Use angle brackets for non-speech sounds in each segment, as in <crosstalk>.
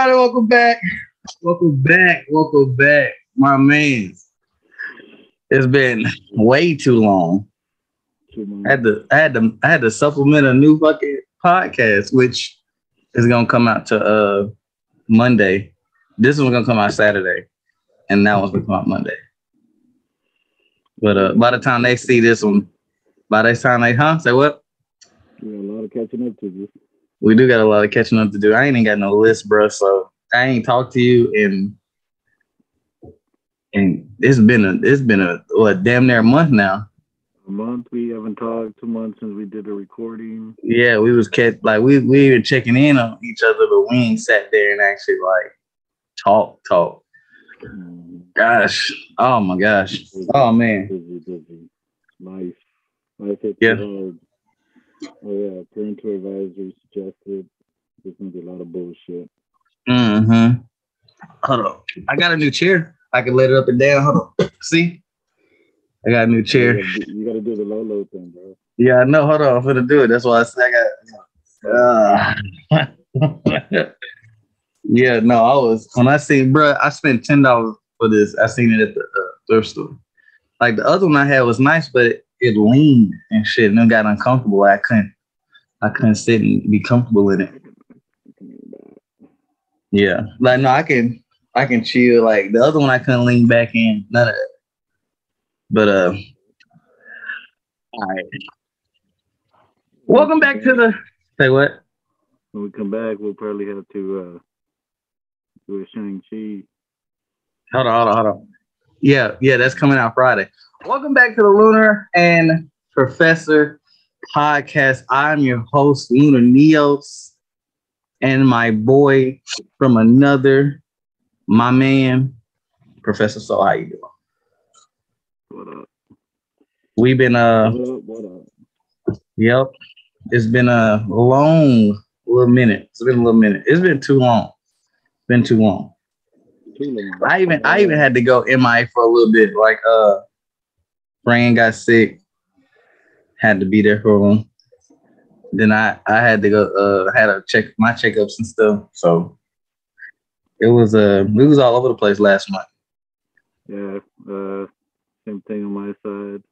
everybody, welcome back. Welcome back. Welcome back. My man. It's been way too long. I had to I had to I had to supplement a new fucking podcast, which is gonna come out to uh Monday. This one's gonna come out Saturday, and that one's gonna come out Monday. But uh by the time they see this one, by the time they huh? Say what? Yeah, a lot of catching up to do. We do got a lot of catching up to do. I ain't even got no list, bro. So I ain't talked to you in and it's been a it's been a what damn near a month now. A month we haven't talked. Two months since we did the recording. Yeah, we was kept like we we were checking in on each other, but we ain't sat there and actually like talk talk. Gosh, oh my gosh, oh man. Life, life hits Yeah. hard. Oh yeah, parental advisory suggested. There's gonna be a lot of bullshit. mm-hmm. Hold on, I got a new chair. I can let it up and down. Hold on, <laughs> see, I got a new chair. You gotta, do- you gotta do the Lolo thing, bro. Yeah, I know. Hold on, I'm gonna do it. That's why I said I got. Uh, <laughs> yeah, no, I was when I seen, bro. I spent ten dollars for this. I seen it at the uh, thrift store. Like the other one I had was nice, but it, leaned and shit, and it got uncomfortable. I couldn't, I couldn't sit and be comfortable in it. Yeah, like no, I can, I can chill. Like the other one, I couldn't lean back in. None of that. But uh, all right. Welcome back to the. Say what? When we come back, we'll probably have to uh do a Shang Chi. Hold on, hold on, hold on. Yeah, yeah, that's coming out Friday. Welcome back to the Lunar and Professor podcast. I'm your host, Lunar Neos, and my boy from another, my man, Professor So. How you doing? What up? We've been uh, What up? What up? yep, it's been a long little minute. It's been a little minute. It's been too long. It's been too long. Too long. I even I even had to go MI for a little bit. Like uh Fran got sick, had to be there for him. Then I I had to go uh had to check my checkups and stuff. So it was uh it was all over the place last month. Yeah. Uh, same thing on my side.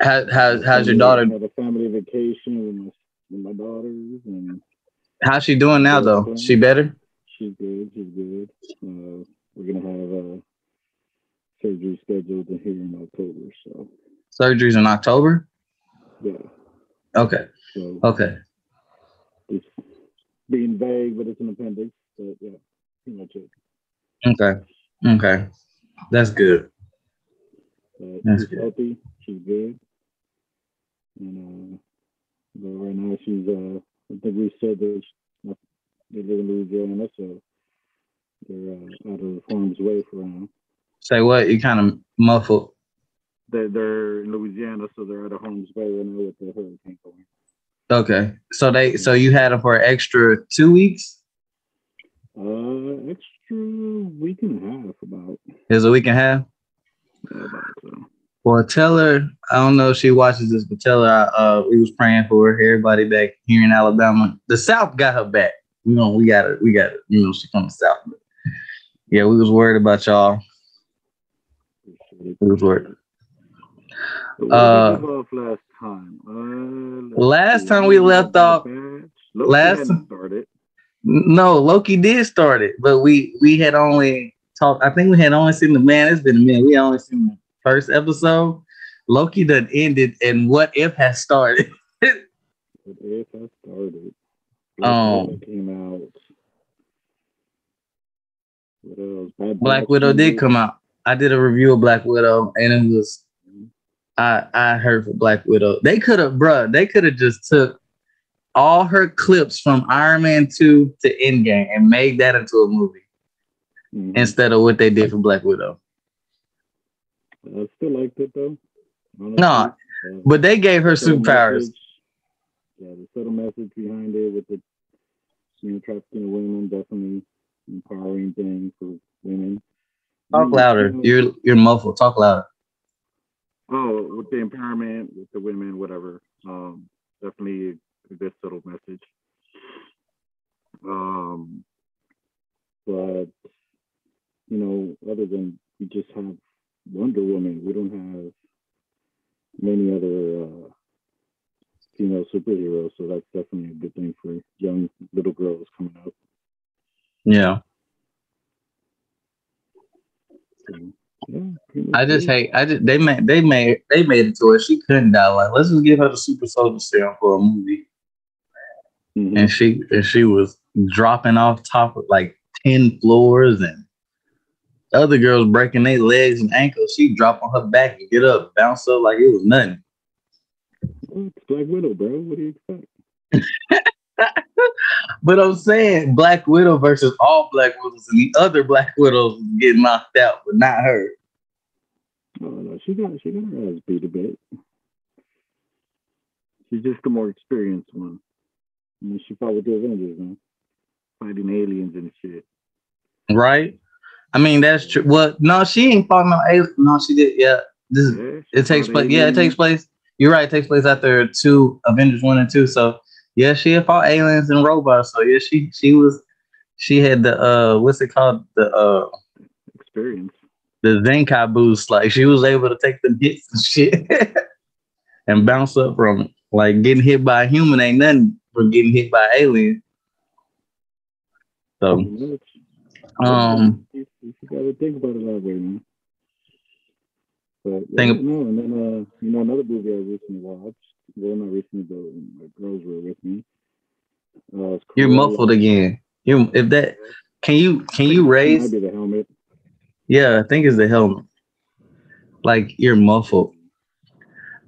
How, how how's your daughter? Had a family vacation with my with my daughters, and How's she doing now though? She better? she's good. She's good. Uh, we're gonna have a surgery scheduled here in October. So Surgeries in October? yeah. Okay. So Okay. it's being vague, but it's an appendix. But yeah, pretty much it. Okay. Okay. That's good. But That's she's good. healthy. She's good. And uh, but right now she's uh, I think we said that they live in Louisiana, so they're uh, out of harm's way for now. Say what? You kind of muffled. They're, they're in Louisiana, so they're out of harm's way right now with the hurricane going. Okay. So they so you had them for an extra two weeks? Uh, extra week and a half about. Is a week and a half. Yeah, about so. Well, tell her I don't know if she watches this, but tell her uh, we was praying for her. Everybody back here in Alabama, the South got her back. You know, we got it. We got it. You know, she from the South. But yeah, we was worried about y'all. Appreciate it. We was worried. So where Uh, did we leave off last time? Uh, Last see. time we left off- last- started. No, Loki did start it, but we we had only talked. I think we had only seen the man. It's been a minute. We only seen the first episode. Loki done ended, and what if has started? But if I started, Oh. Widow came out. What else? Bad Black Widow did come out. I did a review of Black Widow, and it was I I heard for Black Widow. They could have, bruh, they could have just took all her clips from Iron Man 2 to Endgame and made that into a movie Mhm. instead of what they did for Black Widow. I still liked it though. No, Uh, But they gave her superpowers. message- Yeah, the subtle message behind it with the you know trafficking of women definitely empowering thing for women. Talk Mm, louder. you know, You're you're muffled. Talk louder. Oh, with the empowerment, with the women, whatever. Um, definitely a good subtle message. Um, but you know, other than we just have Wonder Woman, we don't have many other uh, female superheroes, so that's definitely a good thing for young little girls coming up. Yeah. So, yeah, pretty much I just hate. I just they made they made they made it to where she couldn't die. Like let's just give her the super soldier serum for a movie, Mhm. and she and she was dropping off top of like ten floors, and other girls breaking their legs and ankles. She drop on her back and get up, bounce up like it was nothing. Black Widow, bro. What do you expect? <laughs> But I'm saying Black Widow versus all Black Widows, and the other Black Widows getting knocked out, but not her. Oh no, she got she got her ass beat a bit. She's just the more experienced one. I mean, she fought with the Avengers, man, fighting aliens and shit. Right? I mean, that's true. Well, no, she ain't fought no alien. No, she did. Yeah, this is Yeah, it takes place. Yeah, it takes place. You're right. It takes place after two Avengers one and two. So yeah, she had fought aliens and robots. So yeah, she she was she had the uh what's it called the uh experience. the Zenkai boost. Like she was able to take the hits and shit <laughs> and bounce up from it. Like getting hit by a human ain't nothing from getting hit by alien. So um you, you got to think about it that way, man. But yeah, Think- no, and then uh, you know another movie I recently watched. Well, not recently, but my girls were with me. Uh, you're muffled again. You if that can you can you raise the helmet. Yeah, I think it's the helmet. Like you're muffled.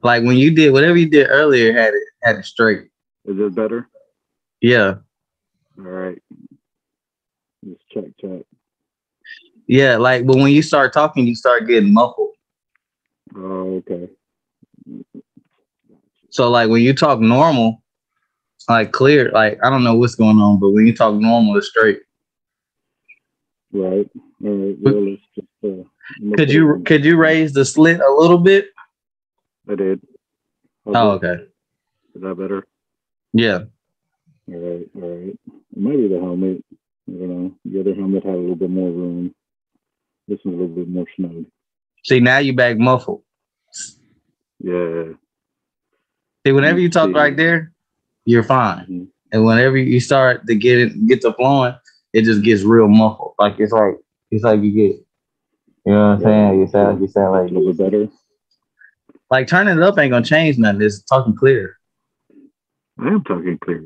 Like when you did whatever you did earlier had it had it straight. Is it better? Yeah. All right. Just check, check. Yeah, like but when you start talking, you start getting muffled. Oh, okay. So like when you talk normal, like clear, like I don't know what's going on, but when you talk normal, it's straight. Right. Well, just. Uh, Could you it could you raise the slit a little bit? I did. Oh, okay. Is that better? Yeah. All right. All right. It might be the helmet. I don't know. The other helmet had a little bit more room. This one's a little bit more snug. See now you back muffled. Yeah. See, whenever you talk right there, you're fine. Mhm. And whenever you start to get it, get to flowing, it just gets real muffled. Like it's like it's like you get, you know what I'm saying? You sound you sound like A little better. like turning it up ain't gonna change nothing. It's talking clear. I am talking clear.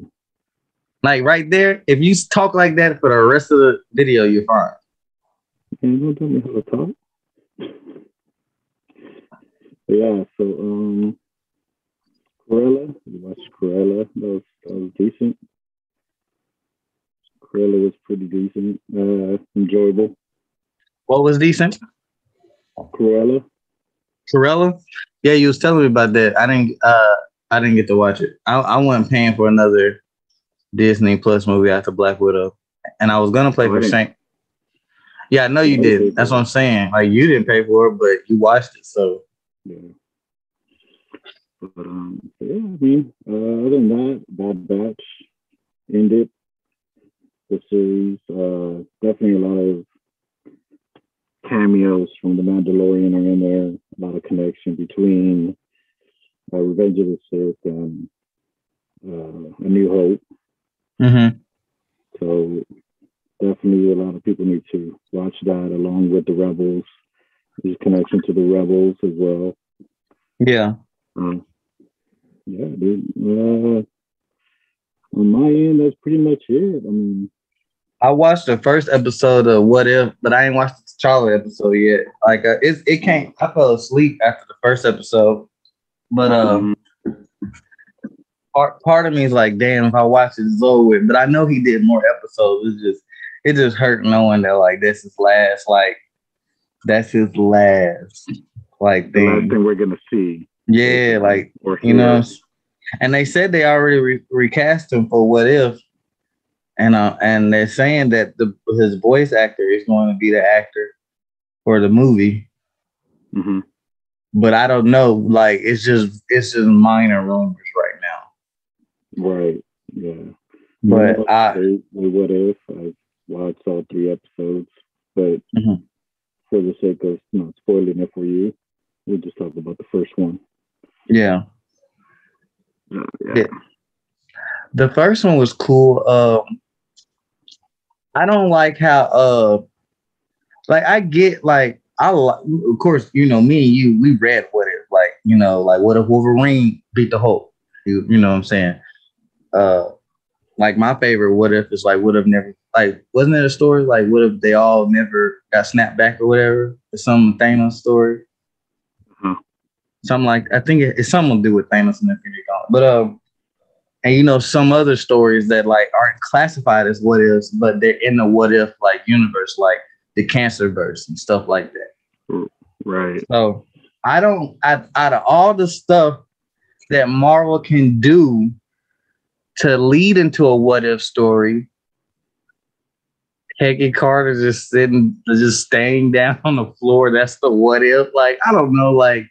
Like right there, if you talk like that for the rest of the video, you're fine. Can you don't tell me how to talk? Yeah, so um Cruella, you watched Cruella. That was that was decent. Cruella was pretty decent. Uh enjoyable. What was decent? Cruella. Corella? Yeah, you was telling me about that. I didn't uh I didn't get to watch it. I, I wasn't paying for another Disney Plus movie after Black Widow. And I was gonna play for Saint. Yeah, I know you did. That's what I'm saying. Like you didn't pay for it, but you watched it. So Yeah. But um yeah, I mean, uh, other than that, Bad Batch ended the series. Uh definitely a lot of cameos from the Mandalorian are in there, a lot of connection between uh, Revenge of the Sith and uh, A New Hope. Mhm. So definitely a lot of people need to watch that along with the Rebels. There's connection to the Rebels as well. yeah. Um, yeah, dude. Uh, on my end, that's pretty much it. I mean, I watched the first episode of What If, but I ain't watched the Charlie episode yet. Like uh, it, it came. I fell asleep after the first episode, but um, part part of me is like, damn, if I watch it, it's over with. But I know he did more episodes. It's just it just hurt knowing that like this is last. Like that's his last. Like the last thing. thing we're gonna see, Yeah, like or you know. And they said they already re- recast him for What If, and uh, and they're saying that the his voice actor is going to be the actor for the movie. hmm but I don't know. Like it's just it's just minor rumors right now. Right. Yeah. But you I they, they what if I watched all three episodes, but mm-hmm. for the sake of not spoiling it for you, we'll just talk about the first one. Yeah. Uh, yeah. yeah. The first one was cool. Um, I don't like how uh, like I get like I like, of course, you know, me and you, we read what if, like, you know, like what if Wolverine beat the Hulk? You, you know what I'm saying? Uh, like my favorite what if is like would have never like wasn't there a story like what if they all never got snapped back or whatever? It's some Thanos story. Something like I think it, it's something to do with Thanos and Infinity Gauntlet. But um, and you know some other stories that like aren't classified as what ifs, but they're in the what if like universe, like the cancer verse and stuff like that. Right. So I don't out, out of all the stuff that Marvel can do to lead into a what if story, Peggy Carter just sitting, just staying <laughs> down on the floor. That's the what if. Like, I don't know. Like,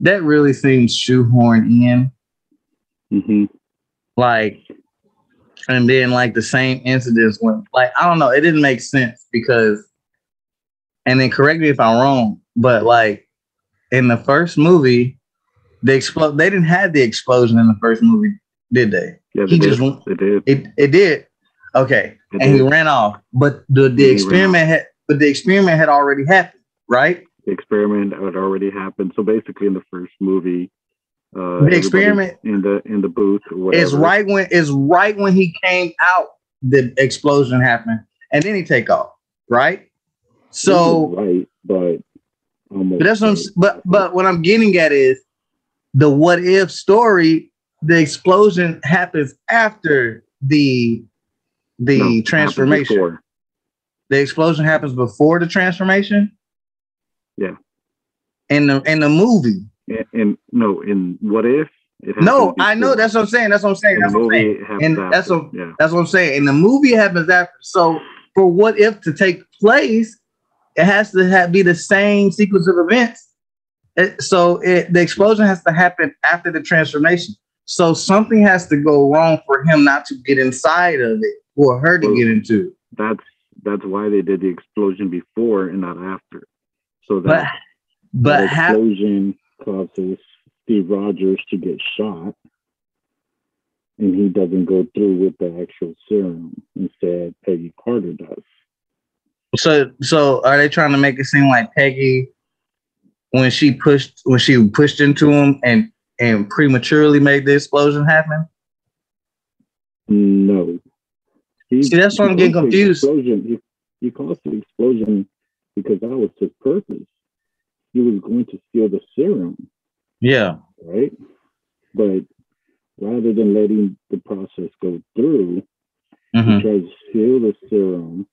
that really seems shoehorned in. Mm-hmm. Like, and then like the same incidents when, like, I don't know. It didn't make sense because and then correct me if I'm wrong, but like in the first movie, the explode they didn't have the explosion in the first movie, did they? Yeah, they he did. just they did. It it did. Okay. It and did. he ran off. But the, the experiment had but the experiment had already happened, right? The experiment had already happened. So basically in the first movie, uh, the experiment in the in the booth is right when is right when he came out the explosion happened and then he take off right so right, but but that's what I'm, but but what I'm getting at is the what if story. The explosion happens after the the no, transformation. The explosion happens before the transformation. Yeah. In the in the movie. And, and no, in what if? no, I know that's what I'm saying. That's what I'm saying. That's what I'm saying. And that's what yeah. that's what I'm saying. And the movie happens after. So for what if to take place, it has to have, be the same sequence of events. It, so it, the explosion has to happen after the transformation. So something has to go wrong for him not to get inside of it, or her to well, get into. That's that's why they did the explosion before and not after. So that, but, but that explosion ha- causes Steve Rogers to get shot, and he doesn't go through with the actual serum. Instead, Peggy Carter does. So so are they trying to make it seem like Peggy when she pushed when she pushed into him and and prematurely made the explosion happen? No. He, See, that's why I'm getting confused. Explosion. He, he caused the explosion because that was his purpose. He was going to steal the serum. Yeah. Right. But rather than letting the process go through, mm-hmm. he tries to steal the serum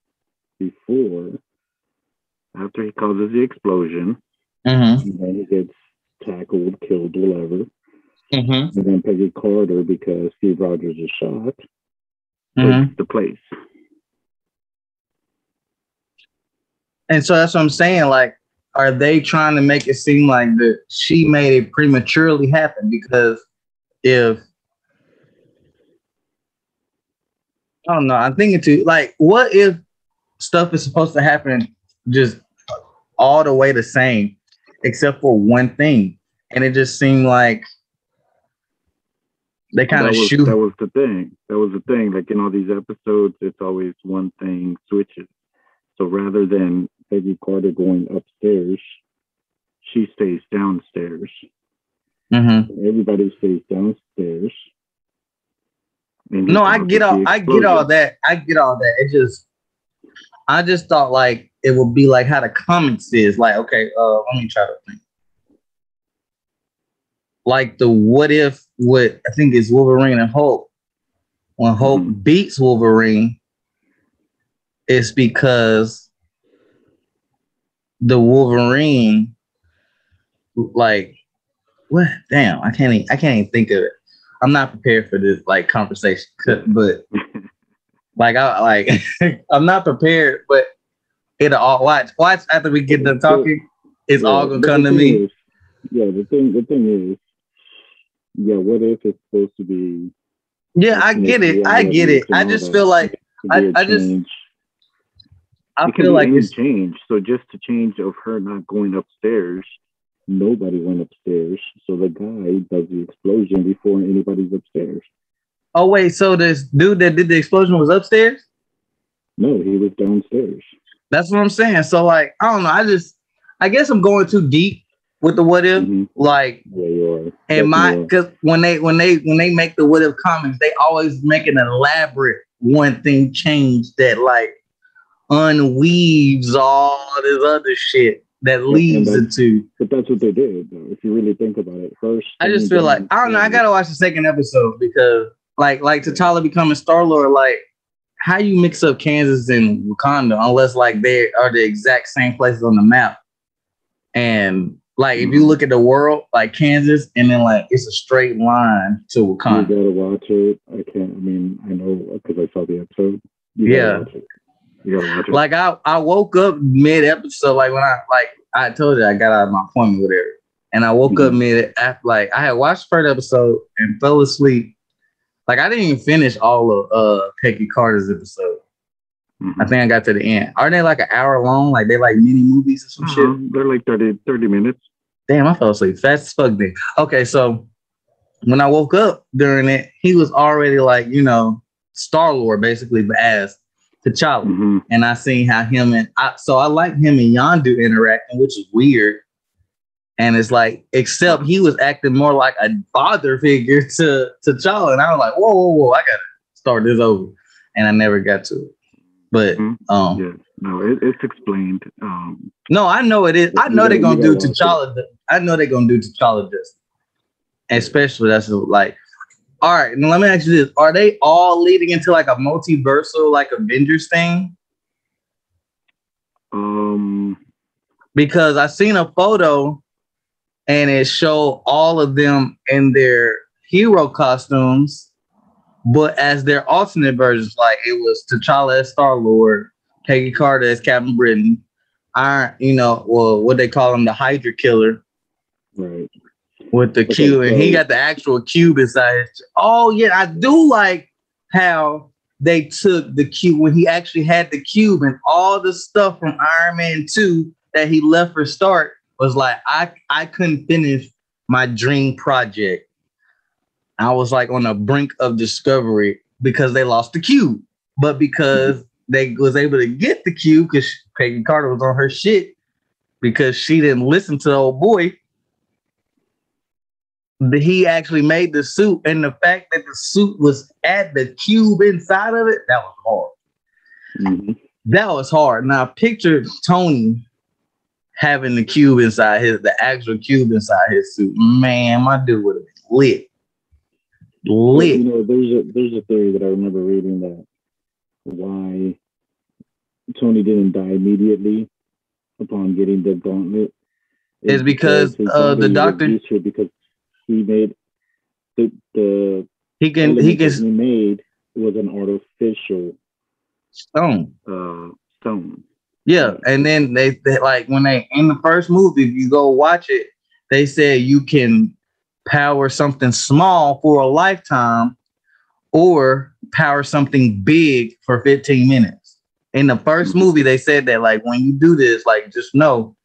before, after he causes the explosion, mm-hmm. and then he gets tackled, killed, whatever. Mm-hmm. And then Peggy Carter, because Steve Rogers is shot, mm-hmm. the place. And so that's what I'm saying. Like, are they trying to make it seem like that she made it prematurely happen? Because if I don't know, I'm thinking to like, what if stuff is supposed to happen just all the way the same, except for one thing. And it just seemed like they kind of shoot. That was the thing. That was the thing. Like in all these episodes, it's always one thing switches. So rather than Peggy Carter going upstairs, she stays downstairs. Mm-hmm. Everybody stays downstairs. No, I get all. I get all that. I get all that. It just I just thought like it would be like how the comics is. Like, okay, uh, let me try to think. Like the what if what I think is Wolverine and Hulk. When Hulk mm-hmm. beats Wolverine, it's because the Wolverine, like, what? Damn, I can't. Even, I can't even think of it. I'm not prepared for this like conversation, but <laughs> Like I like <laughs> I'm not prepared, but it'll all watch. Watch after we get done talking, it's all gonna come to me. yeah, the thing the thing is, yeah, what if it's supposed to be? Yeah, I get it. I get it. I just feel like I, I just. I feel like it's change. So just to change of her not going upstairs, nobody went upstairs. So the guy does the explosion before anybody's upstairs. Oh wait, so this dude that did the explosion was upstairs? No, he was downstairs. That's what I'm saying. So like, I don't know. I just, I guess I'm going too deep with the what if. Mm-hmm. Like, yeah. And my, because when they when they when they make the what if comments, they always make an elaborate one thing change that like unweaves all this other shit that leaves leads into. But that's what they did, though. If you really think about it, first. I just feel like I don't know. I gotta watch the second episode because, like, like T'Challa becoming Star Lord, like how you mix up Kansas and Wakanda unless like they are the exact same places on the map. And like if you mm-hmm. look at the world, like Kansas, and then like it's a straight line to Wakanda. You gotta watch it. I can't. I mean, I know because I saw the episode. You yeah. You gotta watch it. Like I, I woke up mid episode. Like when I like I told you I got out of my appointment with her, and I woke mm-hmm. up mid after like I had watched the first episode and fell asleep like I didn't even finish all of uh Peggy Carter's episode. Mm-hmm. I think I got to the end. Aren't they like an hour long? Like they like mini movies or some uh-huh. shit? They're like 30, 30 minutes. Damn, I fell asleep fast as fuck then. Okay, so when I woke up during it, he was already like, you know, Star Lord basically, but as T'Challa. Mm-hmm. And I seen how him and I so I like him and Yondu interacting, which is weird and it's like, except he was acting more like a father figure <laughs> to to T'Challa, and I was like, whoa, whoa, whoa, I gotta start this over, and I never got to it. But mm-hmm. um, yeah, no, it, it's explained. Um, no, I know it is. I know they're gonna do T'Challa. I know they're gonna do T'Challa just, especially that's like. All right, now let me ask you this: Are they all leading into like a multiversal, like Avengers thing? Um, because I seen a photo and it showed all of them in their hero costumes, but as their alternate versions, like it was T'Challa as Star Lord, Peggy Carter as Captain Britain, Iron, you know, well, what they call him, the Hydra Killer, right? With the cube, and he got the actual cube inside. Oh yeah, I do like how they took the cube when he actually had the cube and all the stuff from Iron Man 2 that he left for Stark was like I I couldn't finish my dream project. I was like on the brink of discovery because they lost the cube, but because they was able to get the cube because Peggy Carter was on her shit because she didn't listen to the old boy. He actually made the suit, and the fact that the suit was at the cube inside of it, that was hard. Mm-hmm. That was hard. Now picture Tony having the cube inside his, the actual cube inside his suit. Man, my dude would have been lit. Lit. You know, there's a there's a theory that I remember reading that why Tony didn't die immediately upon getting the gauntlet is because, because uh, the doctor because he made the the he can he can he made was an artificial stone uh stone yeah, and then they, they like when they in the first movie, if you go watch it, they said you can power something small for a lifetime or power something big for 15 minutes. In the first mm-hmm. movie, they said that like when you do this, like just know,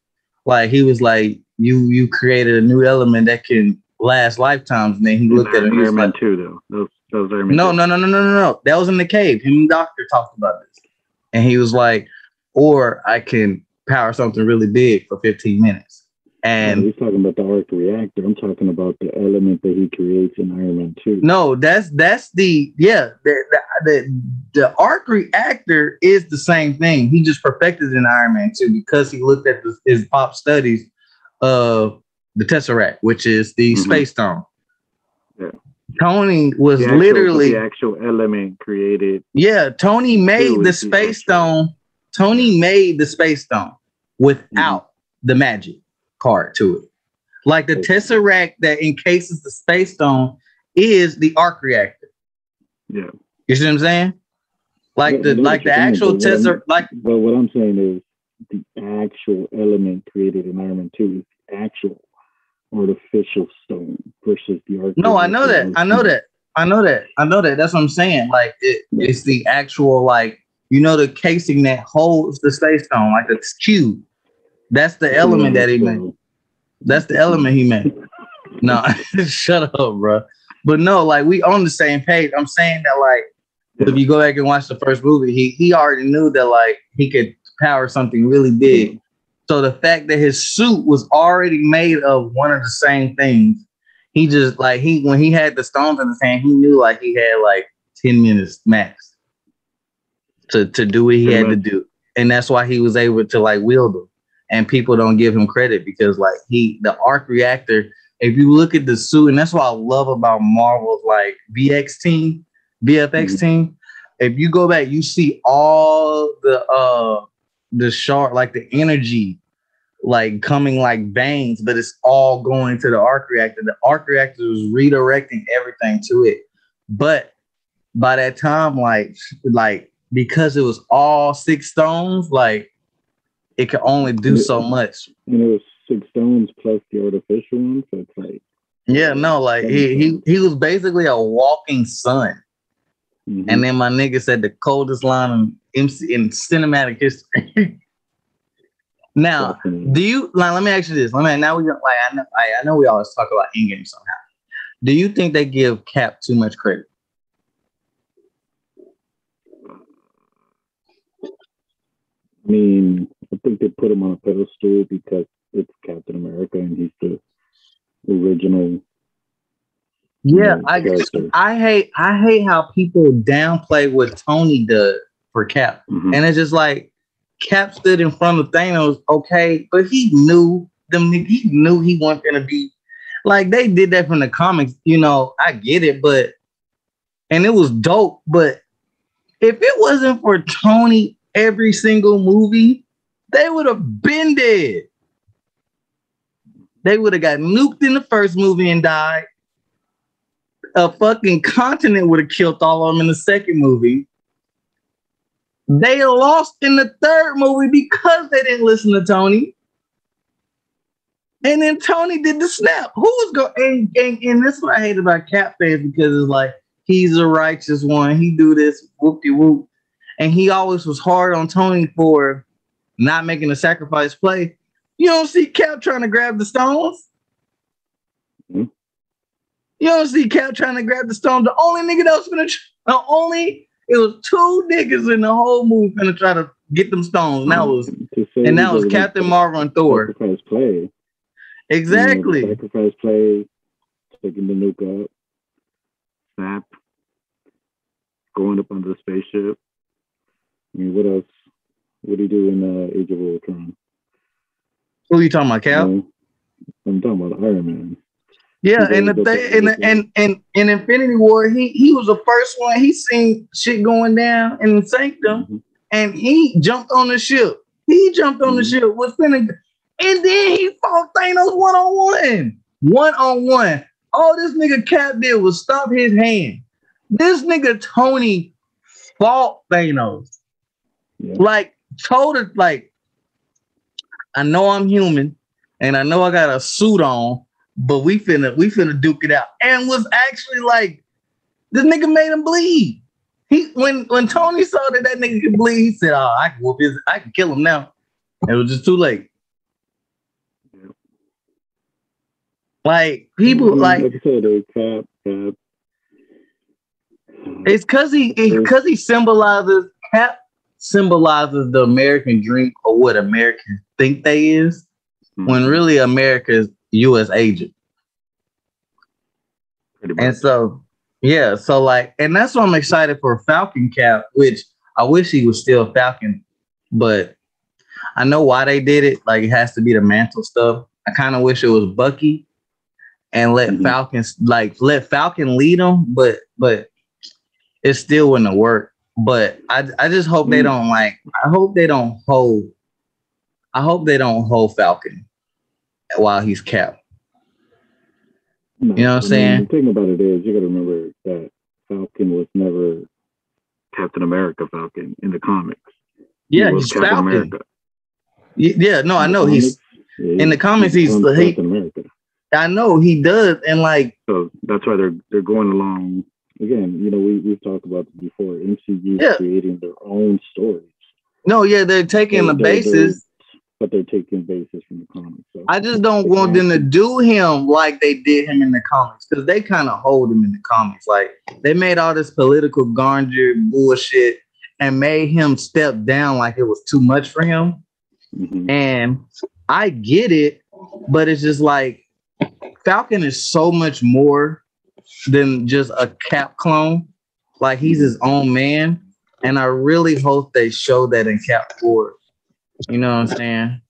like he was like you you created a new element that can last lifetimes. And then he looked at it. Iron Man like, two though. Those, those no, no, no, no, no, no, no. That was in the cave. Him and Doctor talked about this, and he was like, or I can power something really big for 15 minutes. And he's talking about the arc reactor. I'm talking about the element that he creates in Iron Man 2. No, that's that's the yeah, the the, the, the arc reactor is the same thing. He just perfected in Iron Man 2 because he looked at the, his pop studies of the Tesseract, which is the mm-hmm. space stone. Yeah. Tony was the actual, literally the actual element created. Yeah, Tony made the space stone Tony made the space stone without mm-hmm. the magic card to it. Like the tesseract that encases the space stone is the arc reactor. Yeah. You see what I'm saying? Like the like the actual tesseract like but what I'm saying is the actual element created in Iron Man 2 is actual artificial stone versus the art. No, I know that. I know that. I know that. I know that. That's what I'm saying. Like it, it's the actual like you know the casing that holds the space stone, like the cube. That's the element that he made. That's the element he made. <laughs> No, <laughs> shut up, bro. But no, like we on the same page. I'm saying that like if you go back and watch the first movie, he he already knew that like he could power something really big. So the fact that his suit was already made of one of the same things, he just like he when he had the stones in his hand, he knew like he had like 10 minutes max to, to do what he had to do. And that's why he was able to like wield them. And people don't give him credit because like he the arc reactor, if you look at the suit, and that's what I love about Marvel's like VX team, VFX mm-hmm. team. If you go back, you see all the uh the sharp, like the energy, like coming like veins, but it's all going to the arc reactor. The arc reactor was redirecting everything to it. But by that time, like, like because it was all six stones, like it could only do so much. And it was six stones plus the artificial one, so it's like yeah, no, like he he he was basically a walking sun. Mm-hmm. And then my nigga said the coldest line in MC in cinematic history. <laughs> now, do you like? Let me ask you this. Let me now we like I know I, I know we always talk about Endgame somehow. Do you think they give Cap too much credit? I mean, I think they put him on a pedestal because it's Captain America and he's the original yeah, I I hate I hate how people downplay what Tony does for Cap, mm-hmm. and it's just like Cap stood in front of Thanos, okay, but he knew them. He knew he wasn't gonna be like they did that from the comics. You know, I get it, but and it was dope. But if it wasn't for Tony, every single movie, they would have been dead. They would have got nuked in the first movie and died a fucking continent would have killed all of them in the second movie. They lost in the third movie because they didn't listen to Tony. And then Tony did the snap. Who was going and, and, and this is what I hate about Cap fans because it's like he's a righteous one. He do this whoopty whoop. And he always was hard on Tony for not making a sacrifice play. You don't see Cap trying to grab the stones. Mm-hmm. You don't see Cap trying to grab the stone. The only nigga that was gonna, the only it was two niggas in the whole movie gonna try to get them stones. And that was and that was Captain Marvel and Thor. Sacrifice play. Exactly. You know, sacrifice play, taking the nuke up, snap, going up under the spaceship. I mean, what else? What do you do in uh, Age of Ultron? Who are you talking about, Cap? You know, I'm talking about Iron Man. Yeah, and the thing, and, and and in Infinity War, he he was the first one. He seen shit going down in Sanctum, mm-hmm. and he jumped on the ship. He jumped on mm-hmm. the ship. Was finna, and then he fought Thanos one on one, one on one. All this nigga Cap did was stop his hand. This nigga Tony fought Thanos, yeah. like told it like, I know I'm human, and I know I got a suit on but we finna we finna duke it out. And was actually like, this nigga made him bleed. He when when Tony saw that that nigga could bleed, he said, "Oh, I can whoop his, I can kill him now." It was just too late. Like people mm-hmm. like it's cause he because he symbolizes cap symbolizes the American dream or what Americans think they is, mm-hmm. when really America is U.S. agent. And so, yeah, so like, and that's why I'm excited for Falcon Cap, which I wish he was still Falcon, but I know why they did it. Like, it has to be the mantle stuff. I kind of wish it was Bucky and let mm-hmm. Falcons like let Falcon lead them, but but it still wouldn't work. But I I just hope mm-hmm. they don't like. I hope they don't hold. I hope they don't hold Falcon while he's capped. No, you know what I'm saying? the thing about it is, you got to remember that Falcon was never Captain America Falcon in the comics. Yeah, he he's Captain Falcon. America. Yeah, no, I know he's in the comics. He's he, America. I know he does, and like so that's why they're they're going along again. You know, we we've talked about this before. MCU Yeah. creating their own stories. no, yeah, they're taking the they're- basis. But they're taking basis from the comics. So I just don't want them to do him like they did him in the comics because they kind of hold him in the comics. Like they made all this political garniture bullshit and made him step down like it was too much for him. Mhm. And I get it, but it's just like Falcon is so much more than just a Cap clone. Like he's his own man, and I really hope they show that in Cap Four. You know what I'm saying?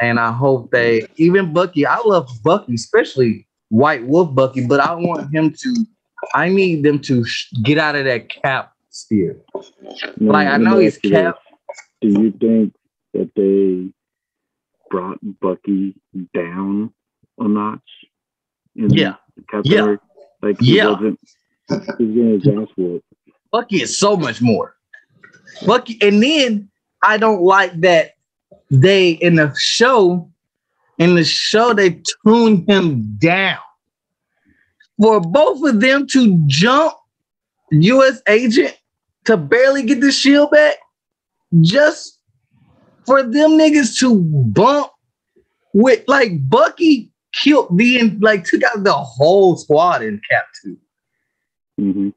And I hope they even Bucky. I love Bucky, especially White Wolf Bucky, but I want him to. I need them to sh- get out of that Cap sphere. Like I know he's. Cap. Do you think that they brought Bucky down a notch? In Yeah. Captain Yeah. Like he Yeah. wasn't. He was getting his ass whooped. Bucky is so much more. Bucky, and then I don't like that they in the show, in the show they tune him down. For both of them to jump U.S. agent to barely get the shield back, just for them niggas to bump with like Bucky killed the like took out the whole squad in Cap 2. hmm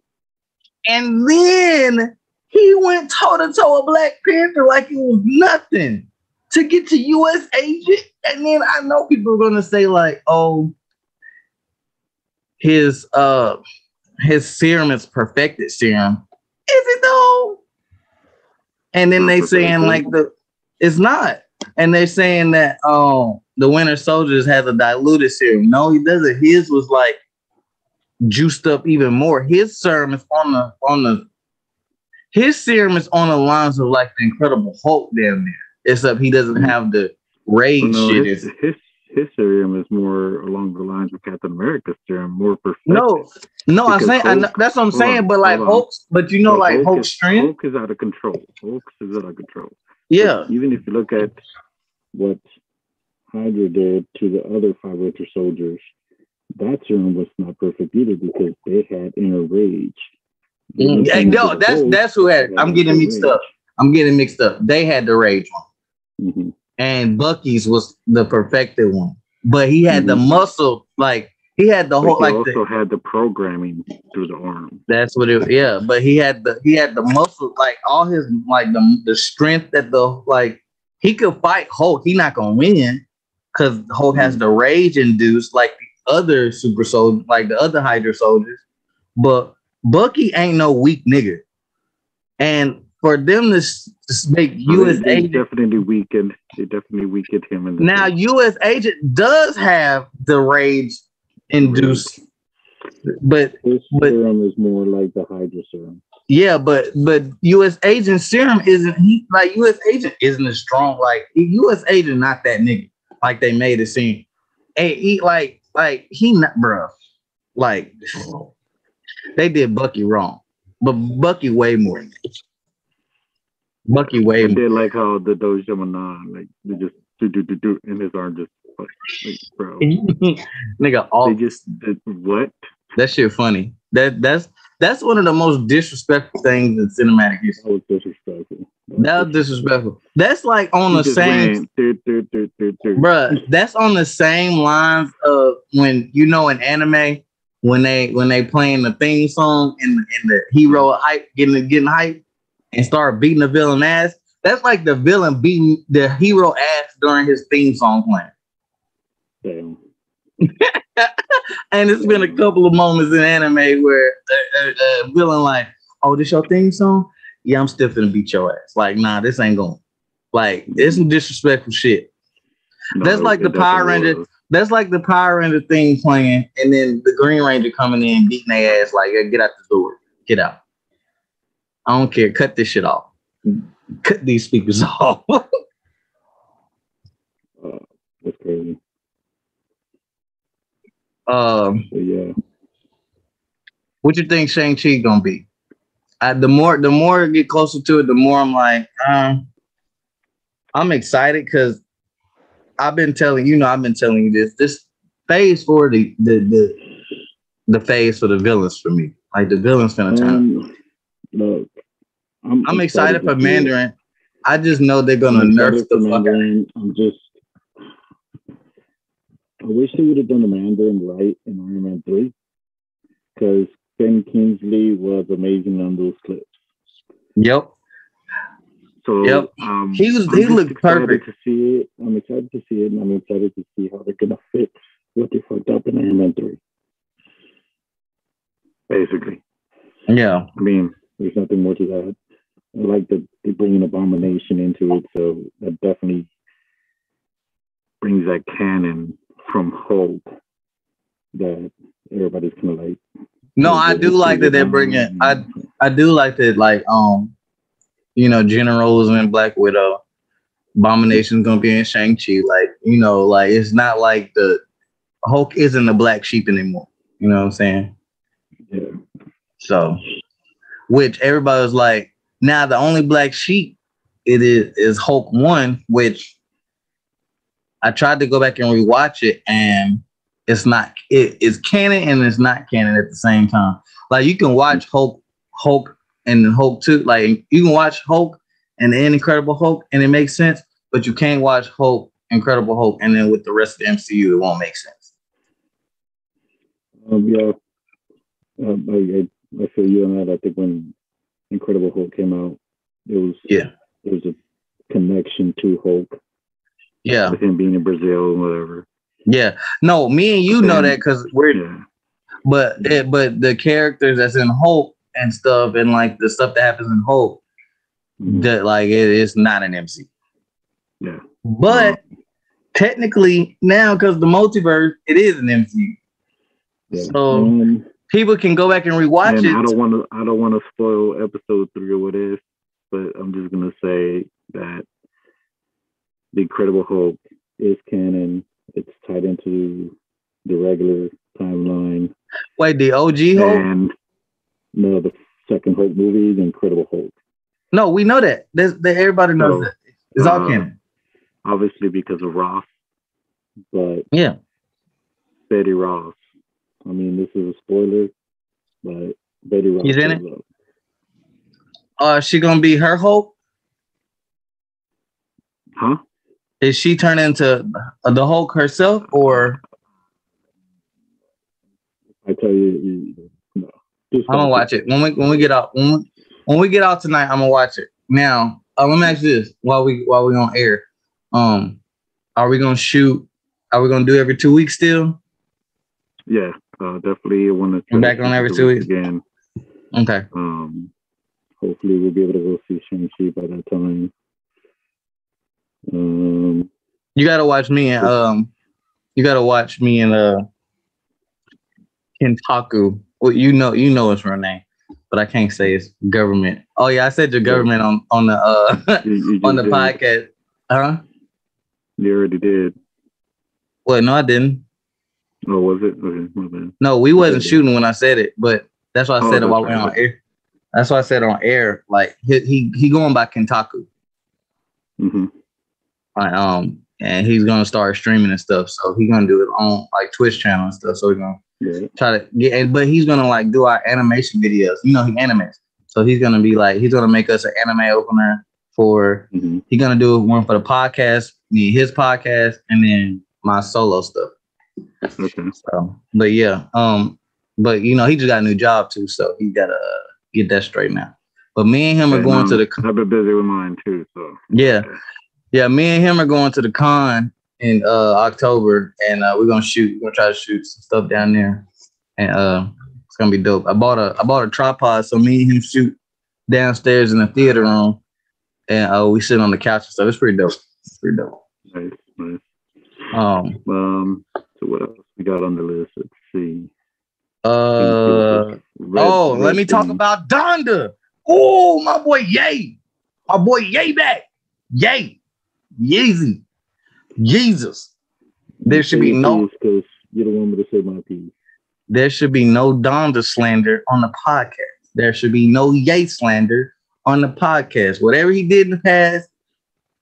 And then he went toe to toe with Black Panther like it was nothing to get to US agent. And then I know people are gonna say, like, oh, his uh his serum is perfected serum. Is it though? And then they saying like the it's not. And they're saying that um the Winter Soldiers has a diluted serum. No, he doesn't. His was like juiced up even more. His serum is on the on the his serum is on the lines of like the Incredible Hulk down there. Except he doesn't have the rage no, shit. his, his his serum is more along the lines of Captain America's serum, more perfect. no, no, I'm saying I know, that's what I'm saying. on, but like. Hulk's, but you know, But like Hulk Hulk's is- strength. Hulk is out of control. Hulk is out of control. Yeah, Even if you look at what Hydra did to the other five Winter Soldiers, that serum was not perfect either because they had inner rage. Mm, no, that's Hulk, that's who had. they I'm getting mixed rage. up. I'm getting mixed up. They had the rage one, Mhm. and Bucky's was the perfected one. But he had the Mhm. muscle, like he had the But whole, he like also the, had the programming through the arm. That's what it. Yeah, but he had the he had the muscle, like all his like the the strength that the like he could fight Hulk. He not gonna win because Hulk has the rage induced like the other super soldier, like the other Hydra soldiers. But Bucky ain't no weak nigga, and for them to s- make U.S. They- they agent definitely weakened. They definitely weakened him. In now. U.S. agent does have the rage induced, but his but- serum is more like the Hydra serum. Yeah, but but U.S. agent serum isn't he like U.S. agent isn't as strong like U.S. agent not that nigga like they made it seem. Hey, he like like he not bruh. Like <sighs> they did Bucky wrong, but Bucky way more. Bucky way I did like how the Doja Manan, like they just do do do do, and his arm just like, like bro. <laughs> Nigga, all They just did what? that shit funny. That that's that's one of the most disrespectful things in cinematic history. That was disrespectful. That was disrespectful. That's like on He the same "Do, do, do, do, do." Bruh, that's on the same lines of when you know in anime when they when they playing the theme song and, and the hero hype getting getting hype and start beating the villain ass. That's like the villain beating the hero ass during his theme song playing. <laughs> And it's been a couple of moments in anime where a, a, a villain like, "Oh, this your theme song? Yeah, I'm still gonna beat your ass." Like, nah, this ain't going. Like, it's some disrespectful shit. No, That's like the Power Ranger- was. That's like the Power Ranger thing playing, and then the Green Ranger coming in beating their ass like, "Get out the door, get out." I don't care. Cut this shit off. Cut these speakers <laughs> off. Uh, that's crazy. um, But yeah, what you think Shang Chi gonna be? I, the more the more I get closer to it, the more I'm like, um, I'm excited because I've been telling you know I've been telling you this. This phase for the the the, the phase for the villains for me. Like the villains gonna turn. Um, look, I'm, I'm excited for to it. Mandarin. I just know they're gonna I'm nerf the for. Mandarin. I'm just. I wish they would have done the Mandarin right in Iron Man three, because Ben Kingsley was amazing on those clips. Yep. So Yep. um, He was- I'm he looked excited perfect. to see it. I'm excited to see it, and I'm excited to see how they're gonna fix what they fucked up in Iron Man three. Basically, Yeah. I mean, there's nothing more to that. I like that they bring an abomination into it, so that definitely brings that canon from Hulk that everybody's kind of like. No, I do like that they're bringing. I I do like that, like um, you know, Generals and Black Widow, Abomination's gonna be in Shang Chi. Like you know, like it's not like the Hulk isn't the black sheep anymore. You know what I'm saying? Yeah. So, which everybody was like, now the only black sheep it is is Hulk one, which I tried to go back and rewatch it, and it's not it is canon and it's not canon at the same time. Like you can watch Hulk, Hulk, and Hulk two. Like you can watch Hulk and then Incredible Hulk, and it makes sense, but you can't watch Hulk, Incredible Hulk, and then with the rest of the MCU, it won't make sense. Um, yeah. Um, I, I, I feel you on that. I think when Incredible Hulk came out, it was Yeah. there was a connection to Hulk Yeah, with him being in Brazil and whatever. yeah. No, me and you know that because we're Yeah. but it, but the characters that's in Hulk and stuff, and like the stuff that happens in Hulk, Mhm. that like it is not an MC. Yeah. But technically now, because the multiverse, it is an MCU. Yeah. So, Um, People can go back and rewatch and it. I don't want to. I don't want to spoil episode three or what is, but I'm just gonna say that the Incredible Hulk is canon. It's tied into the regular timeline, Wait, the OG Hulk? and no, the second Hulk movie, the Incredible Hulk. No, we know that. There's, that everybody knows So, that. It's all uh, canon. Obviously because of Ross, but Yeah. Betty Ross. I mean, this is a spoiler, but Betty Ross. He's in shows up. Uh, she gonna be her Hulk? Huh? Is she turn into the Hulk herself, or I tell you, you no. Just I'm gonna watch it when we when we get out when we, when we get out tonight. I'm gonna watch it. Now, uh, let me ask you this: while we while we on air, um, are we gonna shoot? Are we gonna do every two weeks still? Yeah, uh, definitely want to I'm back on every two weeks. again. Okay. Um, hopefully we'll be able to go see Shang Chi by that time. Um, You gotta watch me and um, you gotta watch me and uh, Kentaku. Well, you know, you know his real name, but I can't say his government. Oh yeah, I said your government on on the uh you, you <laughs> on the did. podcast. Huh? You already did. Well, no, I didn't. Oh, was it? Okay. No, we wasn't shooting when I said it, but that's why I Oh, said while we right. on air. That's why I said on air. Like he he, he going by Kentaku. hmm Like, um, and he's gonna start streaming and stuff. So he's gonna do it on like Twitch channel and stuff. So we're gonna Yeah. try to get, and- but he's gonna like do our animation videos. You know, he animates, so he's gonna be like he's gonna make us an anime opener for. hmm He's gonna do one for the podcast, me his podcast, and then my solo stuff. Okay. <laughs> So, but yeah, um, but you know, he just got a new job too, so he gotta uh, get that straight now. But me and him are going to the I've been busy with mine too, so yeah, yeah. Me and him are going to the con in uh October, and uh, we're gonna shoot. We're gonna try to shoot some stuff down there, and uh, it's gonna be dope. I bought a I bought a tripod, so me and him shoot downstairs in the theater room, and uh, we sit on the couch and stuff. It's pretty dope. It's pretty dope. nice, nice. Um, Um, so what else we got on the list? Let's see. uh, Red- oh, let Red me talk about Donda. Oh, my boy Yay. My boy Yay back. Yay. Yeezy. Jesus. There should be no you don't want me to say my piece. there should be no Donda slander on the podcast. There should be no Yay slander on the podcast. Whatever he did in the past,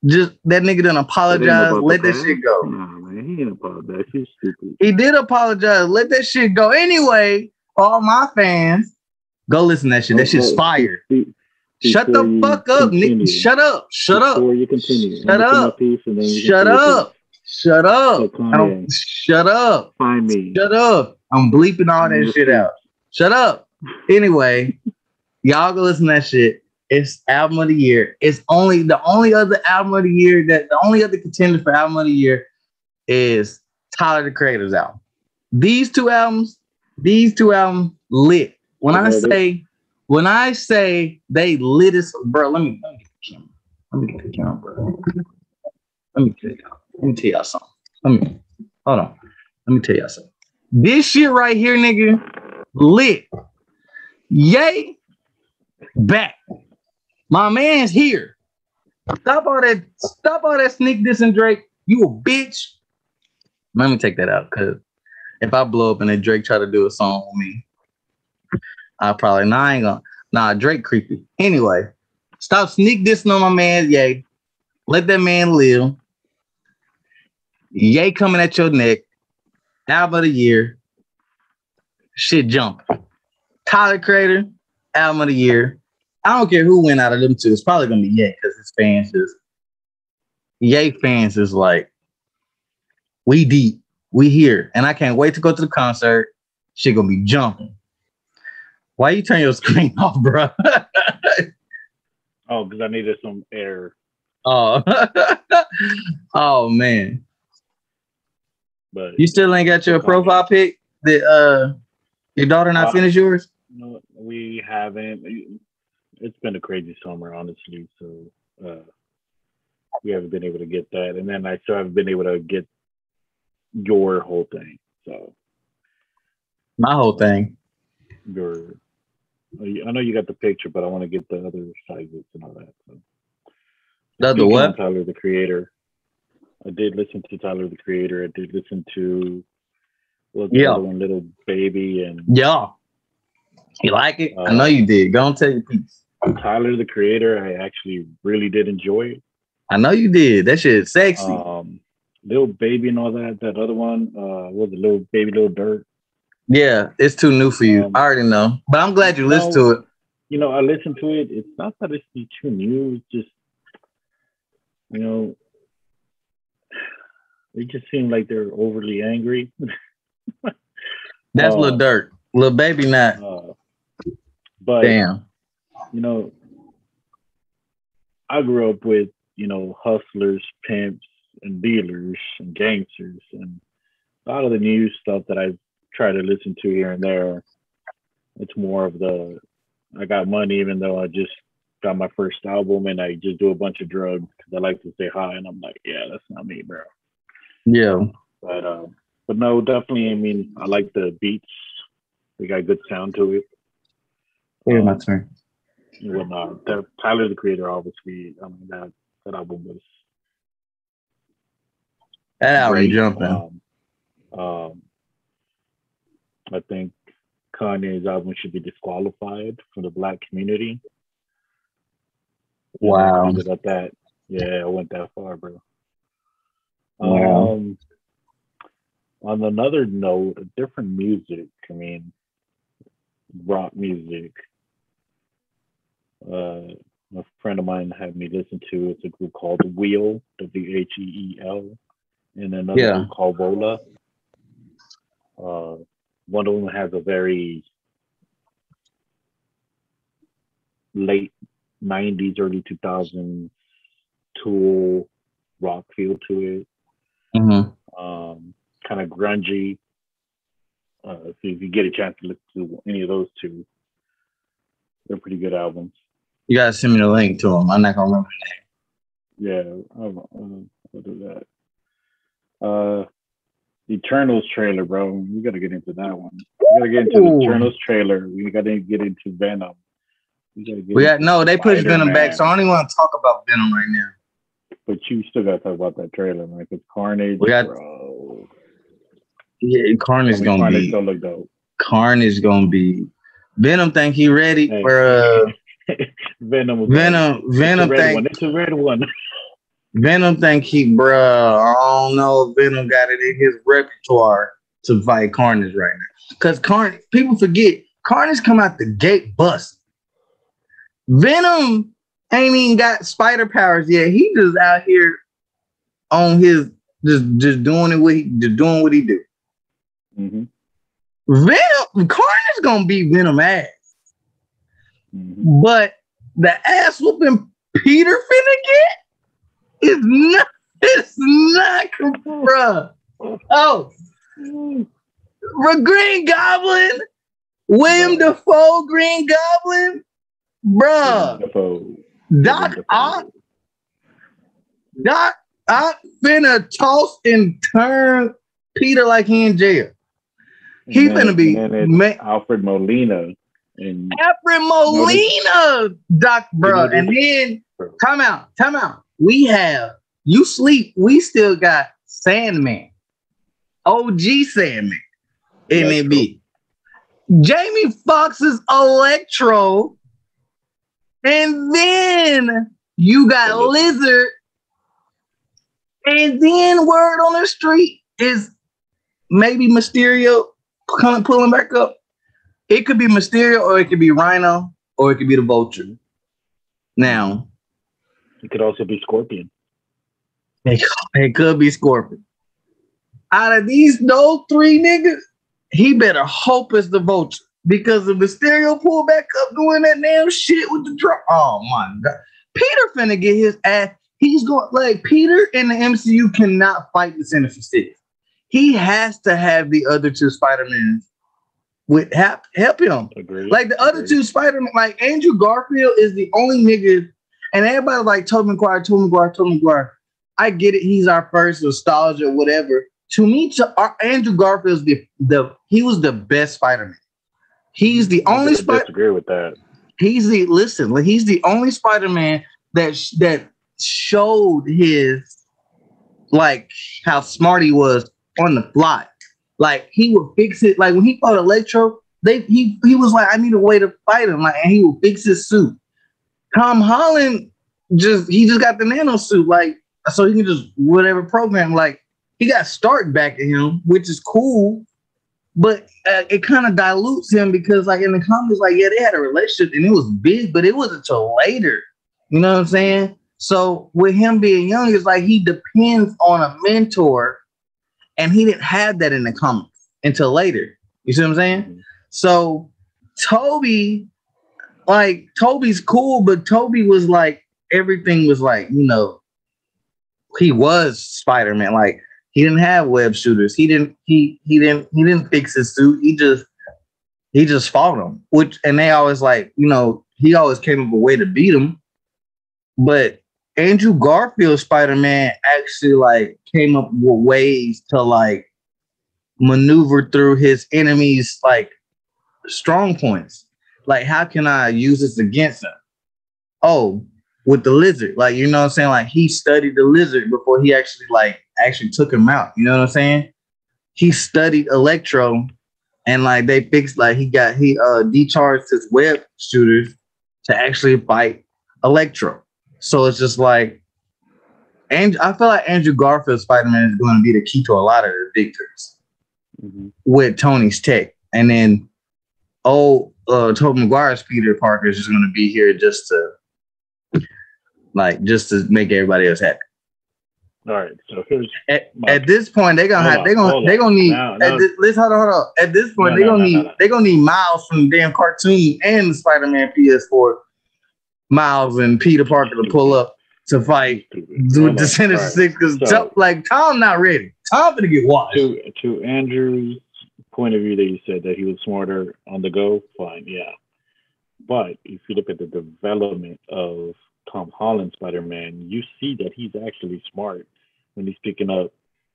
just that nigga done apologize. Let that shit go. Nah, he He didn't apologize. He's stupid. He did apologize. Let that shit go. Anyway, all my fans, go listen to that shit. That shit's fire. be- Shut the before fuck up, Nick. Shut up. Shut up. Before you continue. Shut I'm gonna say my up. piece and then Shut up. Shut up. So I don't, shut up. Find me. Shut up. I'm bleeping all that shit out. Shut up. Anyway, y'all go listen to that shit. It's album of the year. It's only the only other album of the year that the only other contender for album of the year is Tyler the Creator's album. These two albums, these two albums lit. When I say, when I say they lit as bro, let me let me get the camera. Let me get the camera, bro. Let me tell y'all. Let me tell y'all something. Let me hold on. Let me tell y'all something. This shit right here, nigga, lit. Yay, back. My man's here. Stop all that. Stop all that sneak dissing Drake. You a bitch. Let me take that out because if I blow up and then Drake try to do a song with me, I probably nah, I ain't gonna. Nah, Drake creepy. Anyway, stop sneak dissing on my man. Yay, let that man live. Yay, coming at your neck. Album of the year. Shit jump. Tyler Creator, album of the year. I don't care who went out of them two. It's probably gonna be Ye because his fans just Ye fans is like, we deep, we here, and I can't wait to go to the concert. She gonna be jumping. Why you turn your <laughs> screen off, bro? Oh, because I needed some air. oh, <laughs> oh man, But you still ain't got your profile pic. That uh, your daughter not Uh, finished yours? No, we haven't. It's been a crazy summer, honestly. So uh, we haven't been able to get that, and then I still haven't been able to get your whole thing. So My whole thing. your, I know you got the picture, but I want to get the other sizes and all that. So. The other what? Tyler the Creator. I did listen to Tyler the Creator. I did listen to the Yeah. one, Little Baby, and Yeah. You like it? I Uh, know you did. Go and tell your piece. Tyler the Creator. I actually really did enjoy it. I know you did. That shit is sexy. Um, Little Baby and all that. That other one, uh, was it Little Baby, Little Durk? yeah, it's too new for you. um, I already know. But I'm glad you listened to it. You know, I listened to it. It's not that it's too new. It's just, you know, they just seem like they're overly angry. <laughs> That's uh, Lil Durk. little Baby not. Uh, but Damn. you know, I grew up with, you know, hustlers, pimps, and dealers and gangsters. And a lot of the new stuff that I try to listen to here and there, it's more of the I got money, even though I just got my first album and I just do a bunch of drugs because I like to stay high. And I'm like, yeah, that's not me, bro. Yeah. But, uh, but no, definitely, I mean, I like the beats. They got good sound to it. My Um, turn. and whatnot. The, Tyler the Creator, obviously, I mean that that album was That album great. jumping. Um, um, I think Kanye's album should be disqualified for the black community. Wow. leave it at that. Yeah, I went that far, bro. Wow. Um, on another note, different music. I mean, rock music. Uh, a friend of mine had me listen to. It's a group called Wheel, W H E E L, and another Yeah. group called Vola. Uh, one of them has a very late '90s, early 2000s Tool rock feel to it hmm um, kind of grungy. Uh, so if you get a chance to listen to any of those two, they're pretty good albums. You gotta send me the link to them. I'm not gonna remember. Yeah, I'll, I'll, I'll do that. Uh, Eternals trailer, bro. We gotta get into that one. We gotta get into Ooh. the Eternals trailer. We gotta get into Venom. We gotta get. We got no. They pushed Venom back, so I don't even want to talk about Venom right now. But you still gotta talk about that trailer, man. Because Carnage, We got- bro. Yeah, Carnage I mean, gonna Carnage be. still look dope. Carnage gonna be. Venom think he ready Hey. for uh <laughs> Venom. Was Venom. It's a Venom red think one. It's a red one. <laughs> Venom think he, bruh, I don't know if Venom got it in his repertoire to fight Carnage right now. Because Carnage, people forget, Carnage come out the gate bust. Venom ain't even got spider powers yet. He just out here on his just just doing it what he just doing what he do. Mm-hmm. Venom Carnage gonna be Venom ass, Mm-hmm. but the ass whooping Peter finna get is not. It's not, bruh. Oh, Green Goblin, William Dafoe, Green Goblin, bruh. Dafoe. Doc Dafoe. Ock, Doc Ock finna toss and turn Peter like he in jail. He And finna be and ma- Alfred Molina and Alfred Molina, Doc, bro. And then come out, come out. We have you sleep. We still got Sandman, OG Sandman, NMB. Jamie Foxx's Electro, and then you got Lizard, and then word on the street is maybe Mysterio coming pulling back up. It could be Mysterio, or it could be Rhino, or it could be the Vulture. Now, it could also be Scorpion. it, could be Scorpion. Out of these no three niggas, he better hope it's the Vulture because the Mysterio pull back up doing that damn shit with the drop, oh my god, Peter finna get his ass. He's going like Peter in the MCU cannot fight the Sinister Six. He has to have the other two Spider Mans with help help him. Agree. Like the other two Spider-Man, like Andrew Garfield is the only nigga, and everybody like Tobey Maguire, Tobey Maguire, Tobey Maguire. I get it, he's our first nostalgia, whatever. To me, to our, Andrew Garfield's the the he was the best Spider-Man. He's the only Spider. disagree with that. He's the listen. Like he's the only Spider-Man that sh- that showed his like how smart he was on the fly. Like he would fix it. Like when he fought Electro, they he he was like, I need a way to fight him. Like and he would fix his suit. Tom Holland just he just got the nano suit, like so he can just whatever program. Like he got Stark back at him, which is cool. But uh, it kind of dilutes him because, like in the comics, like yeah, they had a relationship and it was big, but it wasn't until later. You know what I'm saying? So with him being young, it's like he depends on a mentor, and he didn't have that in the comics until later. You see what I'm saying? So Tobey, like Tobey's cool, but Tobey was like everything was like you know he was Spider Man. Like he didn't have web shooters. He didn't. He he didn't. He didn't fix his suit. He just he just fought him. Which and they always like you know he always came up a way to beat him. But Andrew Garfield Spider Man actually like came up with ways to like maneuver through his enemies like strong points. Like how can I use this against him? Oh, with the lizard. Like, you know what I'm saying? Like he studied the lizard before he actually like actually took him out. You know what I'm saying? He studied Electro and like they fixed like he got he uh decharged his web shooters to actually fight Electro. So it's just like and I feel like Andrew Garfield's Spider-Man is going to be the key to a lot of the victories Mhm. with Tony's tech. And then oh uh Tobey Maguire's Peter Parker is just gonna be here just to like just to make everybody else happy. All right. So here's At, at this point, they're gonna Hold have on, they're gonna they're gonna need No, at no. this let's hold on, hold on. At this point, No, they're gonna need they're gonna need Miles from the damn cartoon and the Spider-Man PS4. Miles and Peter Parker to pull up to fight the. Sinister Six because like Tom not ready. Tom gonna get washed. to to Andrew's point of view that you said that he was smarter on the go, fine, yeah. But if you look at the development of Tom Holland Spider Man, you see that he's actually smart when he's picking up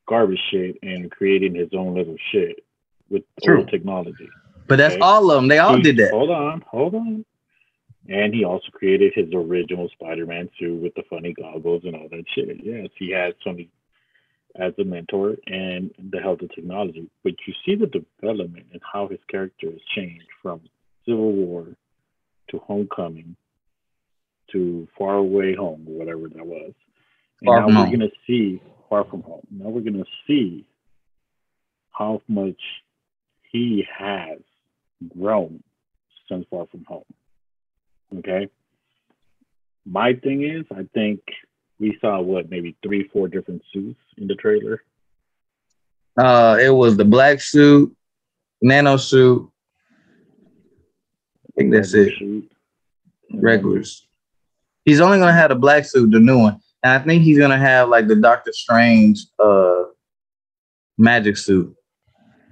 garbage shit and creating his own little shit with True. old technology. But that's all of them. They all He- did that. Hold on, hold on. And he also created his original Spider-Man suit with the funny goggles and all that shit. Yes, he has Tony as a mentor and the help of technology. But you see the development and how his character has changed from Civil War to Homecoming to Far Away Home, whatever that was. Far and now we're going to see Far From Home. Now we're going to see how much he has grown since Far From Home. Okay. My thing is, I think we saw what maybe three, four different suits in the trailer. Uh, it was the black suit, nano suit. I think that's it. Suit. Regulars. He's only gonna have the black suit, the new one, and I think he's gonna have like the Doctor Strange uh magic suit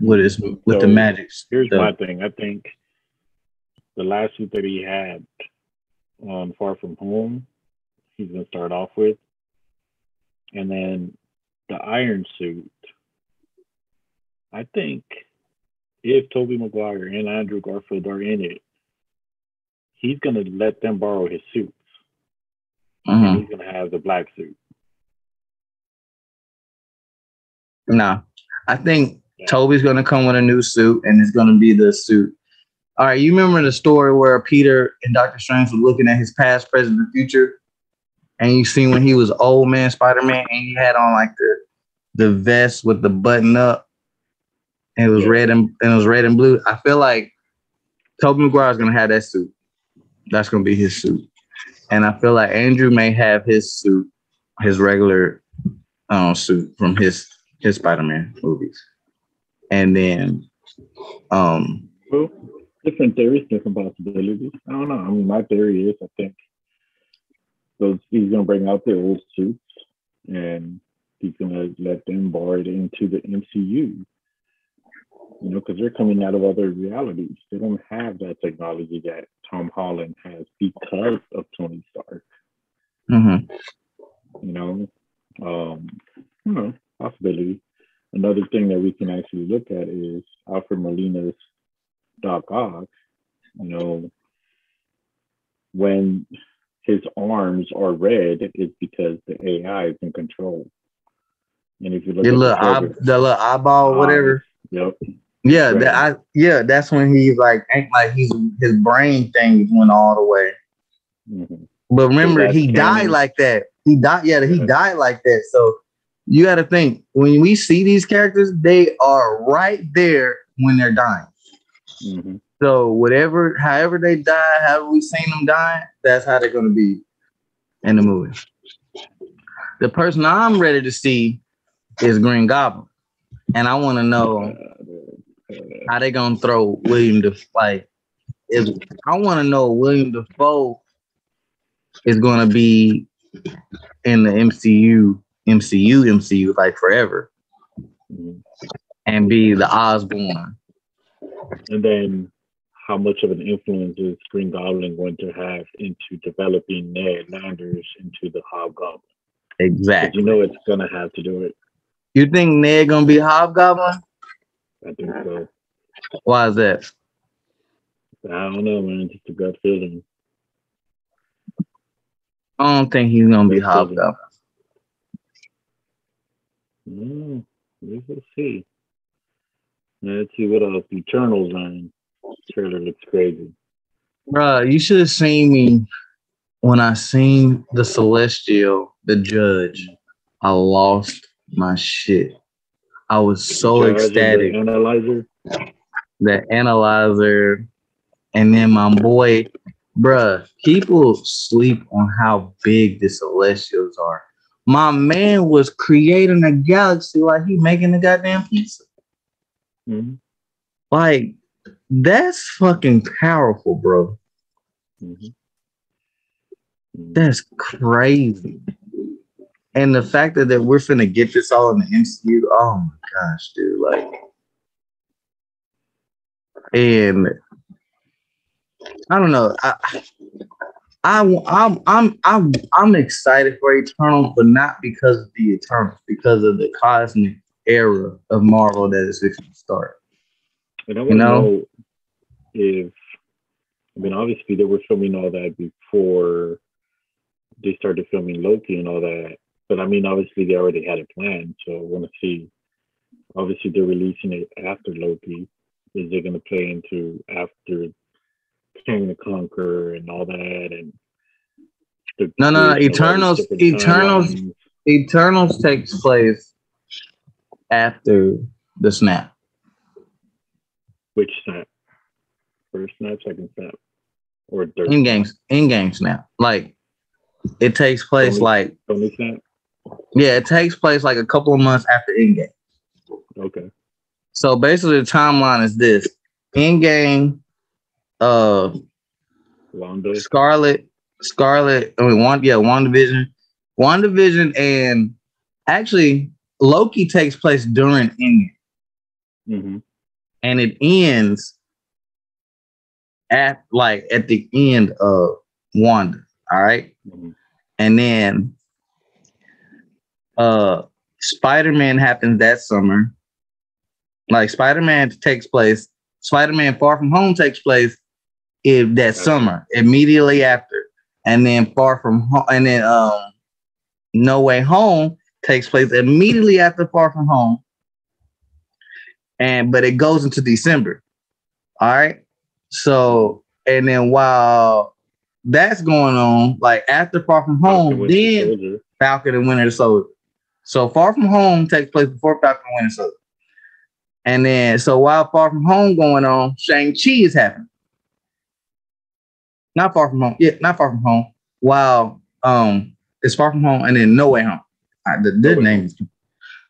with his with so the magic. Here's stuff. my thing. I think the last suit that he had on Far From Home, he's gonna start off with, and then the Iron Suit. I think if Tobey Maguire and Andrew Garfield are in it, he's gonna let them borrow his suits, mm-hmm. and he's gonna have the black suit. No, I think yeah. Tobey's gonna come with a new suit, and it's gonna be the suit all right, you remember the story where Peter and Doctor Strange were looking at his past, present, and future, and you seen when he was old man Spider Man, and he had on like the the vest with the button up, and it was red and, and it was red and blue. I feel like Tobey Maguire is gonna have that suit. That's gonna be his suit, and I feel like Andrew may have his suit, his regular um, suit from his his Spider Man movies, and then um different theories, different possibilities. I don't know. I mean, my theory is I think those he's gonna bring out their old suits and he's gonna let them borrow it into the MCU. You know, because they're coming out of other realities. They don't have that technology that Tom Holland has because of Tony Stark. Mm-hmm. You know, um, you know, possibility. Another thing that we can actually look at is Alfred Molina's Doc Ock, you know, when his arms are red, it's because the AI is in control. And if you look the at little the, eye, the little eyeball, eyes, whatever. Yep. Yeah, that, I yeah, that's when he's like ain't like he's his brain thing went all the way. Mm-hmm. But remember, so he died like that. He died. Yeah, he died like that. So you got to think when we see these characters, they are right there when they're dying. Mm-hmm. So whatever, however they die, however we seen them die, that's how they're gonna be in the movie. The person I'm ready to see is Green Goblin, and I want to know how they gonna throw William Dafoe. Like, is I want to know William Dafoe is gonna be in the MCU, MCU, MCU like forever, mm-hmm. and be the Osborn and then how much of an influence is Green Goblin going to have into developing Ned Landers into the Hobgoblin? Exactly. You know it's gonna have to do it. You think Ned gonna be Hobgoblin? I think so. Why is that? I don't know, man. Just a gut feeling. I don't think he's gonna be Hobgoblin. Mm, we will see. Let's see what else. Eternals on trailer looks crazy. Bro, you should have seen me when I seen the Celestial, the Judge. I lost my shit. I was so ecstatic. The analyzer. The analyzer, and then my boy, bruh. People sleep on how big the Celestials are. My man was creating a galaxy like he making a goddamn pizza. Mm-hmm. Like, that's fucking powerful, bro. Mm-hmm. That's crazy. And the fact that, that we're finna get this all in the MCU, oh my gosh, dude. Like, and I don't know. I, I, I'm, I'm, I'm, I'm excited for Eternal, but not because of the Eternals, because of the cosmic era of Marvel that is fixing to start. And I want to know? know if I mean obviously they were filming all that before they started filming Loki and all that. But I mean obviously they already had a plan. So I want to see obviously they're releasing it after Loki. Is it gonna play into after Kang the Conqueror and all that and no, no, no. Eternals, Eternals, Eternals takes place after the snap. Which snap? First snap, second snap, or third? Endgame, in game snap. Like it takes place Only- like Only snap. yeah, it takes place like a couple of months after Endgame. Okay. So basically, the timeline is this: Endgame, uh, Wanda. Scarlet, Scarlet. I mean, one, yeah, WandaVision, WandaVision, and actually Loki takes place during Endgame, Mm-hmm. And it ends at like at the end of Wanda. All right, hmm and then uh, Spider Man happens that summer. Like Spider Man takes place. Spider Man Far From Home takes place in that Okay. summer, immediately after, and then Far From Home, and then um, No Way Home takes place immediately after Far From Home, and but it goes into December. All right, so and then while that's going on, like after Far From Home, then Falcon and Winter Soldier. So Far From Home takes place before Falcon and Winter Soldier. And then, so while Far From Home going on, Shang-Chi is happening. Not Far From Home. Yeah, not Far From Home. While um, it's Far From Home and then No Way Home. The the No Way name is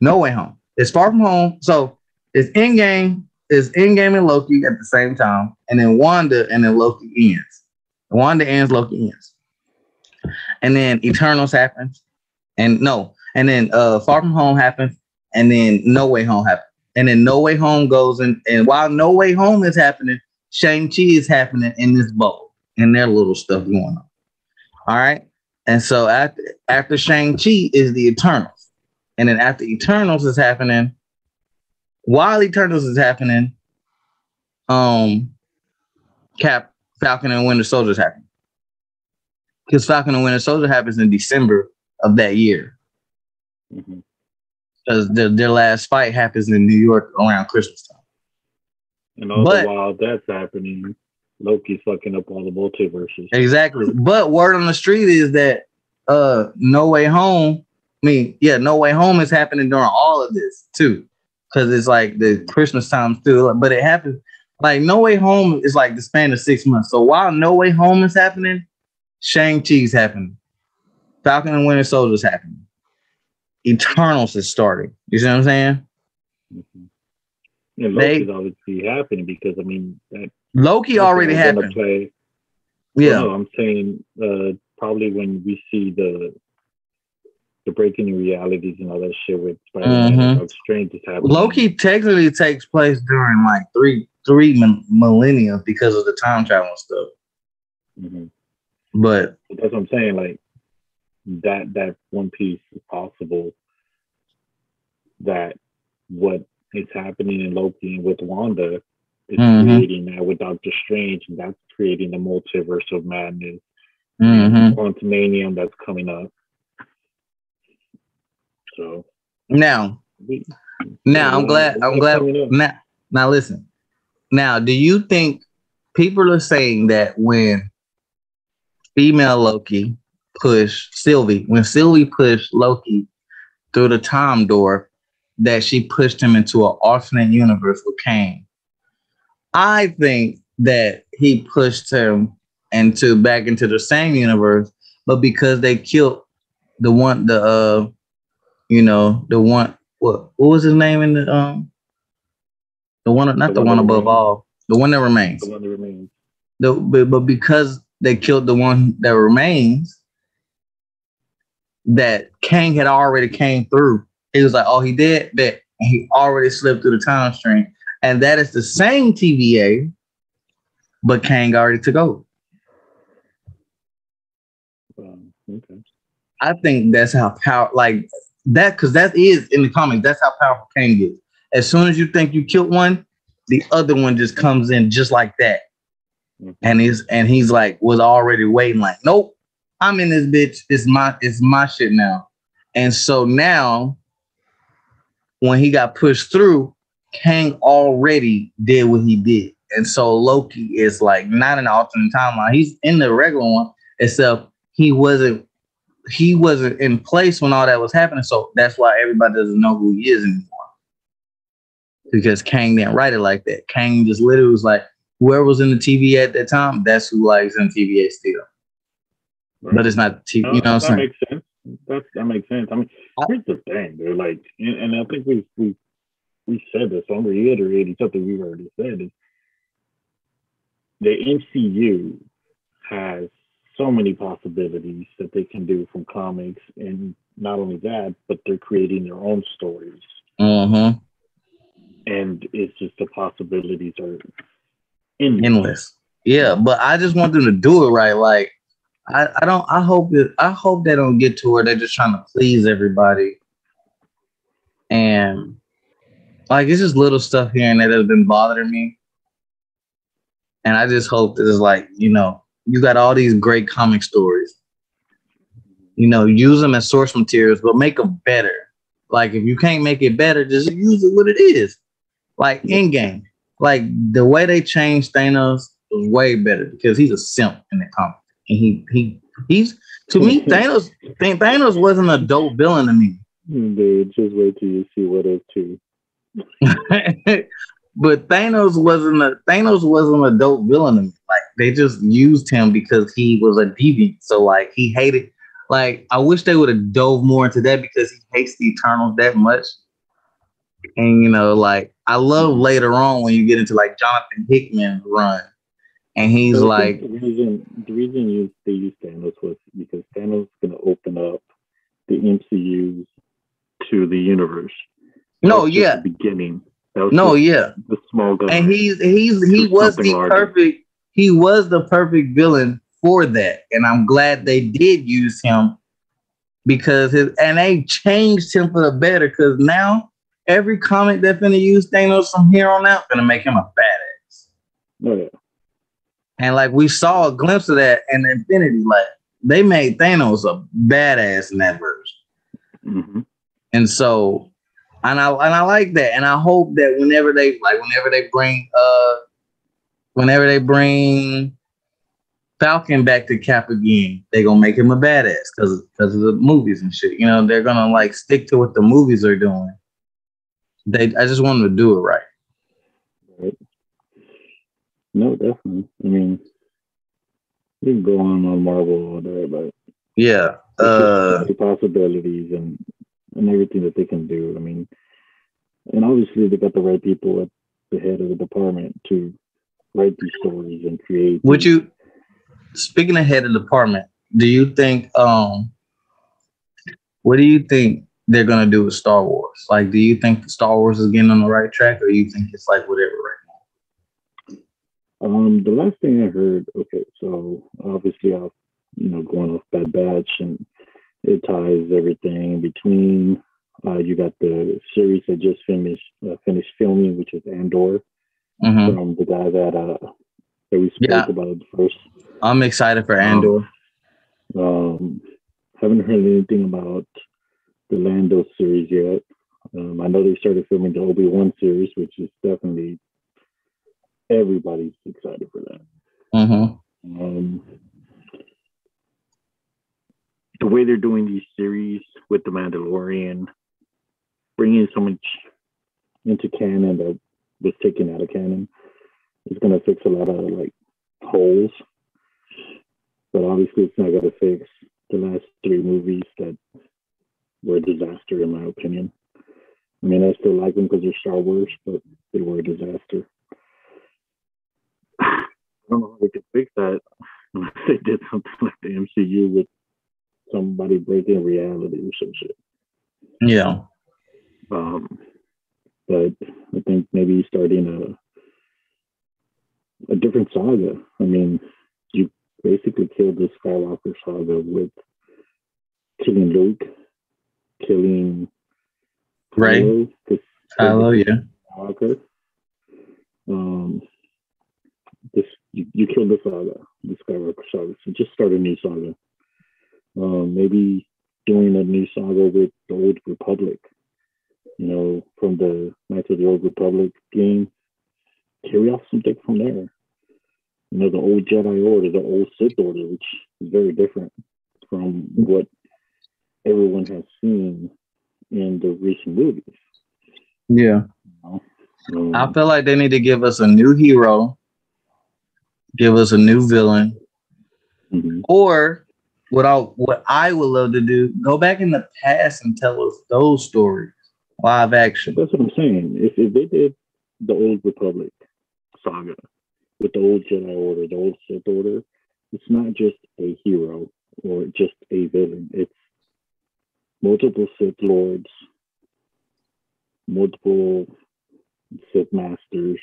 No Way Home. It's Far From Home. So it's Endgame, it's Endgame and Loki at the same time. And then Wanda and then Loki ends. Wanda ends, Loki ends. And then Eternals happens. And no, and then uh Far From Home happens, and then No Way Home happens. And then No Way Home goes in, and while No Way Home is happening, Shang-Chi is happening in this bubble, and their little stuff going on. All right. And so after after Shang-Chi is the Eternals. And then after Eternals is happening, while Eternals is happening, um Cap Falcon and Winter Soldier is happening. Because Falcon and Winter Soldier happens in December of that year. hmm Because their, their last fight happens in New York around Christmas time. And all But- the while that's happening, Loki's fucking up all the multiverses. Exactly. <laughs> but word on the street is that uh No Way Home, I mean, yeah, No Way Home is happening during all of this too. Cause it's like the Christmas time too, but it happens like No Way Home is like the span of six months. So while No Way Home is happening, Shang-Chi's happening. Falcon and Winter Soldier is happening. Eternals is starting. You see what I'm saying? Mhm. And They- obviously happening because I mean that Loki already happened. Play, Yeah. No, I'm saying uh, probably when we see the the breaking realities and all that shit with Spider-Man Mhm. Doctor Strange is happening. Loki technically takes place during like three three millennia because of the time travel stuff. Mhm. But that's what I'm saying. Like that that one piece is possible that what is happening in Loki and with Wanda is Mhm. creating that with Doctor Strange, and that's creating the multiverse of madness, mhm. Quantumania that's coming up. So now, now I'm glad. I'm glad. Now, now listen. Now, do you think people are saying that when female Loki pushed Sylvie, when Sylvie pushed Loki through the time door, that she pushed him into an alternate universe with Kang? I think that he pushed him into back into the same universe, but because they killed the one, the uh, you know, the one, what, what was his name in the um, the one, not the, The one one above remains. all, the one that remains. the one that remains. The, but, but because they killed the one that remains, that Kang had already came through. He was like, "Oh, he did that," he already slipped through the time stream, and that is the same TVA, but Kang already took over. Um, okay. I think that's how power like that because that is in the comics. That's how powerful Kang is. As soon as you think you killed one, the other one just comes in just like that. Mhm. and he's and he's like was already waiting like nope i'm in this bitch it's my it's my shit now and so now when he got pushed through kang already did what he did and so loki is like not in the alternate timeline he's in the regular one except he wasn't he wasn't in place when all that was happening. So that's why everybody doesn't know who he is anymore. Because Kang didn't write it like that. Kang just literally was like, whoever was in the TV at that time, that's who likes in TVA still. Right. But it's not TV, you know what I'm saying? Makes sense. That, that makes sense. I mean, here's the thing, they're like, and, and I think we we we said this, so I'm reiterating something we've already said is the MCU has so many possibilities that they can do from comics, and not only that, but they're creating their own stories. Mm-hmm. And it's just the possibilities are endless. endless. Yeah, but I just want them to do it right. Like, I, I don't. I hope that I hope they don't get to where they're just trying to please everybody, and like it's just little stuff here and there that's been bothering me. And I just hope that it's like you know you got all these great comic stories. You know, use them as source materials, but make them better. Like if you can't make it better, just use it what it is. Like Endgame, like the way they changed Thanos was way better because he's a simp in the comic, and he he he's to me <laughs> Thanos Thanos wasn't a dope villain to me. Dude, just wait till you see what if too. <laughs> but Thanos wasn't a Thanos wasn't a dope villain to me. Like they just used him because he was a deviant. So like he hated. Like I wish they would have dove more into that because he hates the Eternals that much. And you know, like I love mm-hmm. later on when you get into like Jonathan Hickman run, and he's so like the reason the reason you they used Thanos was because Thanos is going to open up the MCU to the universe. No, yeah, beginning. no, yeah, the small guy, and he's he's he was the larger. perfect he was the perfect villain for that. And I'm glad they did use him because his and they changed him for the better because now every comic that's gonna use Thanos from here on out gonna make him a badass. Yeah. And like we saw a glimpse of that in Infinity, like they made Thanos a badass in that verse. Mm-hmm. And so, and I and I like that, and I hope that whenever they like, whenever they bring uh whenever they bring Falcon back to Cap again, they're gonna make him a badass because because of the movies and shit. You know, they're gonna like stick to what the movies are doing. They, I just want them to do it right. Right. No, definitely. I mean, you can go on on Marvel all day, but yeah, uh, the possibilities and and everything that they can do. I mean, and obviously they got the right people at the head of the department to write these stories and create. Would you, speaking ahead of the department, do you think, um, what do you think they're gonna do with Star Wars? Like, do you think Star Wars is getting on the right track, or you think it's like whatever right now? Um, the last thing I heard, okay, so obviously I've you know going off Bad Batch and it ties everything in between. Uh, you got the series that just finished uh, finished filming, which is Andor mm-hmm. from the guy that uh that we spoke yeah. about first. I'm excited for Andor. Um, um, haven't heard anything about the Lando series yet. Um, I know they started filming the Obi Wan series, which is definitely everybody's excited for that. Mm-hmm. Um, the way they're doing these series with the Mandalorian, bringing so much into canon that was taken out of canon is going to fix a lot of like holes. But obviously, it's not going to fix the last three movies that were a disaster, in my opinion. I mean, I still like them because they're Star Wars, but they were a disaster. <sighs> I don't know how they could fix that unless they did something like the MCU with somebody breaking reality or some shit. Yeah. Um, but I think maybe starting a a different saga. I mean, you basically killed the Skywalker saga with killing Luke, killing right, Kylo, yeah, Skywalker. Um, this you, you killed the saga, the Skywalker saga. So just start a new saga. Um, maybe doing a new saga with the Old Republic you know, from the Knights of the Old Republic game, carry off something from there. You know, the old Jedi Order, the old Sith Order, which is very different from what everyone has seen in the recent movies. Yeah. Um, I feel like they need to give us a new hero, give us a new villain, mm-hmm. or what I what I would love to do, go back in the past and tell us those stories, live action. That's what I'm saying. If, if they did the old Republic saga with the old Jedi Order, the old Sith Order, it's not just a hero or just a villain. It's multiple Sith Lords, multiple Sith Masters.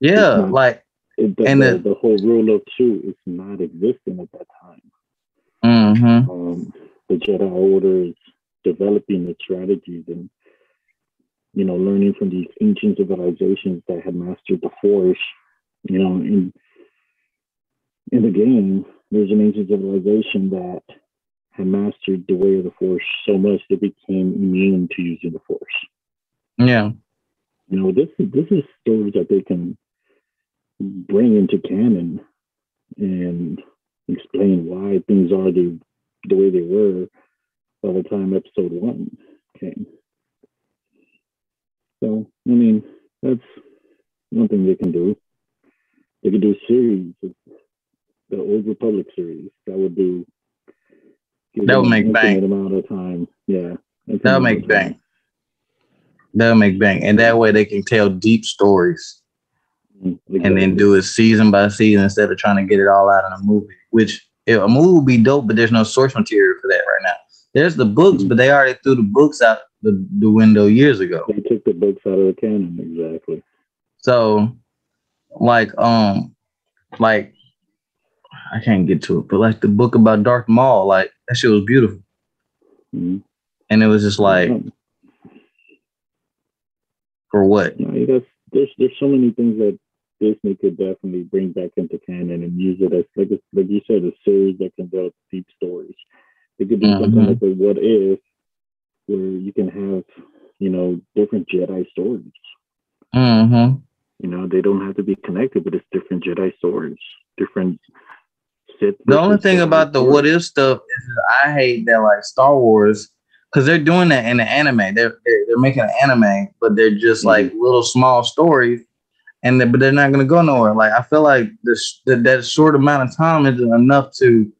Yeah, not, like it, the, and the, the, the, whole rule of two is not existing at that time. Mm-hmm. Um, the Jedi Order is developing the strategies and you know learning from these ancient civilizations that had mastered the Force. You know, in in the game, there's an ancient civilization that had mastered the way of the Force so much they became immune to using the Force. Yeah. You know, this is this is stories that they can bring into canon and explain why things are the the way they were by the time episode one came. So I mean, that's one thing they can do. They could do a series, of the Old Republic series. That would do. That would make bang. Amount of time, yeah. That would make bang. That would make bang, and that way they can tell deep stories, exactly. and then do it season by season instead of trying to get it all out in a movie. Which a movie would be dope, but there's no source material for that right now. There's the books, mm-hmm. but they already threw the books out the, the window years ago. They took the books out of the canon, exactly. So, like, um, like I can't get to it, but like the book about Darth Maul, like that shit was beautiful. Mm-hmm. And it was just like, for what? No, guess there's there's so many things that Disney could definitely bring back into canon and use it as like like you said, a series that can develop deep stories. It could be mm-hmm. something like a what if, where you can have you know different Jedi stories. Mm-hmm. You know, they don't have to be connected, but it's different Jedi stories, different the only thing about the what if stuff is I hate that like Star Wars because they're doing that in the anime. They're, they're, they're making an anime, but they're just mm-hmm. like little small stories, and they, but they're not gonna go nowhere. Like I feel like this that, that short amount of time isn't enough to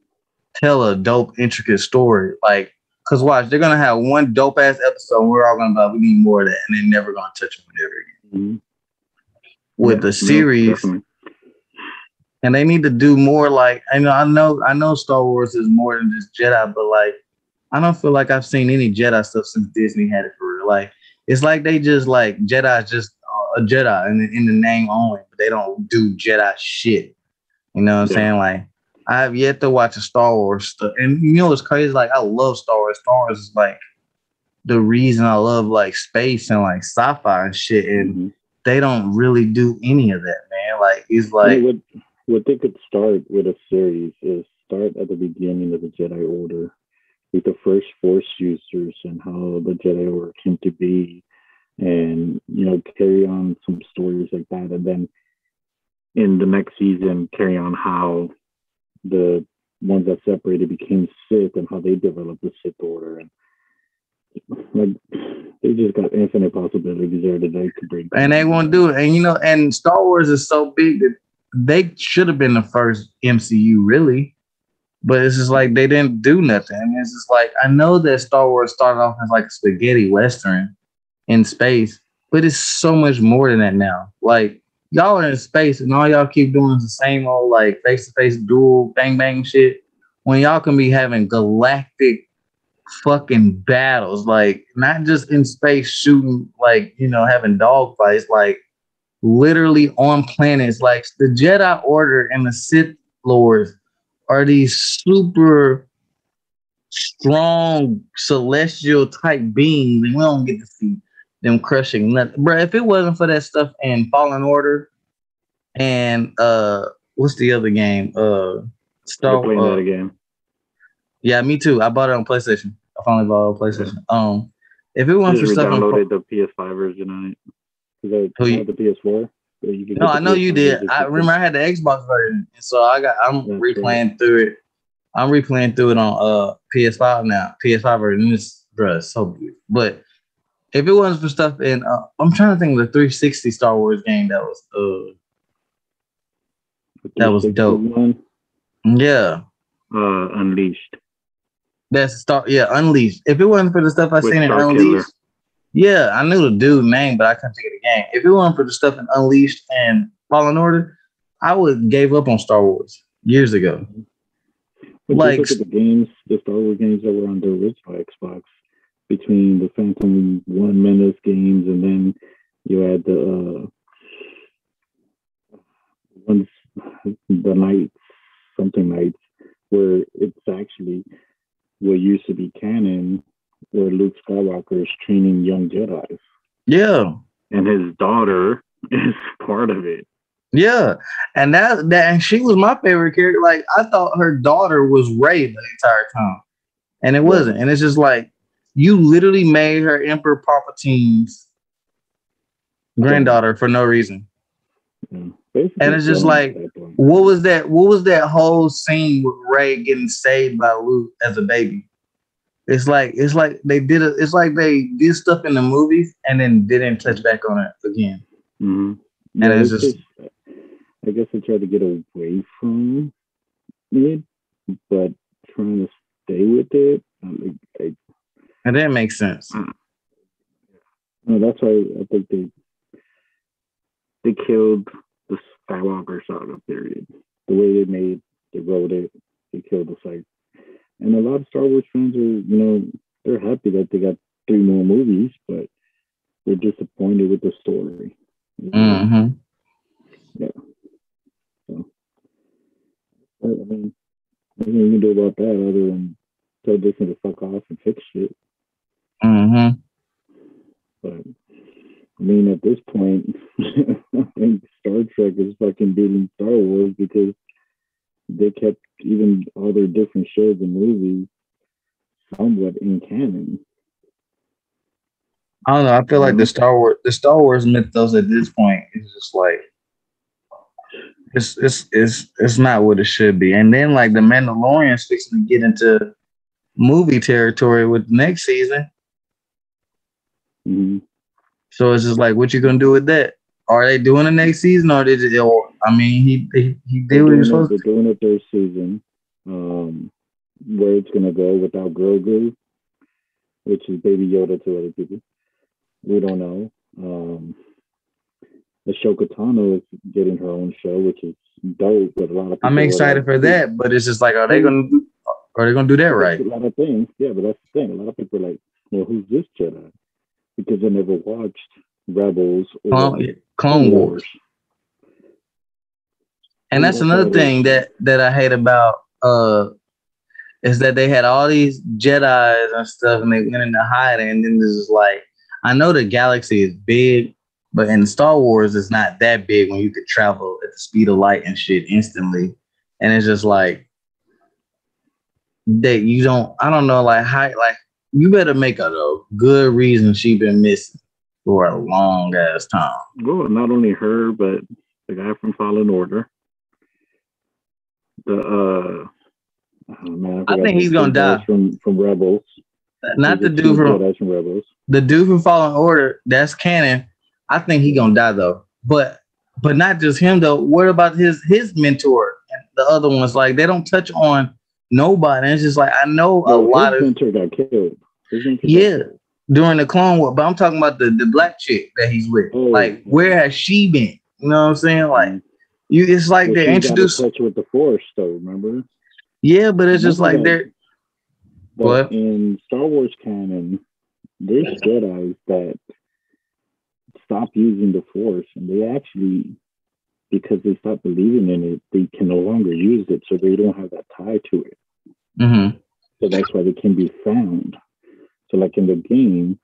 tell a dope, intricate story. Like, cause watch, they're gonna have one dope ass episode. And we're all gonna be like, we need more of that, and they're never gonna touch them ever again. Mm-hmm. With yeah, the series, and they need to do more like I know I know I know Star Wars is more than just Jedi, but like I don't feel like I've seen any Jedi stuff since Disney had it for real. Like it's like they just like Jedi just uh, a Jedi in the, in the name only, but they don't do Jedi shit. You know what I'm saying? Like I have yet to watch a Star Wars stuff, and you know what's crazy? Like I love Star Wars. Star Wars is like the reason I love like space and like sci-fi and shit, and mm-hmm. they don't really do any of that, man. Like it's like what they could start with a series is start at the beginning of the Jedi Order with the first Force users and how the Jedi Order came to be, and you know carry on some stories like that, and then in the next season carry on how the ones that separated became Sith and how they developed the Sith Order and like they just got infinite possibilities there that they could bring. And they won't do it. And you know, and Star Wars is so big that they should have been the first MCU, really. But it's just like they didn't do nothing. It's just like I know that Star Wars started off as like a spaghetti western in space, but it's so much more than that now. Like y'all are in space and all y'all keep doing is the same old like face to face duel bang bang shit. When y'all can be having galactic fucking battles, like not just in space shooting, like you know, having dogfights, like literally on planets. Like the Jedi Order and the Sith Lords are these super strong celestial type beings, and we don't get to see them crushing nothing. Bro, if it wasn't for that stuff in Fallen Order and uh what's the other game? Uh Star Wars. Uh, that again. Yeah, me too. I bought it on PlayStation. I finally bought it on PlayStation. Um if it wasn't for stuff downloaded the PS5 version on it. Because I had the PS4. no, I know PS4 you did. I remember I had the Xbox version, and so I got I'm That's replaying through it. I'm replaying through it on uh PS5 now. PS5 version is bruh, so beautiful. But if it wasn't for stuff in, uh, I'm trying to think of the 360 Star Wars game that was uh that was dope. One? Yeah. Uh, Unleashed. That's Star. Yeah, Unleashed. If it wasn't for the stuff I With seen in Unleashed, Killer. yeah, I knew the dude name, but I couldn't think of the game. If it wasn't for the stuff in Unleashed and Fallen Order, I would gave up on Star Wars years ago. But like look at the games, the Star Wars games that were on the original Xbox, between the Phantom One Menace games, and then you had the uh, ones the nights, something nights, where it's actually what used to be canon, where Luke Skywalker is training young Jedi. Yeah, and his daughter <laughs> is part of it. Yeah, and that that and she was my favorite character. Like I thought her daughter was Rey the entire time, and it wasn't. And it's just like you literally made her Emperor Palpatine's granddaughter for no reason. Yeah. And it's just like, what was that? What was that whole scene with Rey getting saved by Luke as a baby? It's like it's like they did it. It's like they did stuff in the movies and then didn't touch back on it again. Mm-hmm. And yeah, it's just, I guess I tried to get away from it, but trying to stay with it, like, I, that makes sense. No, that's why I think they they killed the Skywalker saga period. The way they made, they wrote it, they killed the site. And a lot of Star Wars fans are, you know, they're happy that they got three more movies, but they're disappointed with the story. Mm-hmm. Yeah. So, I mean, nothing you can do about that other than tell Disney to fuck off and fix shit. Mm-hmm. But I mean, at this point, <laughs> I think Star Trek is fucking beating Star Wars because they kept even all their different shows and movies somewhat in canon. I don't know. I feel like the Star Wars, the Star Wars mythos at this point is just like it's it's it's it's not what it should be. And then like the Mandalorian's fixing to get into movie territory with next season. Mm-hmm. So it's just like, what you gonna do with that? Are they doing the next season, or did it? Or, I mean, he he, he did what he was supposed to. They're doing it this season. Um, where it's gonna go without Grogu, which is Baby Yoda to other people. We don't know. Um, Ahsoka Tano is getting her own show, which is dope. But a lot of people I'm excited for that, but it's just like, are they gonna are they gonna do that right? A lot of things, yeah, but that's the thing. A lot of people are like, well, who's this Jedi? Because I never watched Rebels or Clone, Clone Wars. Wars. And that's another thing that that I hate about uh is that they had all these Jedi's and stuff, and they went into hiding, and then this is like, I know the galaxy is big, but in Star Wars, it's not that big when you could travel at the speed of light and shit instantly, and it's just like that you don't. I don't know, like how, like you better make a, a good reason she been missing for a long ass time. Well, not only her, but the guy from Fallen Order. The uh oh man, I, I think he's gonna die from from Rebels. Not the dude from, from Rebels. The dude from Fallen Order, that's canon. I think he gonna die though. But but not just him though. What about his his mentor and the other ones? Like they don't touch on nobody. It's just like I know a lot of mentor got killed. yeah, during the Clone War, but I'm talking about the the black chick that he's with. Oh. Like where has she been? You know what I'm saying? Like mm. you, it's like they introduced touch with the Force, though. Remember? Yeah, but it's just like they're. What in Star Wars canon, there's Jedi that stop using the Force, and they actually, because they stop believing in it, they can no longer use it, so they don't have that tie to it. Mm-hmm. So that's why they can be found. So, like in the game,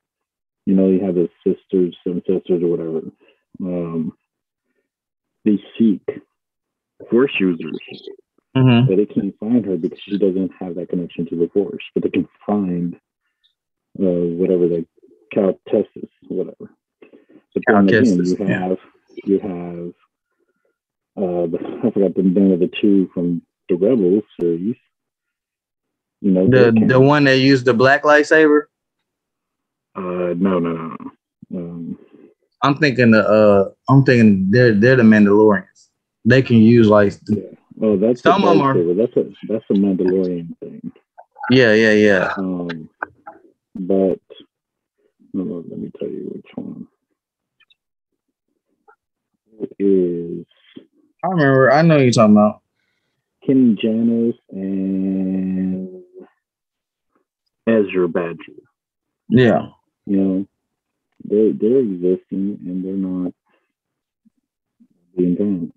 you know, you have the sisters, some sisters, or whatever. Um, they seek force users, mm-hmm. but they can't find her because she doesn't have that connection to the force. But they can find uh, whatever they Cal Kestis, whatever. But then again, you have yeah. you have uh, the, I forgot the name of the two from the Rebels series. You know, the the one that used the black lightsaber. Uh, no, no, no. Um, I'm thinking the uh, I'm thinking they're they're the Mandalorians. They can use like yeah. Oh, that's some of them are. That's a that's a Mandalorian thing. Yeah, yeah, yeah. Um, but no, let me tell you which one. It is. I remember. I know you're talking about. Kanan Jarrus and Ezra Bridger. Yeah. You know, they they're existing and they're not being done.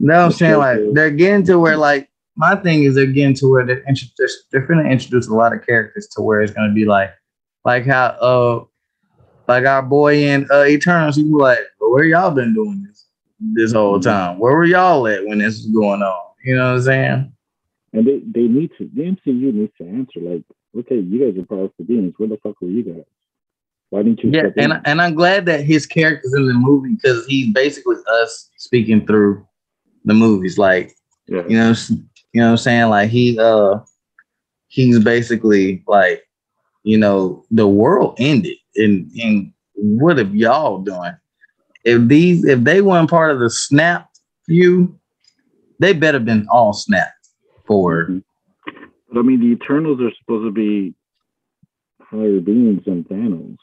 No, I'm saying like they're getting to where like my thing is they're getting to where they're introduced they're gonna introduce a lot of characters to where it's gonna be like like how uh like our boy in uh Eternals, he was like, well, where y'all been doing this this whole mm-hmm. time? Where were y'all at when this was going on? You know what I'm saying? And they, they need to the MCU needs to answer like, okay, you guys are powerful beings. Where the fuck were you guys? Why didn't you? Yeah, and in? and I'm glad that his character's in the movie because he's basically us speaking through the movies. Like, yeah. you know, you know what I'm saying? Like he uh he's basically like, you know, the world ended and and what have y'all doing? If these if they weren't part of the snap few, they better been all snapped for. Mm-hmm. But I mean, the Eternals are supposed to be higher beings than Thanos,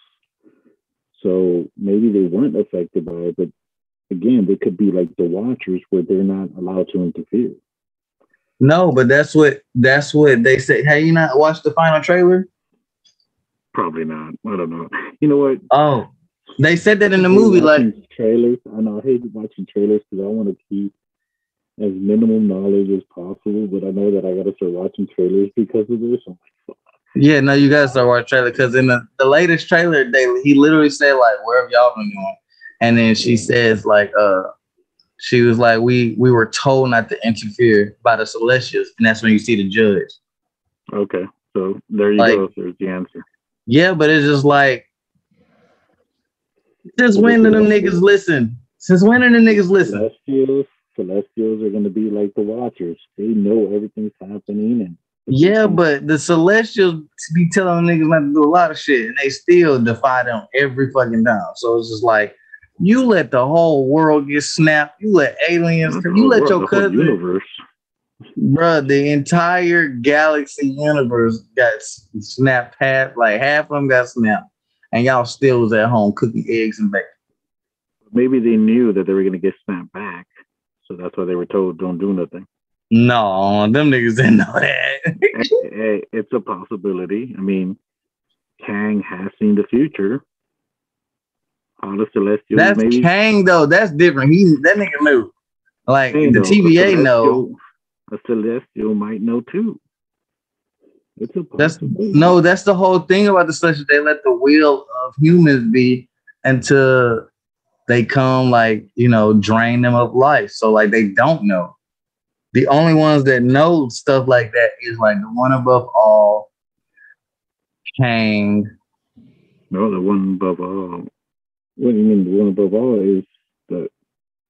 so maybe they weren't affected by it. But again, they could be like the Watchers, where they're not allowed to interfere. No, but that's what that's what they say. Hey, you not watched the final trailer? Probably not. I don't know. You know what? Oh, they said that in the movie. Like trailers. I know I hate watching trailers because I want to keep as minimum knowledge as possible, but I know that I gotta start watching trailers because of this. yeah, no, you gotta start watching trailer because in the, the latest trailer, they he literally said like, "Where have y'all been going?" And then she says like, "Uh, she was like, we we were told not to interfere by the Celestials, and that's when you see the judge." Okay, so there you like, go. There's the answer. Yeah, but it's just like, since when do them niggas listen? Since when do the niggas listen? Celestials Celestials are going to be like the Watchers. They know everything's happening and. Yeah, but the Celestials be telling niggas not to do a lot of shit, and they still defy them every fucking time. So it's just like you let the whole world get snapped. You let aliens. You let your cousin. Universe. Bro, the entire galaxy universe got snapped half. Like half of them got snapped, and y'all still was at home cooking eggs and bacon. Maybe they knew that they were going to get snapped back. So that's why they were told don't do nothing. No, them niggas didn't know that. hey, it's a possibility. I mean, Kang has seen the future. All the Celestials. That's maybe. Kang though. That's different. He that nigga knew. Like Kang, the though, TVA know. A Celestial might know too. It's a that's no. That's the whole thing about the Celestial. They let the will of humans be until they come like you know drain them of life so like they don't know the only ones that know stuff like that is like the one above all Kang. No, the one above all. What do you mean? The one above all is the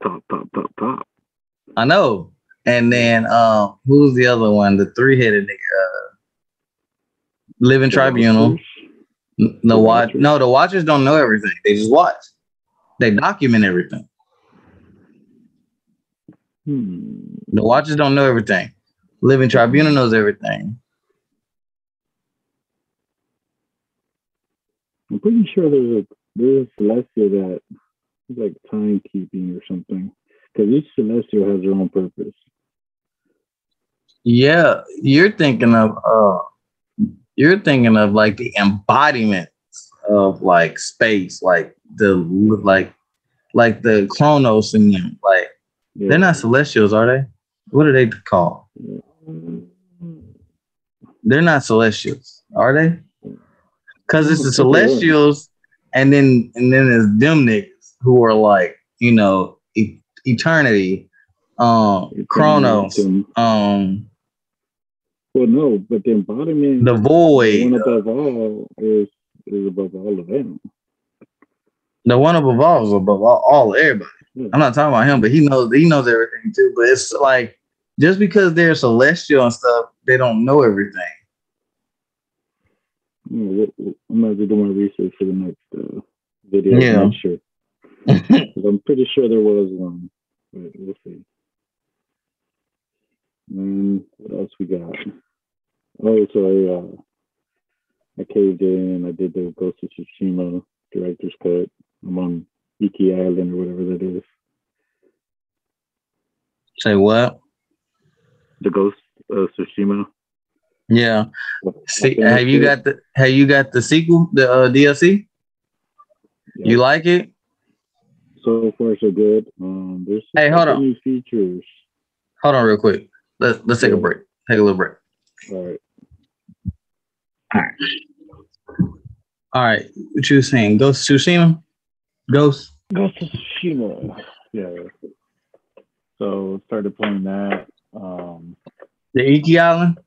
top, top, top, top. I know. And then uh, who's the other one? The three-headed uh, Living Tribunal. The watch. No, the Watchers don't know everything. They just watch. They document everything. Hmm. The Watchers don't know everything. Living Tribunal knows everything. I'm pretty sure there's a there's a celestial that is like timekeeping or something. Because each celestial has their own purpose. Yeah, you're thinking of uh you're thinking of like the embodiment of like space, like the like like the Chronos and them. Like yeah. they're not celestials, are they? What are they called? They're not celestials, are they? Because it's the celestials, and then and then there's them niggas who are like, you know, e- eternity, um, Chronos, um. Well, no, but the embodiment, the void, one above all is is above all of them. The one above all is above all, all everybody. Hmm. I'm not talking about him, but he knows he knows everything too. But it's like just because they're celestial and stuff, they don't know everything. I'm gonna do my research for the next uh, video. Yeah. I'm sure. <laughs> I'm pretty sure there was one, but we'll see. And what else we got? Oh, so I, uh, I caved in and I did the Ghost of Tsushima director's cut. I'm on Iki Island or whatever that is. Say what? The Ghost of Tsushima. Yeah. See, have you got the have you got the sequel, the uh, DLC? Yeah. You like it? So far, so good. Um, there's hey, hold on. New features. Hold on, real quick. Let's let's take a break. Take a little break. All right. All right. All right. What you saying? Ghost Tsushima? Ghost? Ghost Tsushima. Yeah. So started playing that. Um, the Iki Island.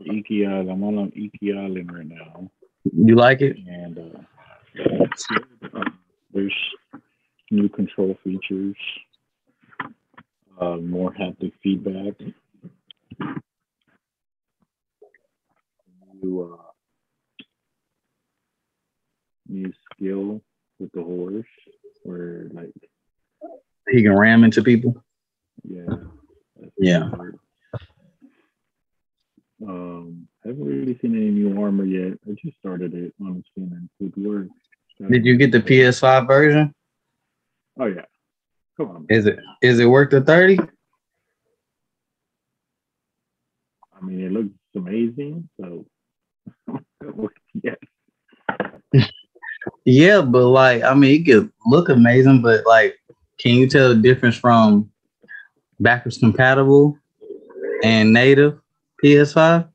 Iki Island. I'm on Iki Island right now. You like it? And uh, there's new control features, uh, more haptic feedback, new uh, new skill with the horse, where like he can ram into people. Yeah. Yeah. Um, I haven't really seen any new armor yet. I just started it on Steam and it works. Did you get the PS5 version? Oh yeah. Come on. Is it is it worth the 30? I mean it looks amazing, so yes. <laughs> yeah, but like I mean it could look amazing, but like can you tell the difference from backwards compatible and native PS5?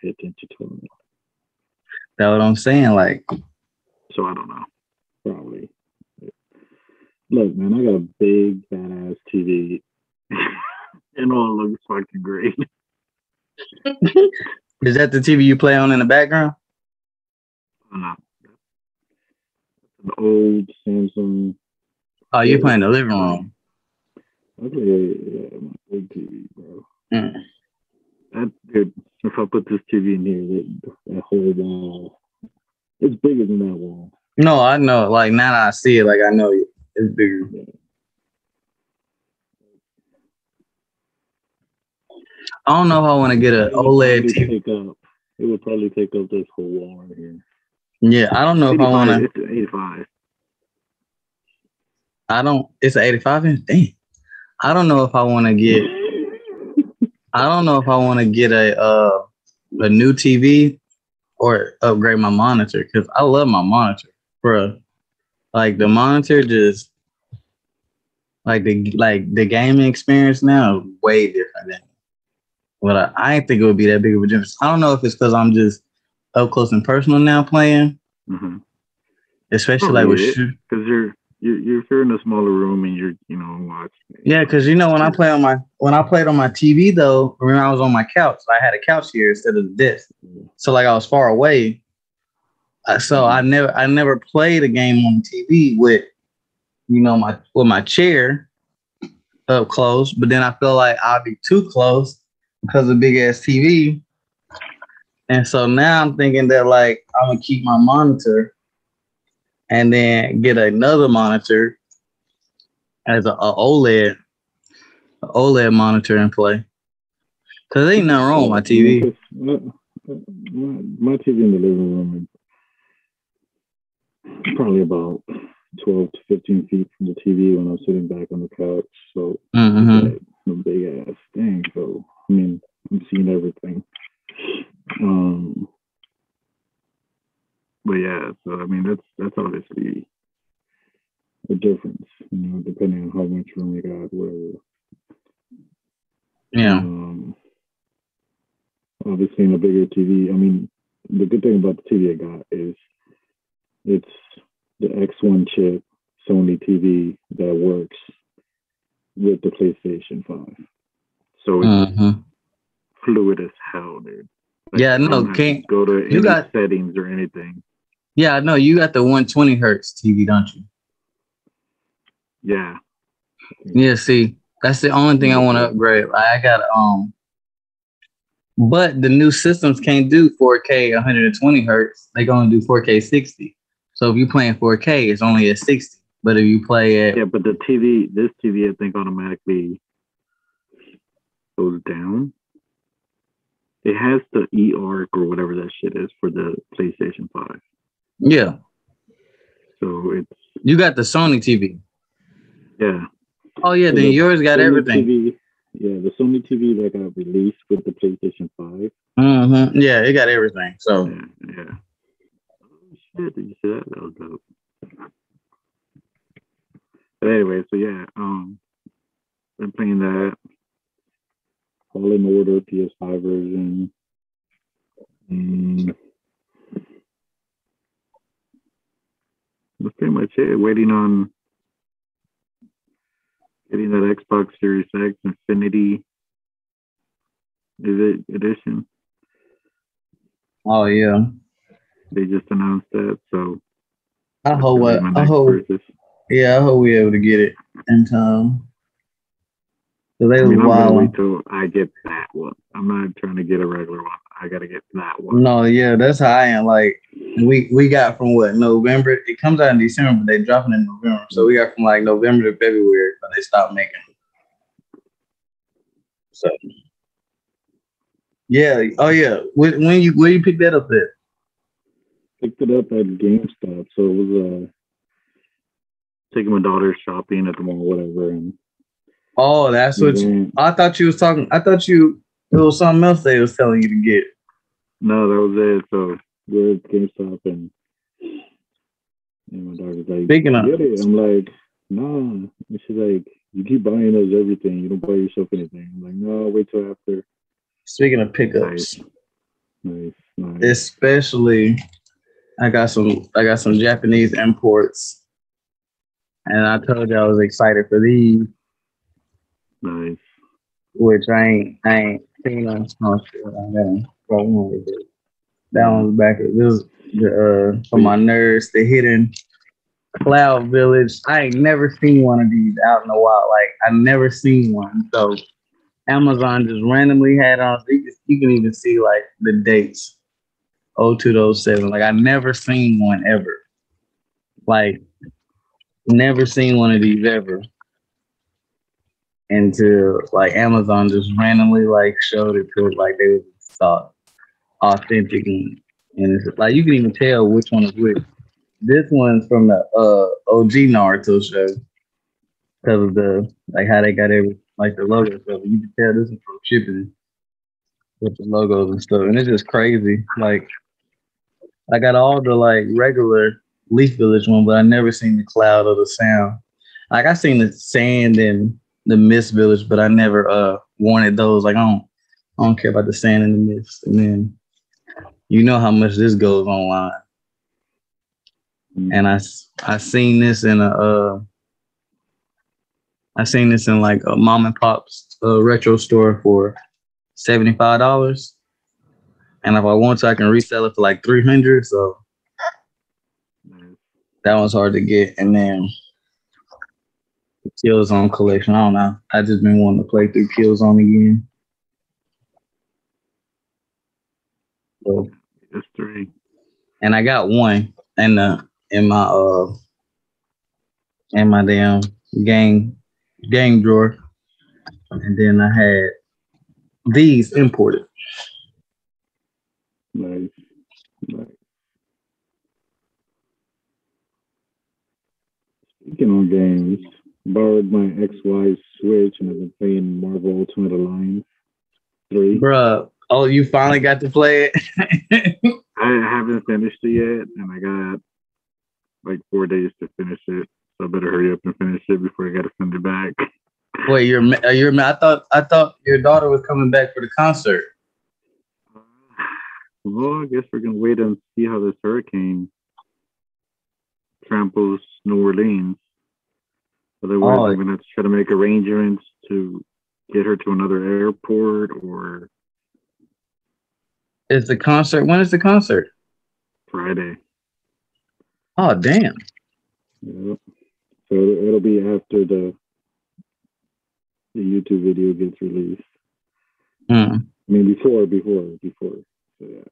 Pay attention uh, to it. That's what I'm saying. Like, so I don't know. Probably. Look, man, I got a big badass TV, <laughs> and all looks fucking great. Is that the TV you play on in the background? Uh, an old Samsung. Oh, you're playing the living room. I play yeah, my big TV, bro. Mm. That dude, if I put this TV in here, that, that whole wall, it's bigger than that wall. No, I know. Like now I see it, like I know it's bigger. I don't know if I want to get an OLED TV. Up, it would probably take up this whole wall right here. Yeah, I don't know if I want to. It's 85. I don't. It's an 85 inch. Damn. I don't know if I want to get. I don't know if I want to get a uh, a new TV or upgrade my monitor because I love my monitor, bro. Like the monitor just like the like the gaming experience now is way different than what I, I think it would be that big of a difference. I don't know if it's because I'm just up close and personal now playing, mm-hmm. especially like with because you're you're you're if you're in a smaller room and you're you know watching. Yeah, because you know when I play on my when I played on my TV though, remember I was on my couch. I had a couch here instead of this, so like I was far away. Uh, so I never I never played a game on TV with, you know, my with my chair up close. But then I feel like I'll be too close because of big ass TV. And so now I'm thinking that like I'm gonna keep my monitor and then get another monitor as a, a OLED a OLED monitor and play. Cause ain't nothing wrong with my TV. My, my TV in the living room is probably about 12 to 15 feet from the TV when I'm sitting back on the couch. So mm-hmm. a big ass thing. So I mean, I'm seeing everything. Um, but yeah, so I mean that's that's obviously a difference, you know, depending on how much room you got, whatever. Yeah. Um, obviously, in a bigger TV, I mean, the good thing about the TV I got is it's the X1 chip Sony TV that works with the PlayStation 5. So it's mm-hmm. fluid as hell, dude. Like, yeah, no, can't go to any got, settings or anything. Yeah, no, you got the 120 hertz TV, don't you? Yeah. Yeah, see, that's the only thing I want to upgrade. I got um But the new systems can't do 4K 120 hertz. They gonna do 4K 60. So if you're playing 4K, it's only at 60. But if you play at Yeah, but the TV, this TV, I think automatically goes down. It has the eARC or whatever that shit is for the PlayStation 5. yeah, So it's, you got the Sony TV. yeah. Oh yeah, then The yours got Sony everything. TV, yeah, the Sony TV that got released with the PlayStation 5. hmm Yeah, it got everything. So Yeah, yeah. Shit, did you see that? That was dope. But anyway, so yeah, um, been playing that. Fallen Order PS5 version. Mm. That's pretty much it. Waiting on getting that Xbox Series X Infinity. Is it edition? oh yeah. They just announced that, so I hope what I hope yeah, I hope we able to get it in time. So they I mean, wild. wait till I get that one. I'm not trying to get a regular one. I gotta get that one. No, yeah, that's how I am. Like we we got from what November. It comes out in December, but they dropping in November. So we got from like November to February, but they stopped making. So yeah, oh yeah. When, when you where you pick that up at? Picked it up at GameStop, so it was uh taking my daughter shopping at the mall, whatever. And Oh, that's what. You, I thought you was talking. I thought you it was something else they was telling you to get. no, that was it. So we're at GameStop, and and my daughter's like, Speaking get it. I'm like, nah. And she's like, you keep buying us everything. You don't buy yourself anything. I'm like, no, wait till after. Speaking of pickups, Nice, nice. especially I got some I got some Japanese imports. And I told you I was excited for these, nice. which I ain't I ain't seen them. Oh, shit, I got 'em. Bro, one right there. That one's back. This is the uh for my nerds, the hidden cloud village. I ain't never seen one of these out in the wild. Like I never seen one. So Amazon just randomly had on. You can, you can even see like the dates. 0207. Like I never seen one ever. Like never seen one of these ever. Until like Amazon just randomly like showed it to it like they thought authentic and, and it's like you can even tell which one is which. This one's from the uh OG Naruto show. Because of the like how they got every like the logo stuff. You can tell this is from shipping with the logos and stuff. And it's just crazy. Like I got all the like regular Leaf Village one, but I never seen the cloud or the sound. Like I seen the sand and the mist village, but I never uh wanted those. Like I don't I don't care about the sand and the mist. And then you know how much this goes online. And I I seen this in a uh I seen this in like a mom and pop's uh, retro store for seventy five dollars, and if I want to, I can resell it for like three hundred. So that one's hard to get. And then the Killzone collection. I don't know. I just been wanting to play through Killzone again. So, That's three. and I got one in the in my uh in my damn game game drawer, and then I had these imported. Nice. Nice. Speaking of games, borrowed my ex-wife's Switch and I've been playing Marvel Ultimate Alliance 3. Bruh. Oh, you finally got to play it? <laughs> I haven't finished it yet and I got like four days to finish it. So I better hurry up and finish it before I gotta send it back. Wait, you're uh, you're I thought I thought your daughter was coming back for the concert. Well, I guess we're gonna wait and see how this hurricane tramples New Orleans. Otherwise, Oh. I'm gonna have to try to make arrangements to get her to another airport or Is the concert? When is the concert? Friday. Oh, damn. Yep. So it'll be after the the YouTube video gets released. Hmm. I mean, before, before, before. So yeah.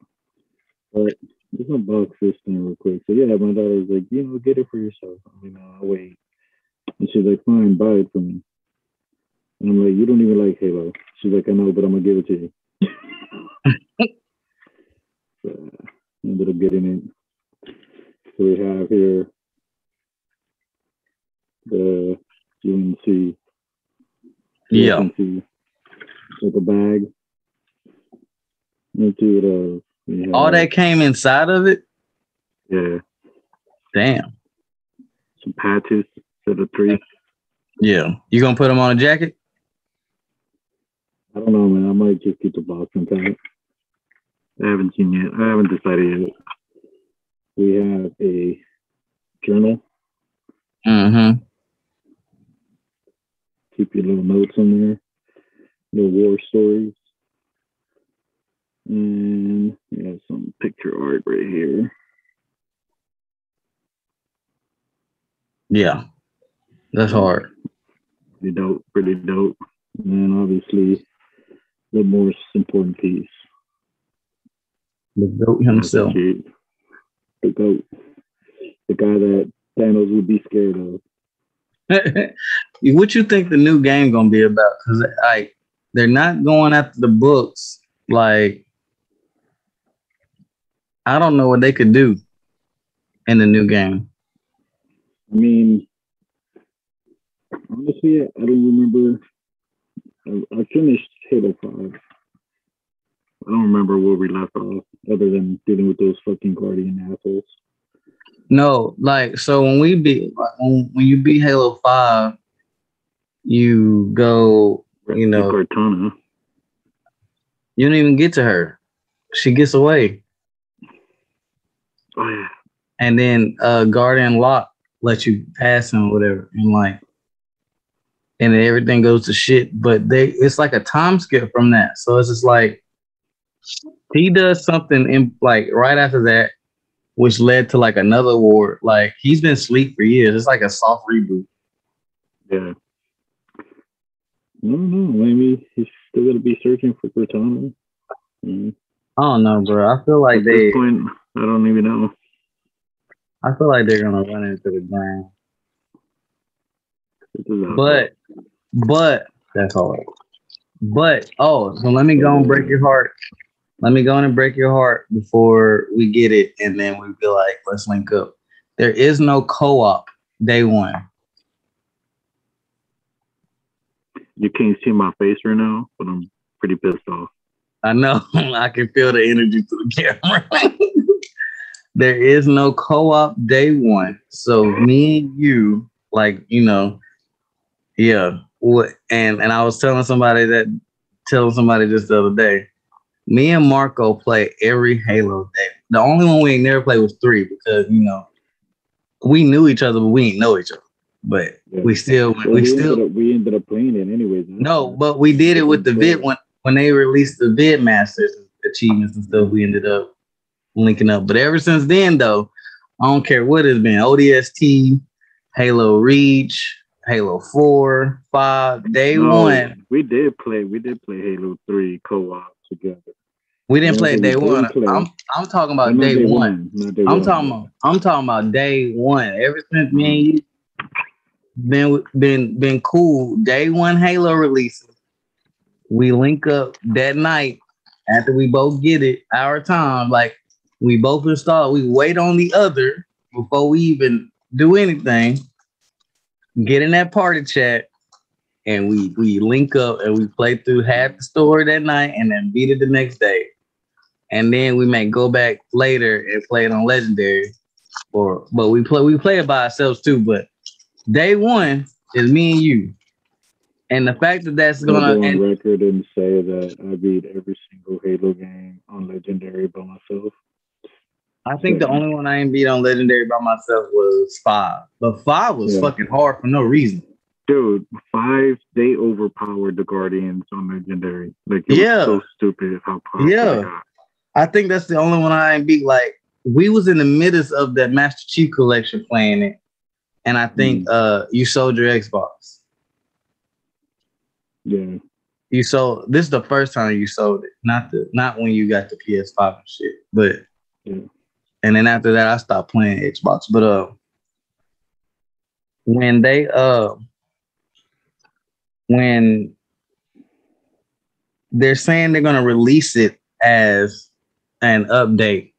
But just unbox this thing real quick. So yeah, my daughter was like, you know, get it for yourself. I mean, I'll wait. And she's like, fine, buy it for me. And I'm like, you don't even like Halo. She's like, I know, but I'm gonna give it to you. <laughs> so I ended up getting it. So we have here the UNC. Yeah. UNC with a bag. It. Uh, All that came inside of it. Yeah. Damn. Some patches to the three. Yeah. You gonna put them on a jacket? I don't know, man. I might just get the box pack. I haven't seen yet. I haven't decided yet. We have a journal. Mm-hmm. Keep your little notes on there. Little war stories. And we have some picture art right here. Yeah. That's hard. Pretty dope. Pretty dope. And then obviously the most important piece. The goat himself. The goat. The guy that Thanos would be scared of. <laughs> what you think the new game gonna be about? Because like they're not going after the books. Like I don't know what they could do in the new game. I mean, honestly, I don't remember. I, I finished Halo 5. I don't remember where we left off, other than dealing with those fucking Guardian assholes. No, like so when we beat like, when, when you beat Halo Five, you go. You know- Cortana. You don't even get to her. She gets away, And then uh Guardian Locke lets you pass him, whatever, and like, and everything goes to shit. But they, it's like a time skip from that. So it's just like he does something in like right after that, which led to like another war. Like he's been asleep for years. It's like a soft reboot. yeah. I don't know. Maybe he's still gonna be searching for Cortana. Mm. I don't know, bro. I feel like At they, this point, I don't even know. I feel like they're gonna run into the ground. This is out But, but that's all right. But oh, so let me go and break your heart. Let me go in and break your heart before we get it, and then we be like, let's link up. There is no co-op day one. you can't see my face right now, but I'm pretty pissed off. I know <laughs> I can feel the energy through the camera. <laughs> there is no co-op day one. So me and you, like, you know, yeah. What and and I was telling somebody that telling somebody just the other day. Me and Marco play every Halo day. The only one we ain't never played was three because you know we knew each other, but we didn't know each other. But Yeah. we still Well, we we, still ended up, we ended up playing it anyways. no, but we did it with the vid when when they released the VidMasters achievements and stuff. We ended up linking up. But ever since then, though, I don't care what it's been. ODST, Halo Reach, Halo Four, Five, Day No, One. We did play. We did play Halo Three co-op together. We didn't play Day One. play. I'm I'm talking about Not Day One. Not day I'm one. talking about I'm talking about Day One. Ever since me and you been been been cool. Day One Halo releases. We link up that night after we both get it our time. Like we both install. We wait on the other before we even do anything. Get in that party chat, and we we link up and we play through half the story that night, and then beat it the next day. And then we may go back later and play it on legendary, or but we play we play it by ourselves too. But day one is me and you, and the fact that that's gonna gonna go on and record and say that I beat every single Halo game on Legendary by myself. I think the only one I ain't beat on legendary by myself was five, but five was Yeah. fucking hard for no reason. Dude, five they overpowered the Guardians on Legendary. Like it Yeah. was so stupid how powerful Yeah. I think that's the only one I ain't beat. Like we was in the midst of that Master Chief collection playing it, and I think uh you sold your Xbox. Yeah. You sold this is the first time you sold it, not the not when you got the PS5 and shit. But yeah. and then after that, I stopped playing Xbox. But uh, when they uh, when they're saying they're gonna release it as an update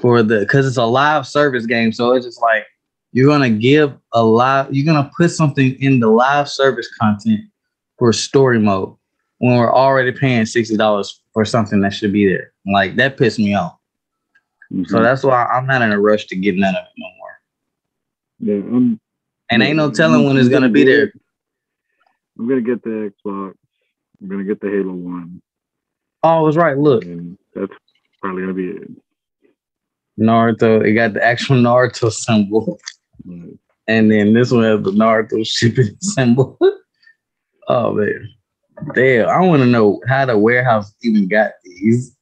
for the because it's a live service game, so it's just like you're gonna give a live, you're gonna put something in the live service content for story mode when we're already paying sixty dollars for something that should be there. Like that pissed me off. Mm-hmm. So that's why I'm not in a rush to get none of it no more. Yeah, I'm, and ain't no telling when it's gonna be there. I'm gonna get the Xbox. I'm gonna get the Halo One. Oh, I was right. Look, and that's probably gonna be it. Naruto. It got the actual Naruto symbol, mm-hmm. and then this one has the Naruto Shippuden <laughs> symbol. Oh man. Damn, I want to know how the warehouse even got these.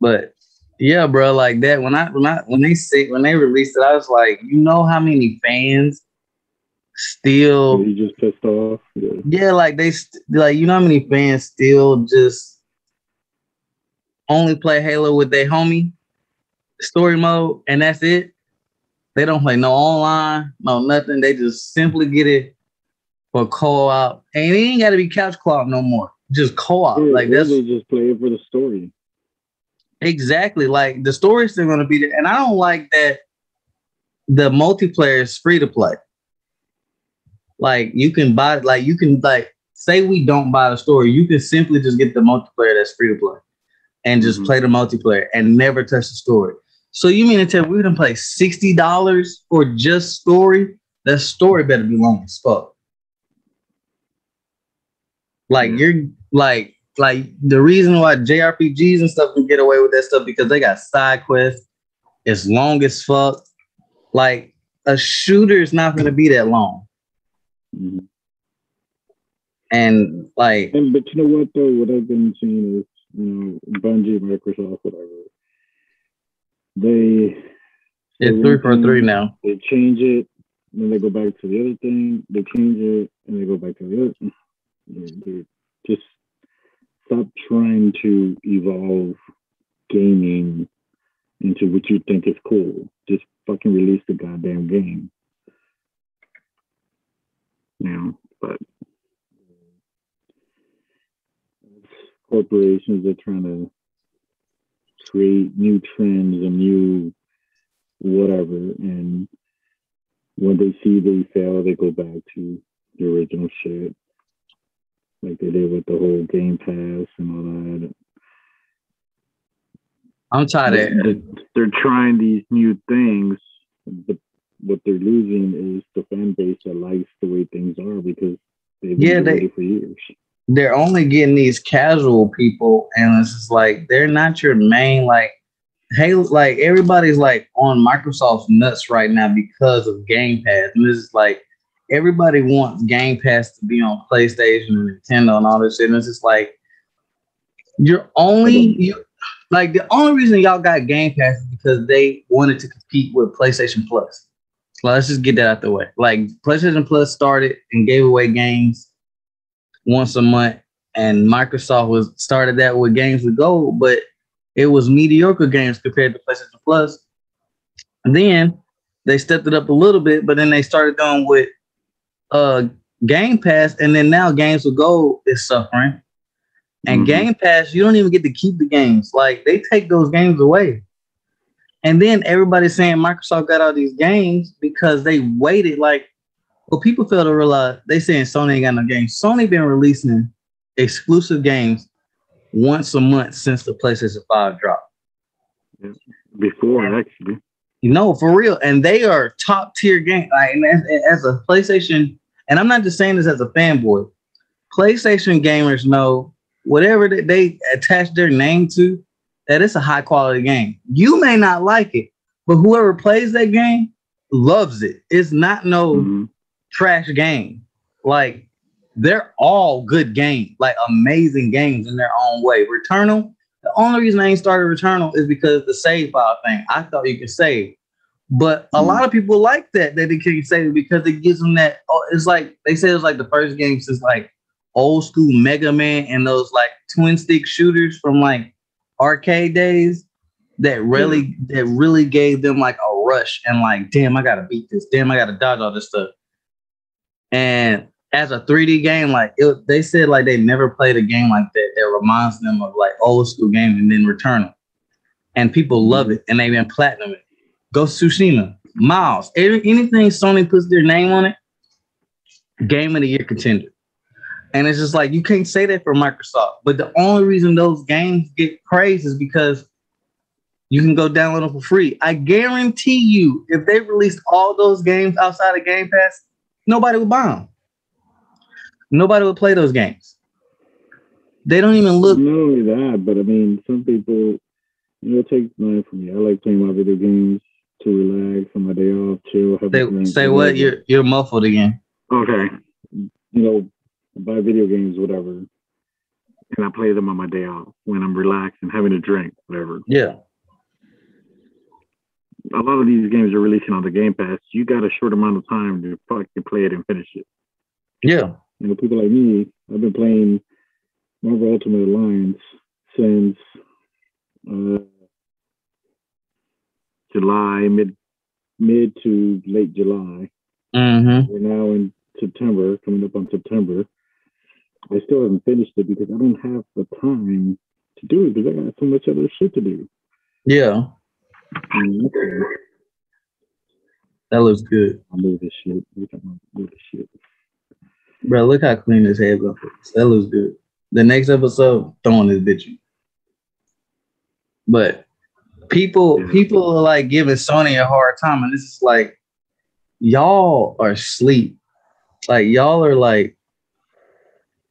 But yeah, bro, like that. When I when I when they say when they released it, I was like, you know how many fans still you just pissed off. Yeah, yeah like they st- like you know how many fans still just only play Halo with their homie story mode, and that's it. They don't play no online, no nothing. They just simply get it for co-op, and it ain't got to be couch co-op no more. Just co-op, yeah, like that's just playing for the story. Exactly, like the story's still gonna be there, and I don't like that the multiplayer is free to play. Like you can buy, like you can like say we don't buy the story, you can simply just get the multiplayer that's free to play, and just mm-hmm. play the multiplayer and never touch the story. So you mean to tell we're gonna play sixty dollars for just story? That story better be long as fuck. Like you're like like the reason why JRPGs and stuff can get away with that stuff because they got side quests. It's long as fuck. Like a shooter is not going to be that long. Mm-hmm. And like, and, but you know what though? What I've been seeing is you know Bungie, Microsoft, whatever. They it's three for three now. They change it, and then they go back to the other thing. They change it, and they go back to the other just stop trying to evolve gaming into what you think is cool. Just fucking release the goddamn game. Yeah, but corporations are trying to create new trends and new whatever, and when they see they fail, they go back to the original shit like they did with the whole Game Pass and all that. I'm tired they're, they're trying these new things, but what they're losing is the fan base that likes the way things are because they've been yeah, they, for years. They're only getting these casual people, and it's just like they're not your main like. Hey, like everybody's like on Microsoft's nuts right now because of Game Pass, and this is like everybody wants Game Pass to be on PlayStation and Nintendo and all this shit. And it's just like you're only you like the only reason y'all got Game Pass is because they wanted to compete with PlayStation Plus. So let's just get that out the way. Like PlayStation Plus started and gave away games once a month, and Microsoft was started that with games with gold, but it was mediocre games compared to PlayStation Plus. And then they stepped it up a little bit, but then they started going with uh Game Pass, and then now Games with Gold is suffering. And mm-hmm. Game Pass, you don't even get to keep the games. Like they take those games away. And then everybody's saying Microsoft got all these games because they waited. Like, well, people fail to realize they saying Sony ain't got no games. Sony been releasing exclusive games once a month since the PlayStation 5 dropped. Before actually. You know, for real. And they are top tier game. Like as, as a PlayStation, and I'm not just saying this as a fanboy. PlayStation gamers know whatever that they attach their name to, that it's a high quality game. You may not like it, but whoever plays that game loves it. It's not no mm-hmm. trash game. Like they're all good games, like amazing games in their own way. Returnal, the only reason I ain't started Returnal is because the save file thing. I thought you could save. But a mm. lot of people like that that they can save because it gives them that. Oh, it's like they say it's like the first game since like old school Mega Man and those like twin stick shooters from like arcade days that really yeah. that really gave them like a rush and like, damn, I gotta beat this. Damn, I gotta dodge all this stuff. And as a 3D game, like it, they said, like they never played a game like that that reminds them of like old school games and then return them. And people love it, and they've been platinum it. Ghost Tsushima, Miles, anything Sony puts their name on it, game of the year contender. And it's just like you can't say that for Microsoft. But the only reason those games get praised is because you can go download them for free. I guarantee you, if they released all those games outside of Game Pass, nobody would buy them. Nobody would play those games. They don't even look. Not only that, but I mean, some people, you know, it takes time for me. I like playing my video games to relax on my day off, chill. Have say, say what? You're you're muffled again. Okay. You know, buy video games, whatever, and I play them on my day off when I'm relaxed and having a drink, whatever. Yeah. A lot of these games are releasing on the Game Pass. You got a short amount of time to fucking play it and finish it. Yeah. You know, people like me, I've been playing Marvel Ultimate Alliance since uh, July, mid mid to late July. Mm-hmm. We're now in September, coming up on September. I still haven't finished it because I don't have the time to do it because I got so much other shit to do. Yeah. Mm-hmm. That looks good. I move this shit. Move this shit. Bro, look how clean this head looks. That looks good. The next episode, throwing this bitch. But people, people are like giving Sony a hard time, and this is like, y'all are sleep. Like y'all are like,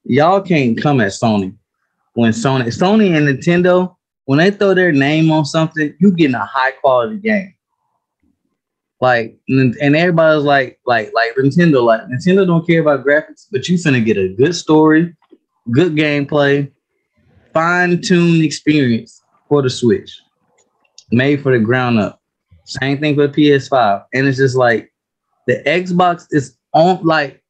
y'all can't come at Sony when Sony, Sony and Nintendo, when they throw their name on something, you getting a high quality game. Like, and everybody's like, like, like Nintendo, like Nintendo don't care about graphics, but you finna get a good story, good gameplay, fine-tuned experience for the Switch, made for the ground up. Same thing for the PS5. And it's just like the Xbox is on like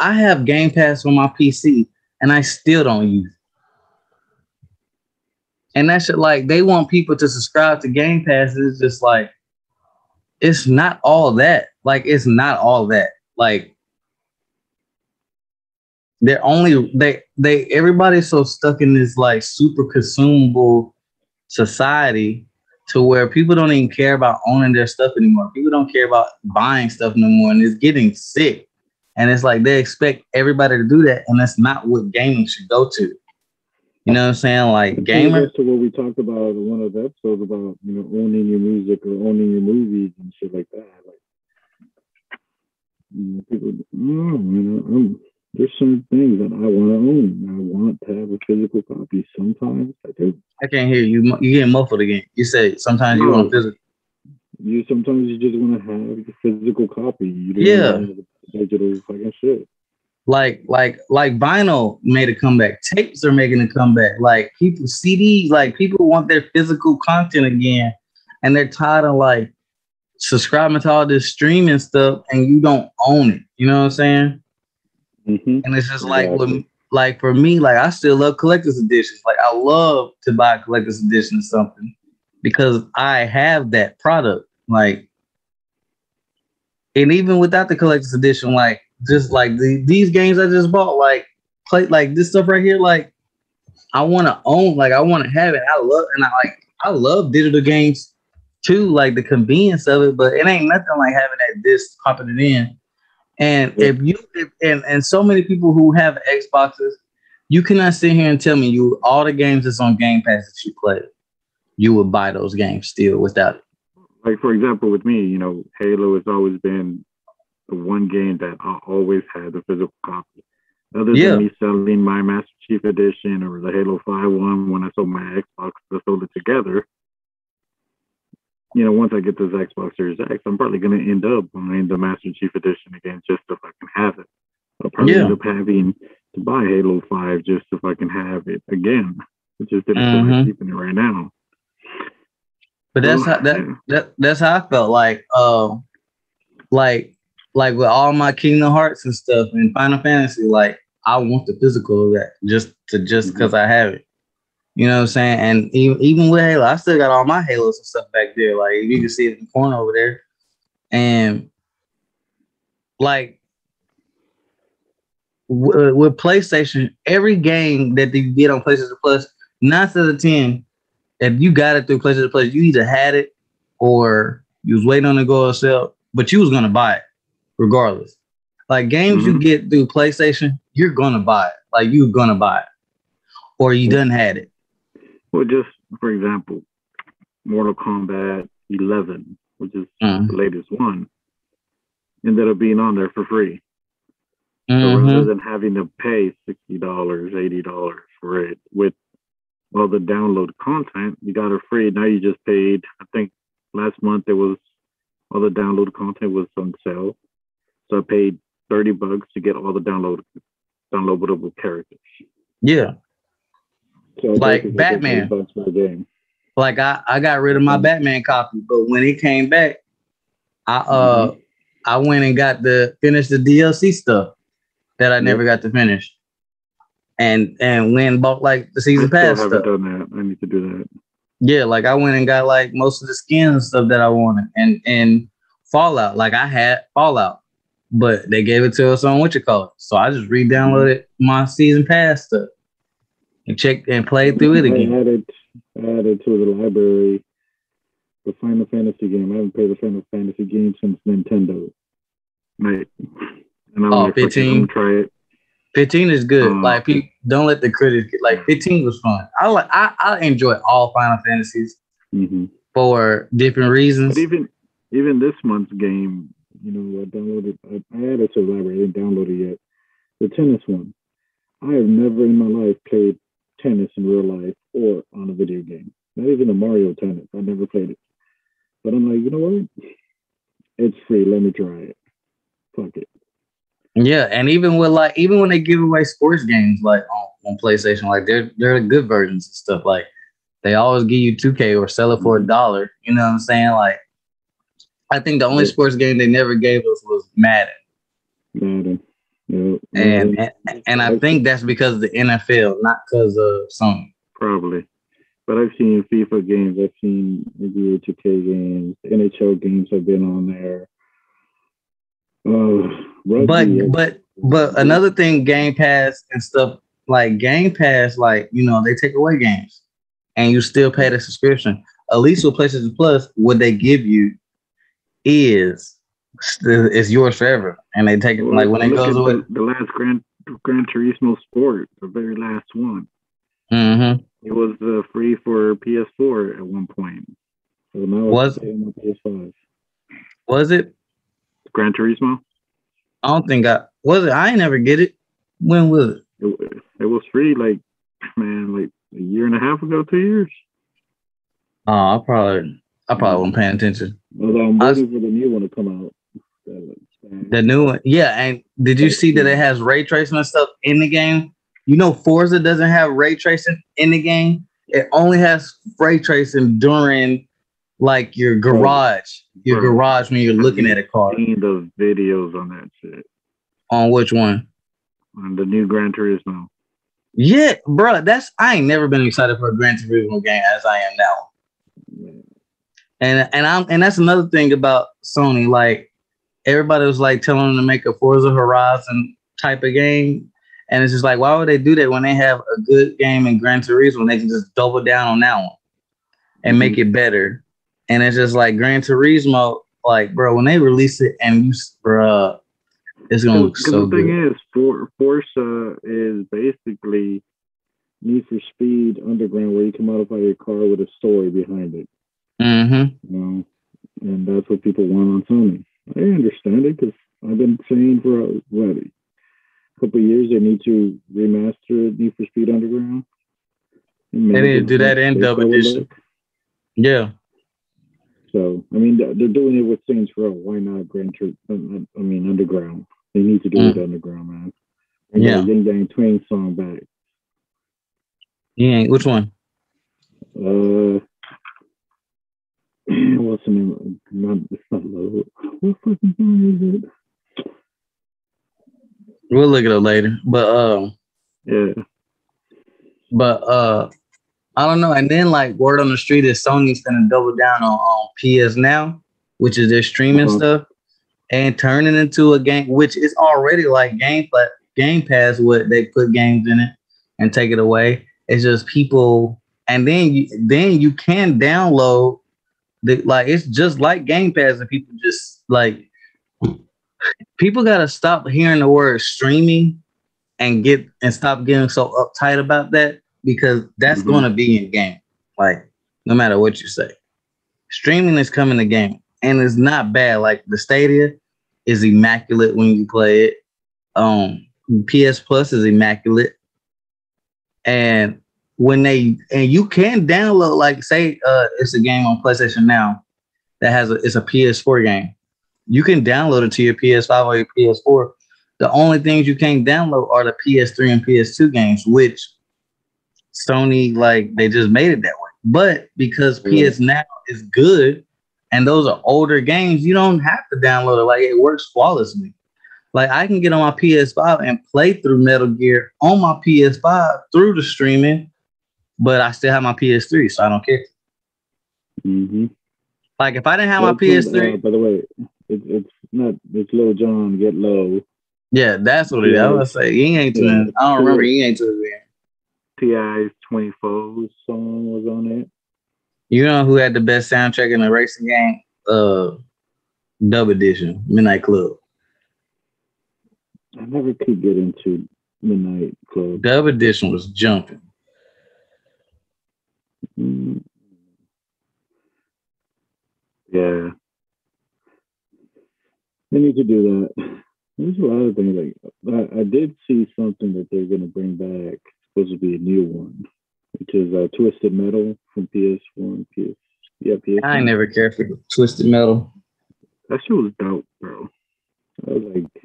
I have Game Pass on my PC and I still don't use it. And that's like they want people to subscribe to Game Pass. It's just like it's not all that. Like it's not all that. Like they're only they they everybody's so stuck in this like super consumable society to where people don't even care about owning their stuff anymore. People don't care about buying stuff no more, and it's getting sick. And it's like they expect everybody to do that, and that's not what gaming should go to. You know what I'm saying? Like gamer. To what we talked about in one of the episodes about you know owning your music or owning your movies and shit like that. Like you know, people, oh, you know, I'm, there's some things that I want to own. I want to have a physical copy. Sometimes I do. I can't hear you. You getting muffled again. You say sometimes you want oh. physical. You sometimes you just want to have the physical copy. You yeah digital fucking shit. Like, like, like vinyl made a comeback. Tapes are making a comeback. Like people, CDs, like people want their physical content again, and they're tired of like subscribing to all this streaming stuff, and you don't own it. You know what I'm saying? Mm-hmm. And it's just like, with, like for me, like I still love collector's editions. Like I love to buy a collector's edition of something because I have that product. Like and even without the collector's edition, like just like the, these games I just bought, like play like this stuff right here, like I want to own, like I want to have it. I love and I like I love digital games too, like the convenience of it, but it ain't nothing like having that disc popping it in. And if you if, and and so many people who have Xboxes, you cannot sit here and tell me you all the games that's on Game Pass that you play, you would buy those games still without it like for example with me, you know, Halo has always been the one game that I always had the physical copy. Other yeah. than me selling my Master Chief Edition or the Halo 5 one when I sold my Xbox, I sold it together. You know, once I get this Xbox Series X, I'm probably going to end up buying the Master Chief Edition again just if I can have it. I'll probably yeah. end up having to buy Halo 5 just if I can have it again. I just didn't mm-hmm. feel keeping it right now. But that's how that, that that's how I felt like um like like with all my Kingdom Hearts and stuff and Final Fantasy, like I want the physical of that just to just because mm-hmm. I have it. You know what I'm saying? And even, even with Halo, I still got all my Halos and stuff back there. Like you can see it in the corner over there. And like w- with PlayStation, every game that you get on PlayStation Plus, nine out of ten, if you got it through PlayStation Plus, you either had it or you was waiting on it to go but you was gonna buy it regardless. Like games mm-hmm. you get through PlayStation, you're gonna buy it. Like you're gonna buy it, or you done had it. Well, just for example, Mortal Kombat 11, which is mm-hmm. the latest one, ended up being on there for free. Mm-hmm. So rather than having to pay sixty dollars, eighty dollars for it with all the download content, you got it free. Now you just paid. I think last month there was all the download content was on sale, so I paid thirty bucks to get all the download downloadable characters. Yeah, so like Batman. Like I, I got rid of my Batman copy, but when it came back, I uh mm-hmm. I went and got the finish the DLC stuff that I yep. never got to finish. And and went and bought like the season I pass. I haven't stuff. done that. I need to do that. Yeah, like I went and got like most of the skins stuff that I wanted. And and Fallout, like I had Fallout, but they gave it to us on what you call it. So I just re-downloaded my season pass stuff and check and play through it again. I added, added to the library the Final Fantasy game. I haven't played the Final Fantasy game since Nintendo. Right. And I'm oh, like, 15. Try it. 15 is good. Um, like people don't let the critics get like 15 was fun. I like I, I enjoy all Final Fantasies mm-hmm. for different reasons. But even even this month's game, you know, I downloaded I, I added to the library, I didn't download it yet. The tennis one. I have never in my life played tennis in real life or on a video game. Not even a Mario tennis. I never played it. But I'm like, you know what? It's free. Let me try it. Fuck it. Yeah, and even with like even when they give away sports games like on, on PlayStation, like they're they're the good versions and stuff. Like they always give you 2K or sell it for a dollar. You know what I'm saying? Like I think the only sports game they never gave us was Madden. Madden. Yep. And, and and I think that's because of the NFL, not because of Sony. Probably. But I've seen FIFA games, I've seen NBA 2K games, NHL games have been on there. Uh, but but but another thing, Game Pass and stuff like Game Pass, like you know, they take away games, and you still pay the subscription. At least with PlayStation Plus, what they give you is it's yours forever, and they take it like when it goes away. The, last Gran Gran Turismo Sport, the very last one. Mm-hmm. It was uh, free for PS4 at one point. So was on PS5. Was it Gran Turismo? I don't think I was it. I ain't never get it. When was it? It, it was free, like man, like a year and a half ago, two years. Oh, I probably I probably wasn't paying attention. Although I'm waiting was, for the new one to come out. The new one, yeah. And did you see that it has ray tracing and stuff in the game? You know, Forza doesn't have ray tracing in the game. It only has ray tracing during like your oh, garage, your garage when you're looking at a car. Seen the videos on that shit. On which one? On the new Gran Turismo. Yeah, bro. That's I ain't never been excited for a Gran Turismo game as I am now. And and I'm and that's another thing about Sony. Like everybody was like telling them to make a Forza Horizon type of game. And it's just like, why would they do that when they have a good game in Gran Turismo they can just double down on that one and make mm-hmm. it better? And it's just like Gran Turismo, like, bro, when they release it and you, bro, it's gonna look so the thing good. is, For, Forza is basically Need for Speed Underground, where you can modify your car with a story behind it. Mm-hmm. Know, and that's what people want on Sony. I understand it because I've been saying for what a couple years they need to remaster Need for Speed Underground. And they need to do that in Dub Edition. Yeah. So I mean, they're doing it with Saints Row. Why not Grand Tur- I mean, Underground. They need to do mm. it Underground, man. And yeah. Ying Yang Twin song back. Yeah. Which one? Uh, what's the name? Not, it's not. What fucking song is it? We'll look at it up later. But um, yeah. But uh, I don't know. And then like word on the street is Sony's gonna double down on, on PS Now, which is their streaming uh-huh. stuff, and turn it into a game, which is already like Game but Game Pass. What they put games in it and take it away. It's just people, and then you then you can download the like it's just like Game Pass, and people just like people gotta stop hearing the word streaming and get and stop getting so uptight about that because that's mm-hmm. going to be in game. Like no matter what you say, streaming is coming to game, and it's not bad. Like the Stadia is immaculate when you play it. Um, PS Plus is immaculate, and when they and you can download like say uh it's a game on PlayStation now that has a it's a PS4 game. You can download it to your PS5 or your PS4. The only things you can't download are the PS3 and PS2 games, which Sony like they just made it that way. But because PS Now is good and those are older games, you don't have to download it. Like it works flawlessly. Like I can get on my PS5 and play through Metal Gear on my PS5 through the streaming, but I still have my PS3, so I don't care. Mm-hmm. Like if I didn't have my PS3, uh, by the way, it's it's not it's Lil Jon get low. Yeah, that's what it is. I was say he ain't to yeah. I don't remember he ain't to it. T.I.'s 24 song was on it. You know who had the best soundtrack in the racing game? Uh, Dub Edition, Midnight Club. I never could get into Midnight Club. Dub Edition was jumping. Yeah. They need to do that. There's a lot of things like I, I did see something that they're gonna bring back supposed to be a new one, which is uh, Twisted Metal from PS1. PS, yeah, PS. I never cared for Twisted Metal. That shit was dope, bro. I was like,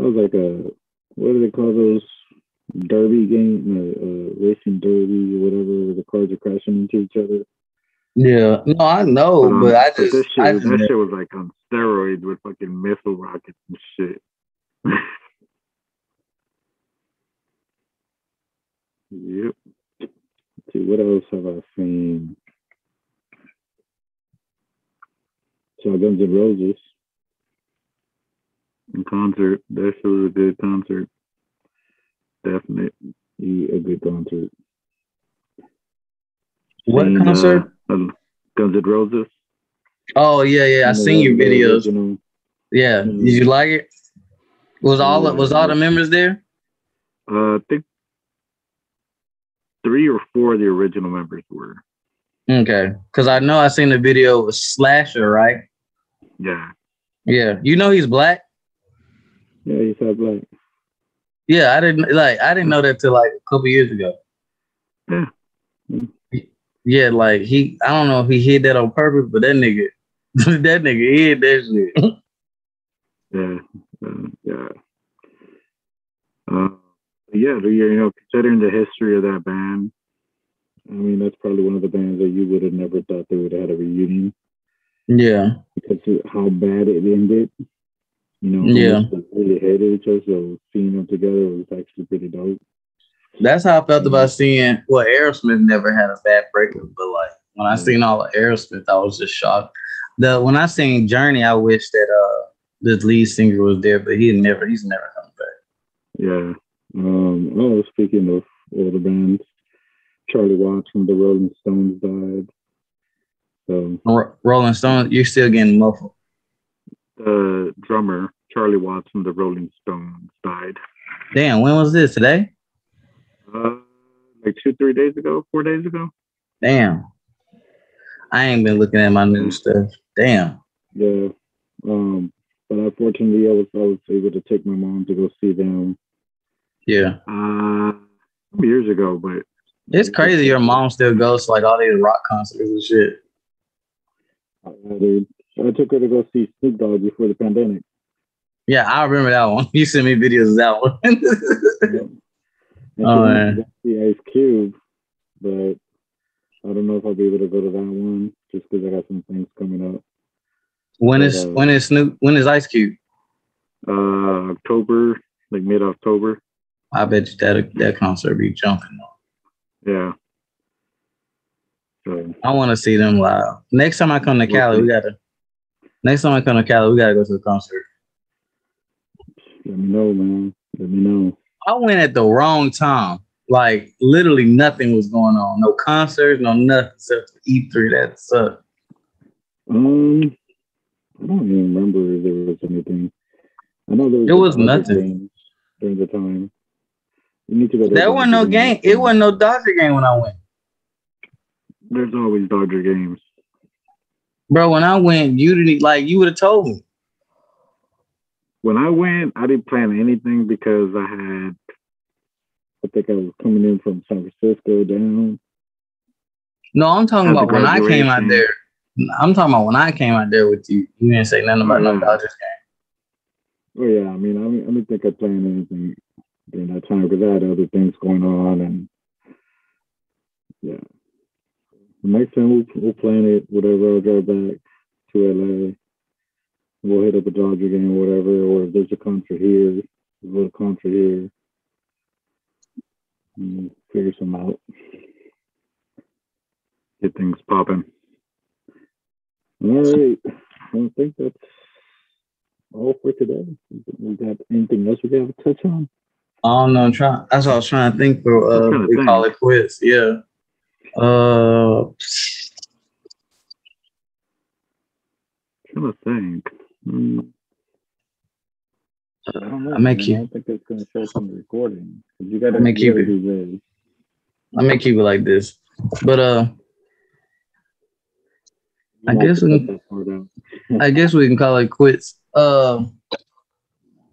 I was like a what do they call those derby game, uh, uh, racing derby or whatever, where the cars are crashing into each other. Yeah, no, I know, um, but I just, but shit, I just that shit was like on steroids with fucking missile rockets and shit. <laughs> Yep. Let's see, what else have I seen? Saw Guns N' Roses in concert. That was a good concert. Definitely a good concert. What seen, concert? Uh, Guns N' Roses. Oh yeah, yeah. I seen your videos. Original. Yeah. Mm-hmm. Did you like it? Was all was all the members there? Uh, I think three or four of the original members were. Okay, because I know I seen the video with Slasher, right? Yeah. Yeah, you know he's black. Yeah, he's half black. Yeah, I didn't like I didn't know that till like a couple years ago. Yeah. Yeah, like he I don't know if he hid that on purpose, but that nigga <laughs> that nigga hid that shit. <laughs> yeah, uh, yeah. Uh, yeah, you know, considering the history of that band, I mean, that's probably one of the bands that you would have never thought they would have had a reunion. Yeah, because of how bad it ended. You know, yeah, really hated each other. So seeing them together was actually pretty dope. That's how I felt about seeing. Well, Aerosmith never had a bad breakup, but like when I seen all of Aerosmith, I was just shocked. The when I seen Journey, I wish that uh the lead singer was there, but he never. He's never come back. Yeah, um, oh, speaking of older bands, Charlie Watts from the Rolling Stones died. So Rolling Stones, you're still getting muffled. The drummer Charlie Watts from the Rolling Stones died. Damn, when was this? Today? Uh, like two, three days ago, four days ago. Damn. I ain't been looking at my new stuff. Damn. Yeah. Um, but unfortunately, I was I was able to take my mom to go see them yeah. Uh, years ago, but it's crazy. Your mom still goes to like all these rock concerts and shit. Uh, dude, I took her to go see Snoop Dogg before the pandemic. Yeah, I remember that one. <laughs> You sent me videos of that one. <laughs> yeah. Oh man, the Ice Cube, but I don't know if I'll be able to go to that one just because I got some things coming up. When but, is uh, when is Snoop? When is Ice Cube? Uh, October like mid October. I bet you that that concert be jumping. Yeah. So I want to see them live. Next time I come to Cali, we gotta. Next time I come to Cali, we gotta go to the concert. let me know, man. Let me know. I went at the wrong time. Like literally nothing was going on. No concerts, no nothing except for E3. That sucked. Um, I don't even remember if there was anything. I know there was. It was nothing. during the time. You need to go. There wasn't no game. It wasn't no Dodger game when I went. There's always Dodger games. Bro, when I went, you didn't like you would have told me. When I went, I didn't plan anything because I had. I think I was coming in from San Francisco down. No, I'm talking about when I came out there. I'm talking about when I came out there with you. You didn't say nothing about no. Dodgers game. Oh yeah, I mean, I, mean, I didn't think I planned anything during that time because I had other things going on, and yeah. The next time we'll, we'll plan it, whatever. I'll drive back to LA. We'll hit up a Dodger game or whatever, or if there's a concert here, we'll go to concert here. And figure some out. Get things popping. All right. I think that's all for today. We got anything else we got to touch on? I don't know. I'm trying. That's what I was trying to think for. Uh, I'm we call it quits. Yeah. Uh, trying to think. Hmm. I don't know. I make you- I don't think it's going to show up on the recording. You got to I make you- do this. I may keep it like this, but uh, I guess we- cut that part out. <laughs> I guess we can call it quits. Uh,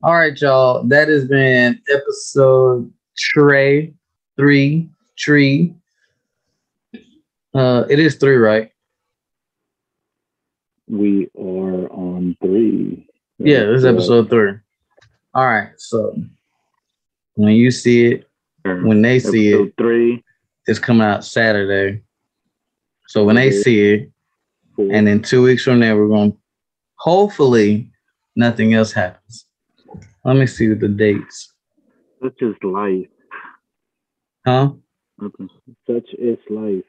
all right, y'all. That has been episode Trey three tree. Uh, it is three, right? We are on three. Yeah, this is episode three. All right, so when you see it, when they see it, three, it's coming out Saturday. So when they see it, four. and then two weeks from there, we're going. Hopefully, nothing else happens. Let me see the dates. such is life. Huh? Such is life.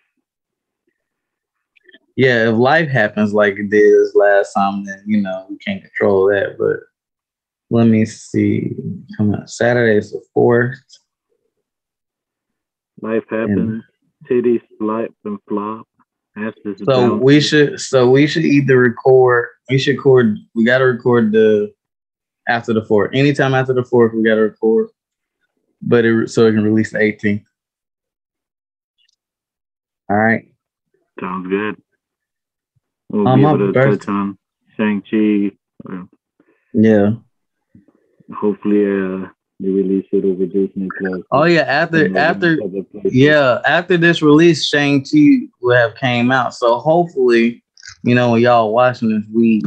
Yeah, if life happens like it did this last time, then you know we can't control that. But let me see. Come on, Saturday is the fourth. Life happens. Titties flop and flop. So we should. So we should either record. We should record. We got to record the after the fourth. Anytime after the fourth, we got to record. But it, so it can release the 18th. All right. Sounds good. We'll On be my able to birth- touch on Shang-Chi. Uh, Yeah. hopefully, uh, they release it over Disney Plus. Oh yeah. After after yeah after this release, Shang Chi will have came out. So hopefully, you know, when y'all watching this, we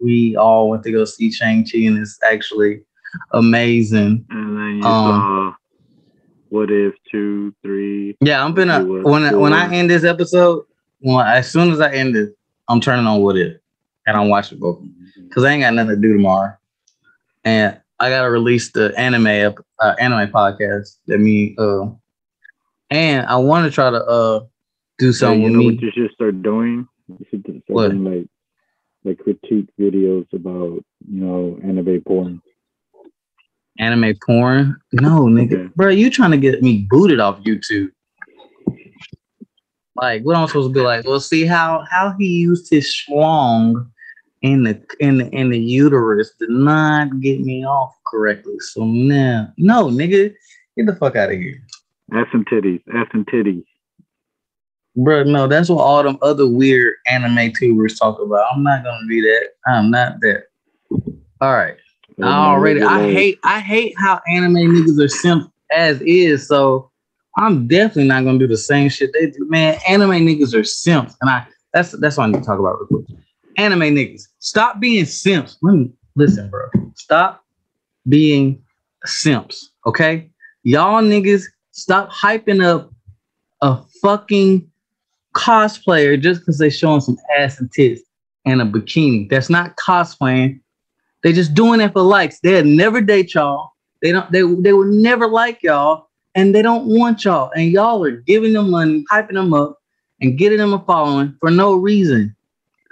we all went to go see Shang Chi, and it's actually amazing. And then you Um, saw What If two, three. Yeah, I'm gonna when I, when I end this episode, when as soon as I end it, I'm turning on What If, and I'm watching both because I ain't got nothing to do tomorrow, and I gotta release the anime uh, anime podcast that me uh, and I want to try to uh do So something you with know me. what you should start doing? You should start What? doing like like critique videos about you know anime porn. anime porn. No, nigga, Okay. bro, you trying to get me booted off YouTube? Like, what am I supposed to be like? Well, see how how he used his schlong in the in the in the uterus did not get me off correctly. So now, no, nigga, get the fuck out of here, Ass and titties, ass and titties. bro. No, that's what all them other weird anime tubers talk about. I'm not gonna be that. I'm not that. All right. I already I hate I hate how anime niggas are simp as is. So I'm definitely not gonna do the same shit they do. Man, anime niggas are simps. And I that's that's what I need to talk about real quick. Anime niggas, stop being simps. Let me listen, bro. Stop being simps. Okay? Y'all niggas stop hyping up a fucking cosplayer just because they showing some ass and tits and a bikini. That's not cosplaying. They just doing it for likes. They'll never date y'all. They don't. They they will never like y'all, and they don't want y'all. And y'all are giving them money, hyping them up, and getting them a following for no reason.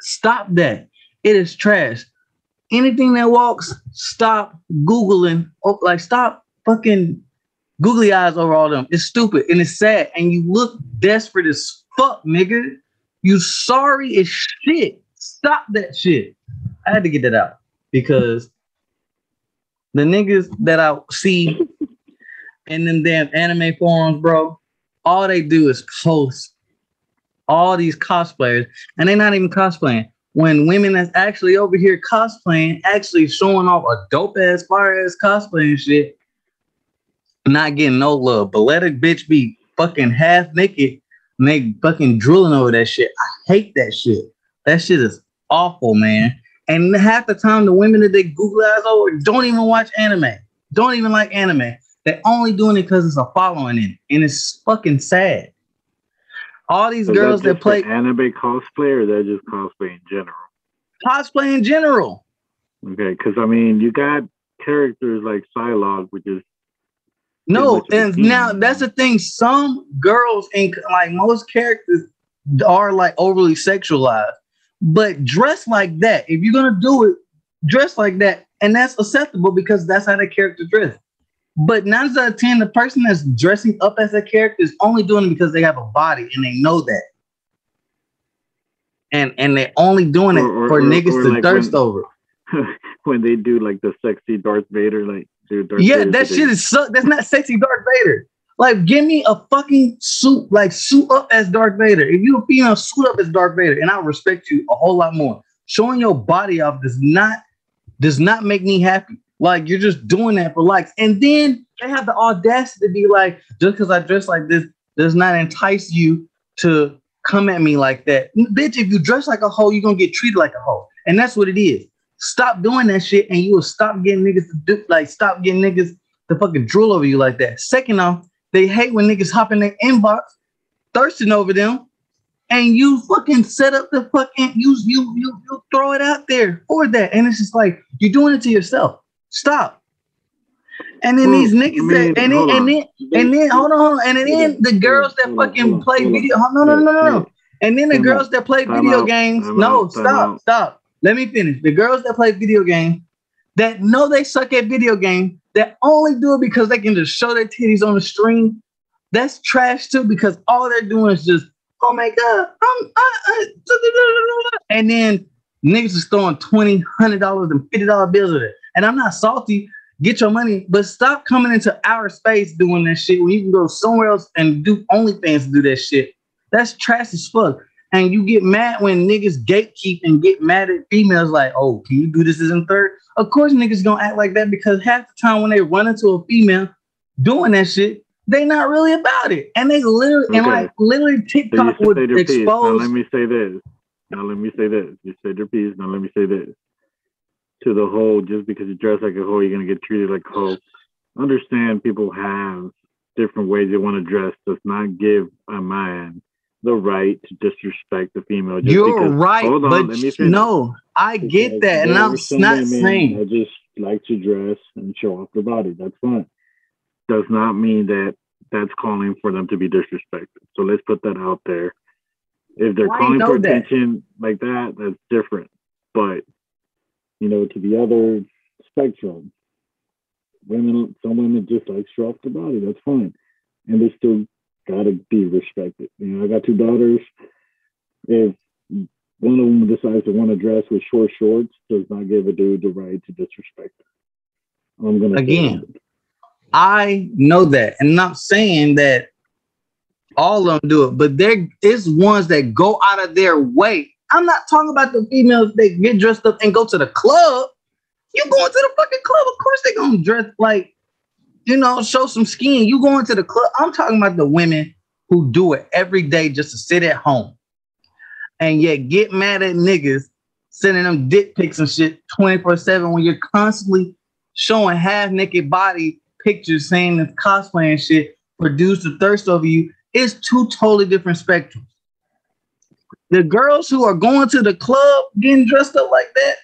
Stop that. It is trash. Anything that walks, stop googling. Oh, like stop fucking googly eyes over all them. It's stupid and it's sad. And you look desperate as fuck, nigga. You sorry as shit. Stop that shit. I had to get that out because the niggas that I see in them damn anime forums, bro, all they do is post all these cosplayers, and they're not even cosplaying. When women that's actually over here cosplaying, actually showing off a dope ass, fire ass cosplay and shit, not getting no love. But let a bitch be fucking half naked and they fucking drooling over that shit. I hate that shit. That shit is awful, man. And half the time, the women that they Google eyes over don't even watch anime, don't even like anime. They're only doing it because it's a following in, and it's fucking sad. All these so girls that play anime cosplay, or they're just cosplay in general. Cosplay in general. Okay, because I mean, you got characters like Psylocke, which is no, and now that's the thing. Some girls and like most characters are like overly sexualized, but dress like that. If you're gonna do it, dress like that, and that's acceptable because that's how the character dress. But nine out of ten, the person that's dressing up as a character is only doing it because they have a body and they know that. And and they're only doing it or, or, for or, niggas to like thirst when, over. <laughs> when they do like the sexy Darth Vader, like dude. Darth yeah, Vader that shit is so, that's not sexy Darth Vader. Like, give me a fucking suit, like suit up as Darth Vader. If you're a female, suit up as Darth Vader, and I respect you a whole lot more. Showing your body off does not does not make me happy. Like you're just doing that for likes, and then they have the audacity to be like, just because I dress like this does not entice you to come at me like that, bitch. If you dress like a hoe, you're gonna get treated like a hoe, and that's what it is. Stop doing that shit, and you will stop getting niggas to do like stop getting niggas to fucking drool over you like that. Second off, they hate when niggas hop in their inbox, thirsting over them, and you fucking set up the fucking you you you you throw it out there for that, and it's just like you're doing it to yourself. Stop. And then these niggas that, and then, and then and then hold on, hold on, and then the girls that fucking play video. No, no, no, no, no. And then the girls that play video games. No, stop, stop. Let me finish. The girls that play video games that know they suck at video game, that only do it because they can just show their titties on the stream. That's trash too because all they're doing is just, oh my god, I'm, uh, uh, I, I, and then niggas is throwing twenty, hundred dollars and fifty dollar bills at it. And I'm not salty. Get your money, but stop coming into our space doing that shit when you can go somewhere else and do OnlyFans to do that shit. That's trash as fuck. And you get mad when niggas gatekeep and get mad at females like, oh, can you do this as in third? Of course, niggas gonna act like that because half the time when they run into a female doing that shit, they not really about it. And they literally okay. and like literally TikTok would expose. Now let me say this. Now let me say this. You said your piece. Now let me say this. To the whole, just because you dress like a hoe, you're gonna get treated like a hoe. Understand people have different ways they want to dress. Does not give a man the right to disrespect the female. You're because, right, on, but no, I get that, and I'm not saying I just like to dress and show off the body. That's fine. Does not mean that that's calling for them to be disrespected. So let's put that out there. If they're calling for that? attention like that, that's different. But you know, to the other spectrum, women, some women just like show off the body. That's fine, and they still gotta be respected. You know, I got two daughters. If one of them decides to want to dress with short shorts, does not give a dude the right to disrespect her. I'm gonna again. I know that, and I'm not saying that all of them do it, but there is ones that go out of their way. I'm not talking about the females that get dressed up and go to the club. You going to the fucking club? Of course they gonna dress like you know, show some skin. You going to the club. I'm talking about the women who do it every day just to sit at home and yet get mad at niggas sending them dick pics and shit 24 7 when you're constantly showing half naked body pictures saying this cosplay and shit produce the thirst over you. It's two totally different spectrums. The girls who are going to the club getting dressed up like that,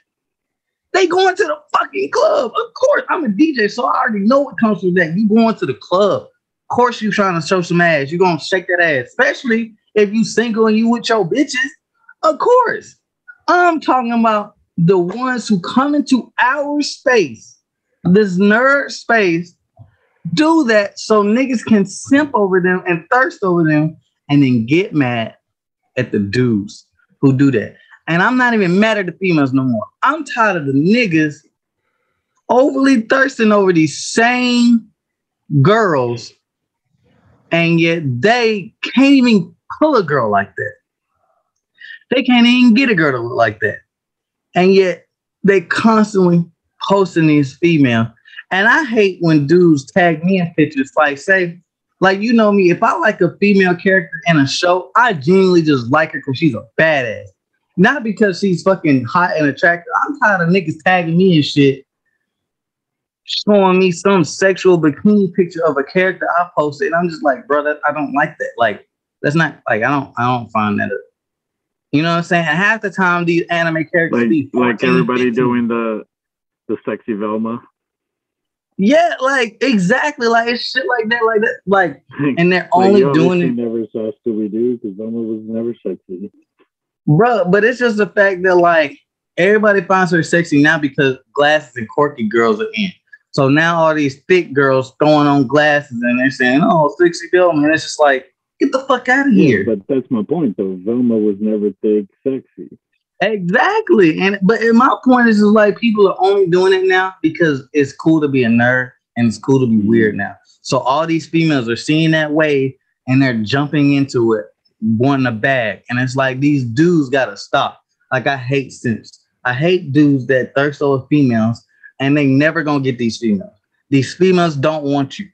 They going to the fucking club. Of course, I'm a DJ, so I already know what comes with that. You going to the club. Of course, you trying to show some ass. You gonna shake that ass, especially if you single and you with your bitches. Of course, I'm talking about the ones who come into our space, this nerd space, do that so niggas can simp over them and thirst over them and then get mad at the dudes who do that. And I'm not even mad at the females no more. I'm tired of the niggas overly thirsting over these same girls, and yet they can't even pull a girl like that. They can't even get a girl to look like that. And yet they constantly posting these female. And I hate when dudes tag me in pictures, like say, like you know me, if I like a female character in a show, I genuinely just like her because she's a badass. Not because she's fucking hot and attractive. I'm tired of niggas tagging me and shit, showing me some sexual bikini picture of a character I posted. And I'm just like, brother, I don't like that. Like, that's not like I don't I don't find that. A, you know what I'm saying? Half the time these anime characters like, 14, like everybody 15. doing the the sexy Velma. Yeah, like exactly, like it's shit like that, like that, like, <laughs> and they're only like, doing it. Never saw Scooby Doo because Velma was never sexy bro. But it's just the fact that like everybody finds her sexy now because glasses and quirky girls are in. So now all these thick girls throwing on glasses and they're saying, "Oh, sexy Velma," and it's just like, get the fuck out of here. but that's my point, though. Velma was never thick, sexy. Exactly, and but my point is, is like people are only doing it now because it's cool to be a nerd and it's cool to be weird now. So all these females are seeing that wave and they're jumping into it wanting a bag. And it's like these dudes gotta stop. Like I hate simps. I hate dudes that thirst over females and they never gonna get these females. These females don't want you.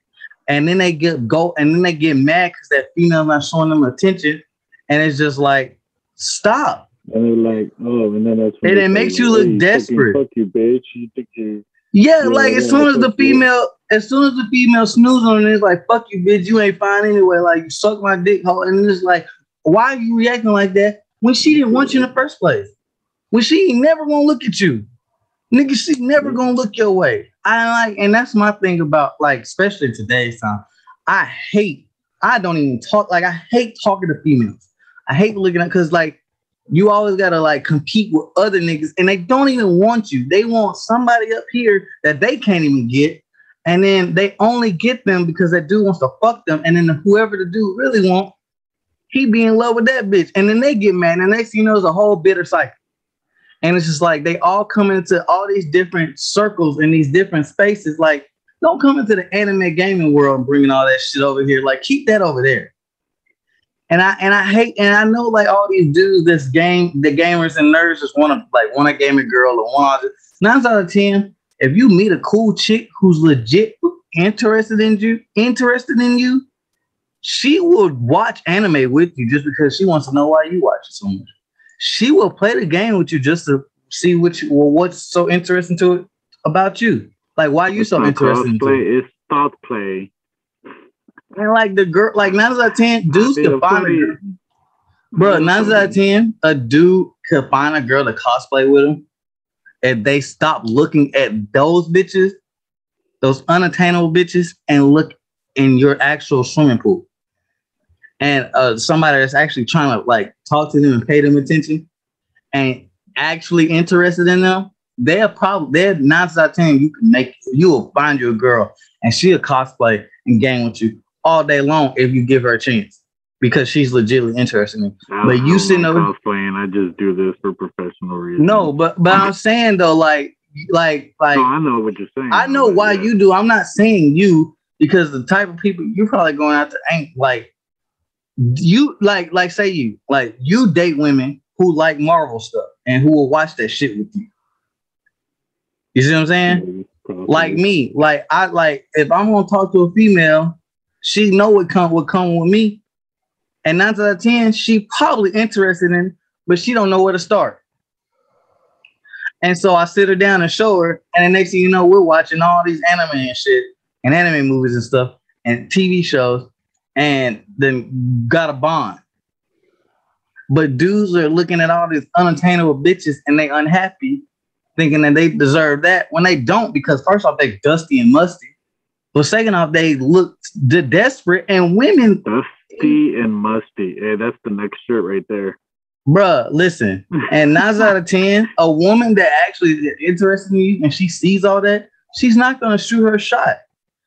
And then they get go and then they get mad because that female's not showing them attention. And it's just like, stop. And they're like, oh, and then that's and it makes you look hey, desperate. Fuck you, bitch. You think you yeah, like as soon as the female, as soon as the female snooze on it, it's like, fuck you, bitch, you ain't fine anyway. Like you suck my dick hole. And it's like, why are you reacting like that when she didn't want you in the first place? When she ain't never gonna look at you. Nigga, she never gonna look your way. I like, and that's my thing about like, especially today's time. I hate, I don't even talk, like, I hate talking to females. I hate looking at because like you always gotta like compete with other niggas and they don't even want you. They want somebody up here that they can't even get. And then they only get them because that dude wants to fuck them. And then whoever the dude really want he be in love with that bitch. And then they get mad. And next you know, it's a whole bitter cycle. And it's just like they all come into all these different circles in these different spaces. Like, don't come into the anime gaming world bringing all that shit over here. Like, keep that over there. And I and I hate and I know like all these dudes, this game, the gamers and nerds just want to like want a gaming girl or want nine out of ten. If you meet a cool chick who's legit interested in you, interested in you, she will watch anime with you just because she wants to know why you watch it so much. She will play the game with you just to see what you, well, what's so interesting to it about you. Like why you so interested? Play, it's thought play. And like the girl, like nine out of ten, dudes can find a girl. Bro, nine out of ten, a dude could find a girl to cosplay with him. If they stop looking at those bitches, those unattainable bitches, and look in your actual swimming pool and uh, somebody that's actually trying to like talk to them and pay them attention and actually interested in them, they're probably they're nine out of ten. You can make you will find you a girl and she'll cosplay and game with you all day long if you give her a chance because she's legitimately interested in you. But you sitting over cosplaying, I just do this for professional reasons. No, but but I'm saying though, like like like no, I know what you're saying. I know why yeah. you do. I'm not saying you because the type of people you're probably going out to ain't like you like like say you like you date women who like Marvel stuff and who will watch that shit with you. You see what I'm saying? Like me, like I like if I'm gonna talk to a female, she know what come what come with me, and nine out of ten, she probably interested in, but she don't know where to start. And so I sit her down and show her, and the next thing you know, we're watching all these anime and shit, and anime movies and stuff, and TV shows, and then got a bond. But dudes are looking at all these unattainable bitches and they unhappy thinking that they deserve that when they don't, because first off, they're dusty and musty. But second off, they look de- desperate and women dusty and musty. Hey, that's the next shirt right there. Bruh, listen. And <laughs> nine out of ten, a woman that actually is interested in you and she sees all that, she's not gonna shoot her shot.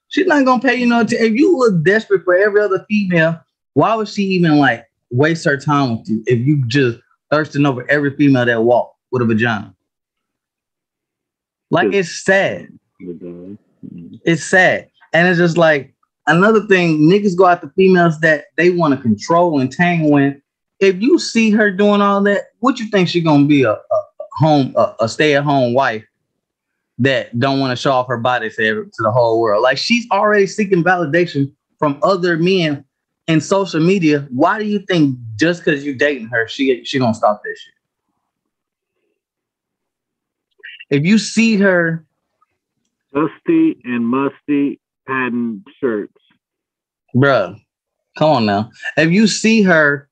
She's not gonna pay you no attention. If you look desperate for every other female, why would she even like waste her time with you if you just thirsting over every female that walk with a vagina? Like it's sad. Mm-hmm. It's sad. And it's just like another thing, niggas go after females that they want to control and tangle with. If you see her doing all that, what you think she gonna be a, a home a, a stay-at-home wife that don't want to show off her body to, to the whole world? Like she's already seeking validation from other men in social media. Why do you think just because you dating her, she she gonna stop this shit? If you see her dusty and musty patent shirts. Bruh, come on now. If you see her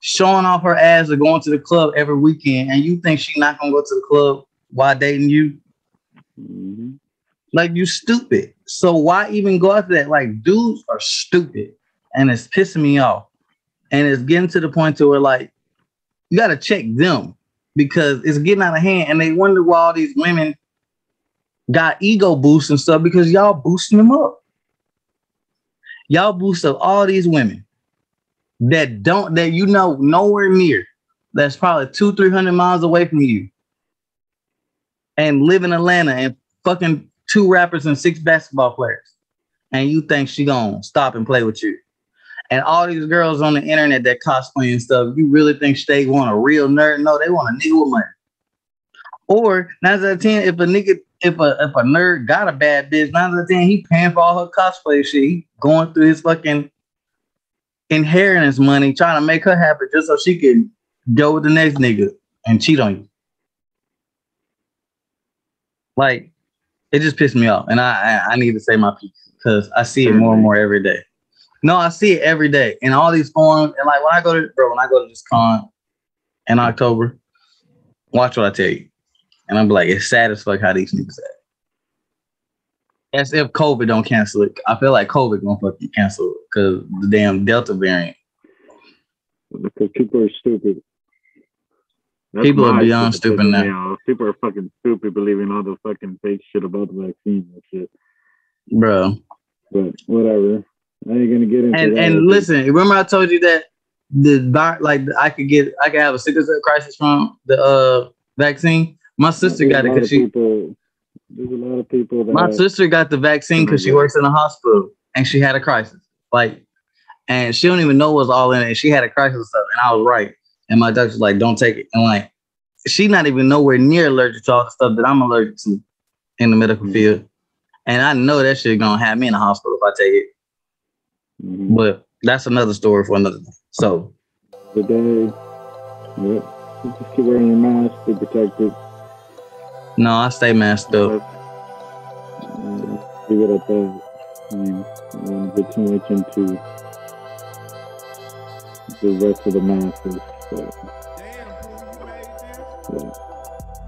showing off her ass or going to the club every weekend and you think she's not gonna go to the club while dating you, mm-hmm. like you stupid. So why even go after that? Like dudes are stupid and it's pissing me off. And it's getting to the point to where like you gotta check them because it's getting out of hand and they wonder why all these women got ego boosts and stuff because y'all boosting them up. Y'all boost up all these women that don't that you know nowhere near. That's probably two, three hundred miles away from you, and live in Atlanta and fucking two rappers and six basketball players, and you think she gonna stop and play with you? And all these girls on the internet that cosplay and stuff, you really think they want a real nerd? No, they want a nigga with money. Or nine out of ten, if a nigga if a if a nerd got a bad bitch, nine out of ten, he paying for all her cosplay shit. He going through his fucking inheritance money, trying to make her happy just so she can go with the next nigga and cheat on you. Like, it just pissed me off, and I I, I need to say my piece because I see it more and more every day. No, I see it every day in all these forums, and like when I go to bro, when I go to this con in October, watch what I tell you. And I'm like, it's sad as fuck how these niggas act. As if COVID don't cancel it. I feel like COVID gonna fucking cancel it because the damn Delta variant. Because people are stupid. That's people are beyond stupid now. now. People are fucking stupid believing all the fucking fake shit about the vaccine and shit. Bro. But whatever. I ain't gonna get into and, that. And listen, remember I told you that the like I could get I could have a sickle cell crisis from the uh vaccine. My sister got it because she. People, there's a lot of people. That my sister got the vaccine because she works in a hospital and she had a crisis. Like, and she don't even know what's all in it. She had a crisis and stuff, and I was right. And my doctor's like, "Don't take it." And like, she not even nowhere near allergic to all the stuff that I'm allergic to in the medical mm-hmm. field. And I know that shit gonna have me in the hospital if I take it. Mm-hmm. But that's another story for another day. So, the day, yep. Just keep wearing your mask, be protected. No, I stay masked up. Leave it at that. I mean, I don't want to get too much into the rest of the masses. So. Yeah.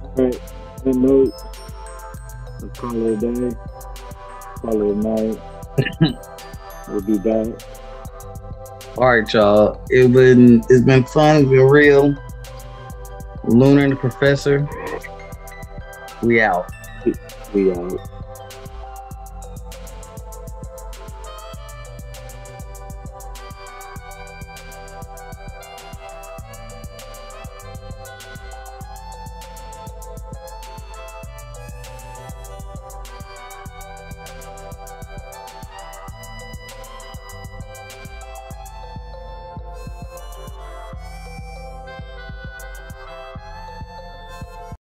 All right. That note, let's call it a day. Call it a night. <laughs> we'll be back. All right, y'all. It been it's been fun. It's been real. Lunar and the Professor. We out. We out.